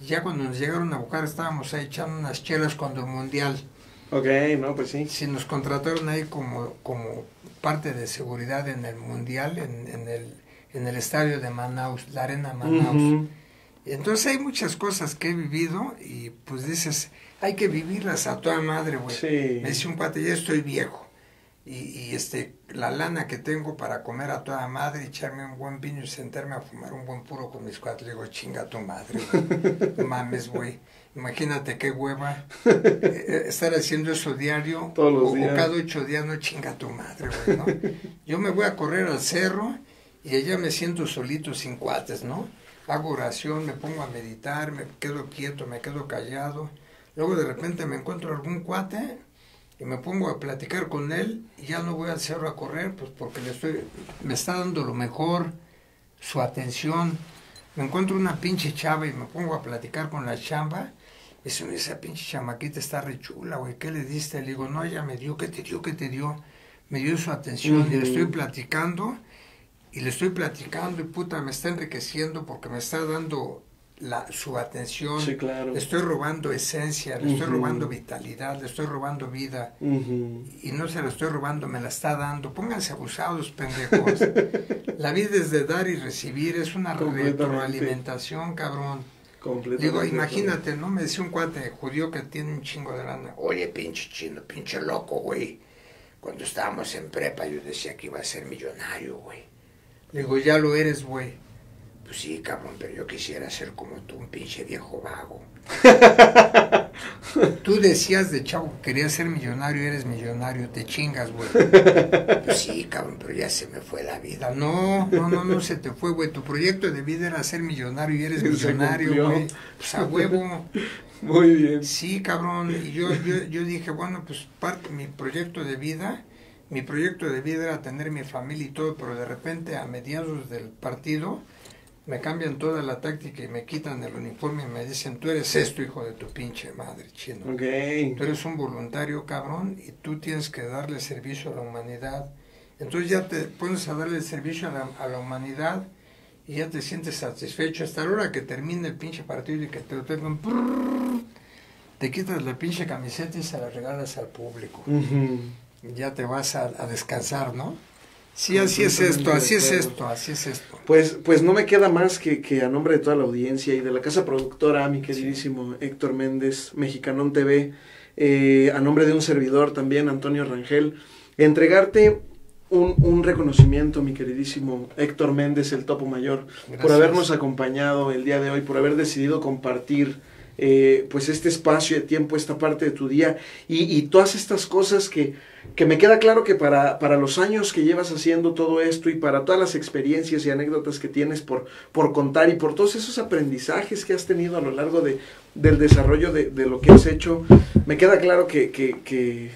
Y ya cuando nos llegaron a buscar estábamos ahí echando unas chelas cuando el mundial. Ok, no, pues sí. Si nos contrataron ahí como, como parte de seguridad en el mundial, en, en el, en el estadio de Manaus, la arena Manaus. Entonces hay muchas cosas que he vivido y pues dices, hay que vivirlas a toda madre, güey. Sí. Me dice un pate, ya estoy viejo y, este la lana que tengo para comer a toda madre, echarme un buen vino y sentarme a fumar un buen puro con mis cuatro, digo, chinga tu madre, mames, güey. Imagínate qué hueva eh, eh, estar haciendo eso diario Todos los o, días. cada ocho días, no chinga tu madre, güey, ¿no? Yo me voy a correr al cerro y allá me siento solito sin cuates, ¿no? Hago oración, me pongo a meditar, me quedo quieto, me quedo callado. Luego de repente me encuentro algún cuate y me pongo a platicar con él y ya no voy al cerro a correr, pues porque le estoy, me está dando lo mejor, su atención. Me encuentro una pinche chava y me pongo a platicar con la chamba. Y se me dice, esa pinche chamaquita está re chula, güey, ¿qué le diste? Le digo, no, ella me dio, ¿qué te dio? ¿Qué te dio? Me dio su atención y le estoy platicando y le estoy platicando y puta, me está enriqueciendo porque me está dando la, su atención. Sí, claro. Le estoy robando esencia, le estoy robando vitalidad, le estoy robando vida. Y no se la estoy robando, me la está dando. Pónganse abusados, pendejos. la vida es de dar y recibir, es una retroalimentación, cabrón. Digo, imagínate, ¿no? Me decía un cuate judío que tiene un chingo de lana. Oye, pinche chino, pinche loco, güey. Cuando estábamos en prepa yo decía que iba a ser millonario, güey. Digo, ya lo eres, güey. Pues sí, cabrón, pero yo quisiera ser como tú, un pinche viejo vago. tú decías de chavo que querías ser millonario, eres millonario, te chingas, güey. Pues sí, cabrón, pero ya se me fue la vida. No, no, no, no se te fue, güey. Tu proyecto de vida era ser millonario y eres millonario, güey. Pues a huevo. Muy bien. Sí, cabrón. Y yo, yo, yo dije, bueno, pues parte mi proyecto de vida, mi proyecto de vida era tener mi familia y todo, pero de repente a mediados del partido me cambian toda la táctica y me quitan el uniforme y me dicen, tú eres esto, hijo de tu pinche madre, chino. Okay. Tú eres un voluntario, cabrón, y tú tienes que darle servicio a la humanidad. Entonces ya te pones a darle servicio a la, a la humanidad y ya te sientes satisfecho hasta la hora que termine el pinche partido y que te lo tengan... Te quitas la pinche camiseta y se la regalas al público. Uh -huh. Ya te vas a, a descansar, ¿no? Sí, así es esto, así es esto, así es esto. Pues, pues no me queda más que, que a nombre de toda la audiencia y de la casa productora, mi queridísimo sí. Héctor Méndez, Mexicanón TV, eh, a nombre de un servidor también, Antonio Rangel, entregarte un, un, reconocimiento, mi queridísimo Héctor Méndez, el topo mayor, Gracias. por habernos acompañado el día de hoy, por haber decidido compartir eh, pues este espacio de tiempo, esta parte de tu día y, todas estas cosas que, que me queda claro que para, para, los años que llevas haciendo todo esto y para todas las experiencias y anécdotas que tienes por, por contar y por todos esos aprendizajes que has tenido a lo largo de, del desarrollo de, de lo que has hecho, me queda claro que, que,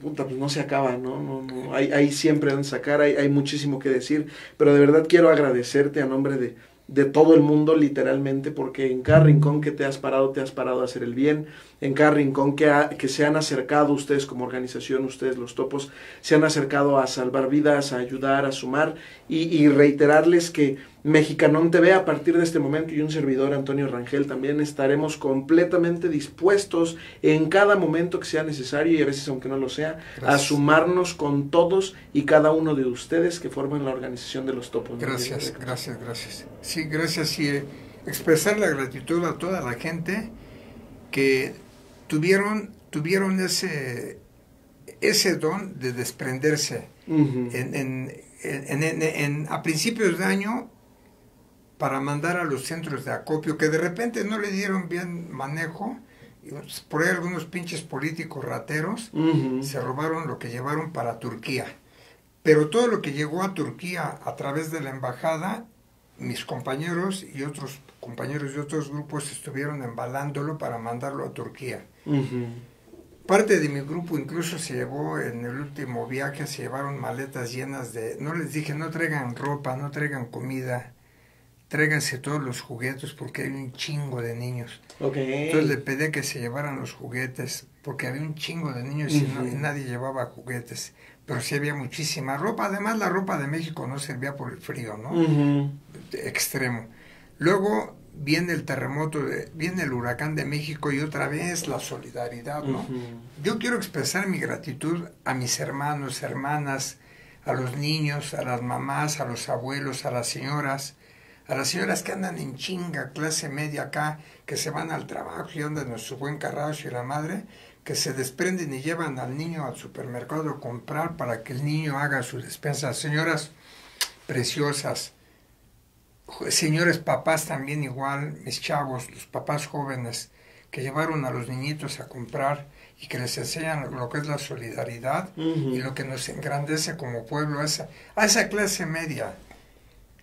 pues no se acaba, ¿no? no, no hay, hay, siempre donde sacar, hay, hay muchísimo que decir, pero de verdad quiero agradecerte a nombre de, de todo el mundo literalmente, porque en cada rincón que te has parado, te has parado a hacer el bien, en cada rincón que, ha, que se han acercado ustedes como organización, ustedes los topos, se han acercado a salvar vidas, a ayudar, a sumar. Y, y reiterarles que Mexicanón TV a partir de este momento y un servidor Antonio Rangel también estaremos completamente dispuestos en cada momento que sea necesario y a veces aunque no lo sea, gracias. a sumarnos con todos y cada uno de ustedes que forman la organización de los topos. Gracias, gracias, gracias. Sí, gracias y eh, expresar la gratitud a toda la gente que tuvieron, tuvieron ese, ese don de desprenderse. Uh -huh. en, en, en, en, a principios de año para mandar a los centros de acopio que de repente no le dieron bien manejo. pues, Por ahí algunos pinches políticos rateros uh -huh. se robaron lo que llevaron para Turquía. Pero todo lo que llegó a Turquía a través de la embajada, mis compañeros y otros compañeros de otros grupos estuvieron embalándolo para mandarlo a Turquía. Uh -huh. Parte de mi grupo incluso se llevó en el último viaje, se llevaron maletas llenas de... No les dije, no traigan ropa, no traigan comida tráiganse todos los juguetes porque hay un chingo de niños. Okay. Entonces le pedí que se llevaran los juguetes porque había un chingo de niños uh -huh. y, no, nadie llevaba juguetes. Pero sí había muchísima ropa. Además la ropa de México no servía por el frío, ¿no? Uh -huh. Extremo. Luego viene el terremoto, de, viene el huracán de México y otra vez la solidaridad, ¿no? Uh -huh. Yo quiero expresar mi gratitud a mis hermanos, hermanas, a los niños, a las mamás, a los abuelos, a las señoras, a las señoras que andan en chinga, clase media acá, que se van al trabajo y andan en su buen carrazo y la madre, que se desprenden y llevan al niño al supermercado a comprar para que el niño haga su despensa. Señoras preciosas, señores papás también igual, mis chavos, los papás jóvenes que llevaron a los niñitos a comprar y que les enseñan lo que es la solidaridad uh -huh. y lo que nos engrandece como pueblo a esa, a esa clase media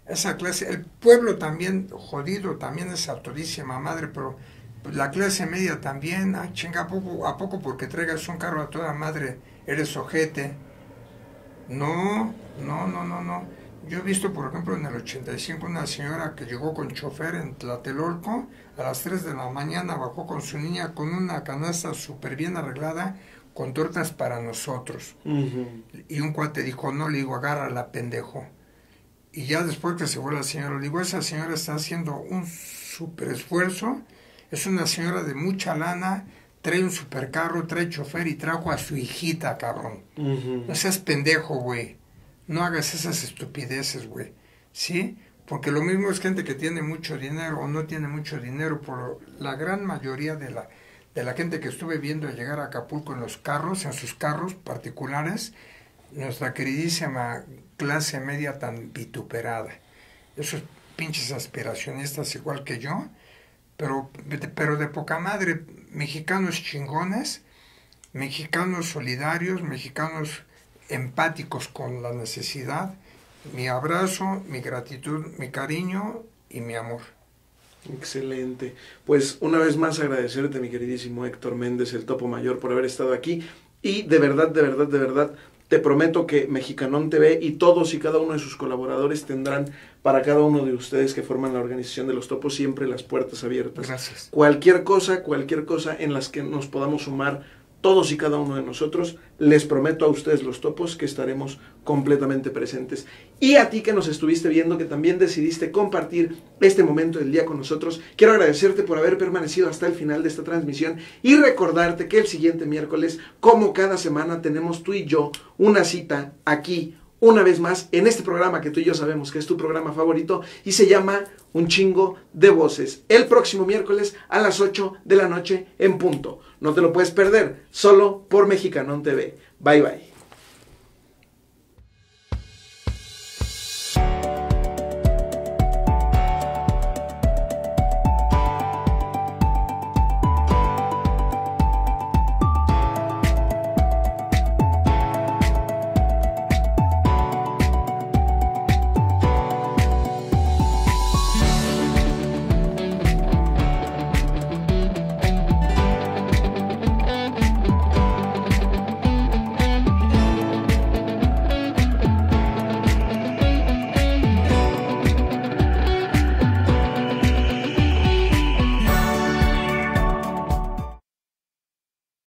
esa clase, el pueblo también jodido, también es autorísima madre, pero la clase media también, ah, chinga, ¿a poco, ¿a poco porque traigas un carro a toda madre eres ojete? No, no, no, no, no. Yo he visto, por ejemplo, en el 85 una señora que llegó con chofer en Tlatelolco, a las 3 de la mañana bajó con su niña con una canasta súper bien arreglada, con tortas para nosotros. Uh -huh. Y un cuate dijo, no, le digo, agárrala, pendejo y ya después que se fue la señora, le digo, esa señora está haciendo un súper esfuerzo, es una señora de mucha lana, trae un supercarro, trae chofer y trajo a su hijita, cabrón. Uh -huh. No seas pendejo, güey. No hagas esas estupideces, güey. ¿Sí? Porque lo mismo es gente que tiene mucho dinero o no tiene mucho dinero, por la gran mayoría de la, de la gente que estuve viendo llegar a Acapulco en los carros, en sus carros particulares, nuestra queridísima clase media tan vituperada. Esos pinches aspiracionistas igual que yo, pero, pero de poca madre, mexicanos chingones, mexicanos solidarios, mexicanos empáticos con la necesidad. Mi abrazo, mi gratitud, mi cariño y mi amor. Excelente. Pues una vez más agradecerte, mi queridísimo Héctor Méndez, el topo mayor, por haber estado aquí. Y de verdad, de verdad, de verdad, te prometo que Mexicanón TV y todos y cada uno de sus colaboradores tendrán para cada uno de ustedes que forman la organización de los topos siempre las puertas abiertas. Gracias. Cualquier cosa, cualquier cosa en las que nos podamos sumar todos y cada uno de nosotros, les prometo a ustedes los topos que estaremos completamente presentes. Y a ti que nos estuviste viendo, que también decidiste compartir este momento del día con nosotros, quiero agradecerte por haber permanecido hasta el final de esta transmisión y recordarte que el siguiente miércoles, como cada semana, tenemos tú y yo una cita aquí una vez más en este programa que tú y yo sabemos que es tu programa favorito y se llama Un chingo de voces. El próximo miércoles a las 8 de la noche en punto. No te lo puedes perder, solo por Mexicanón TV. Bye bye.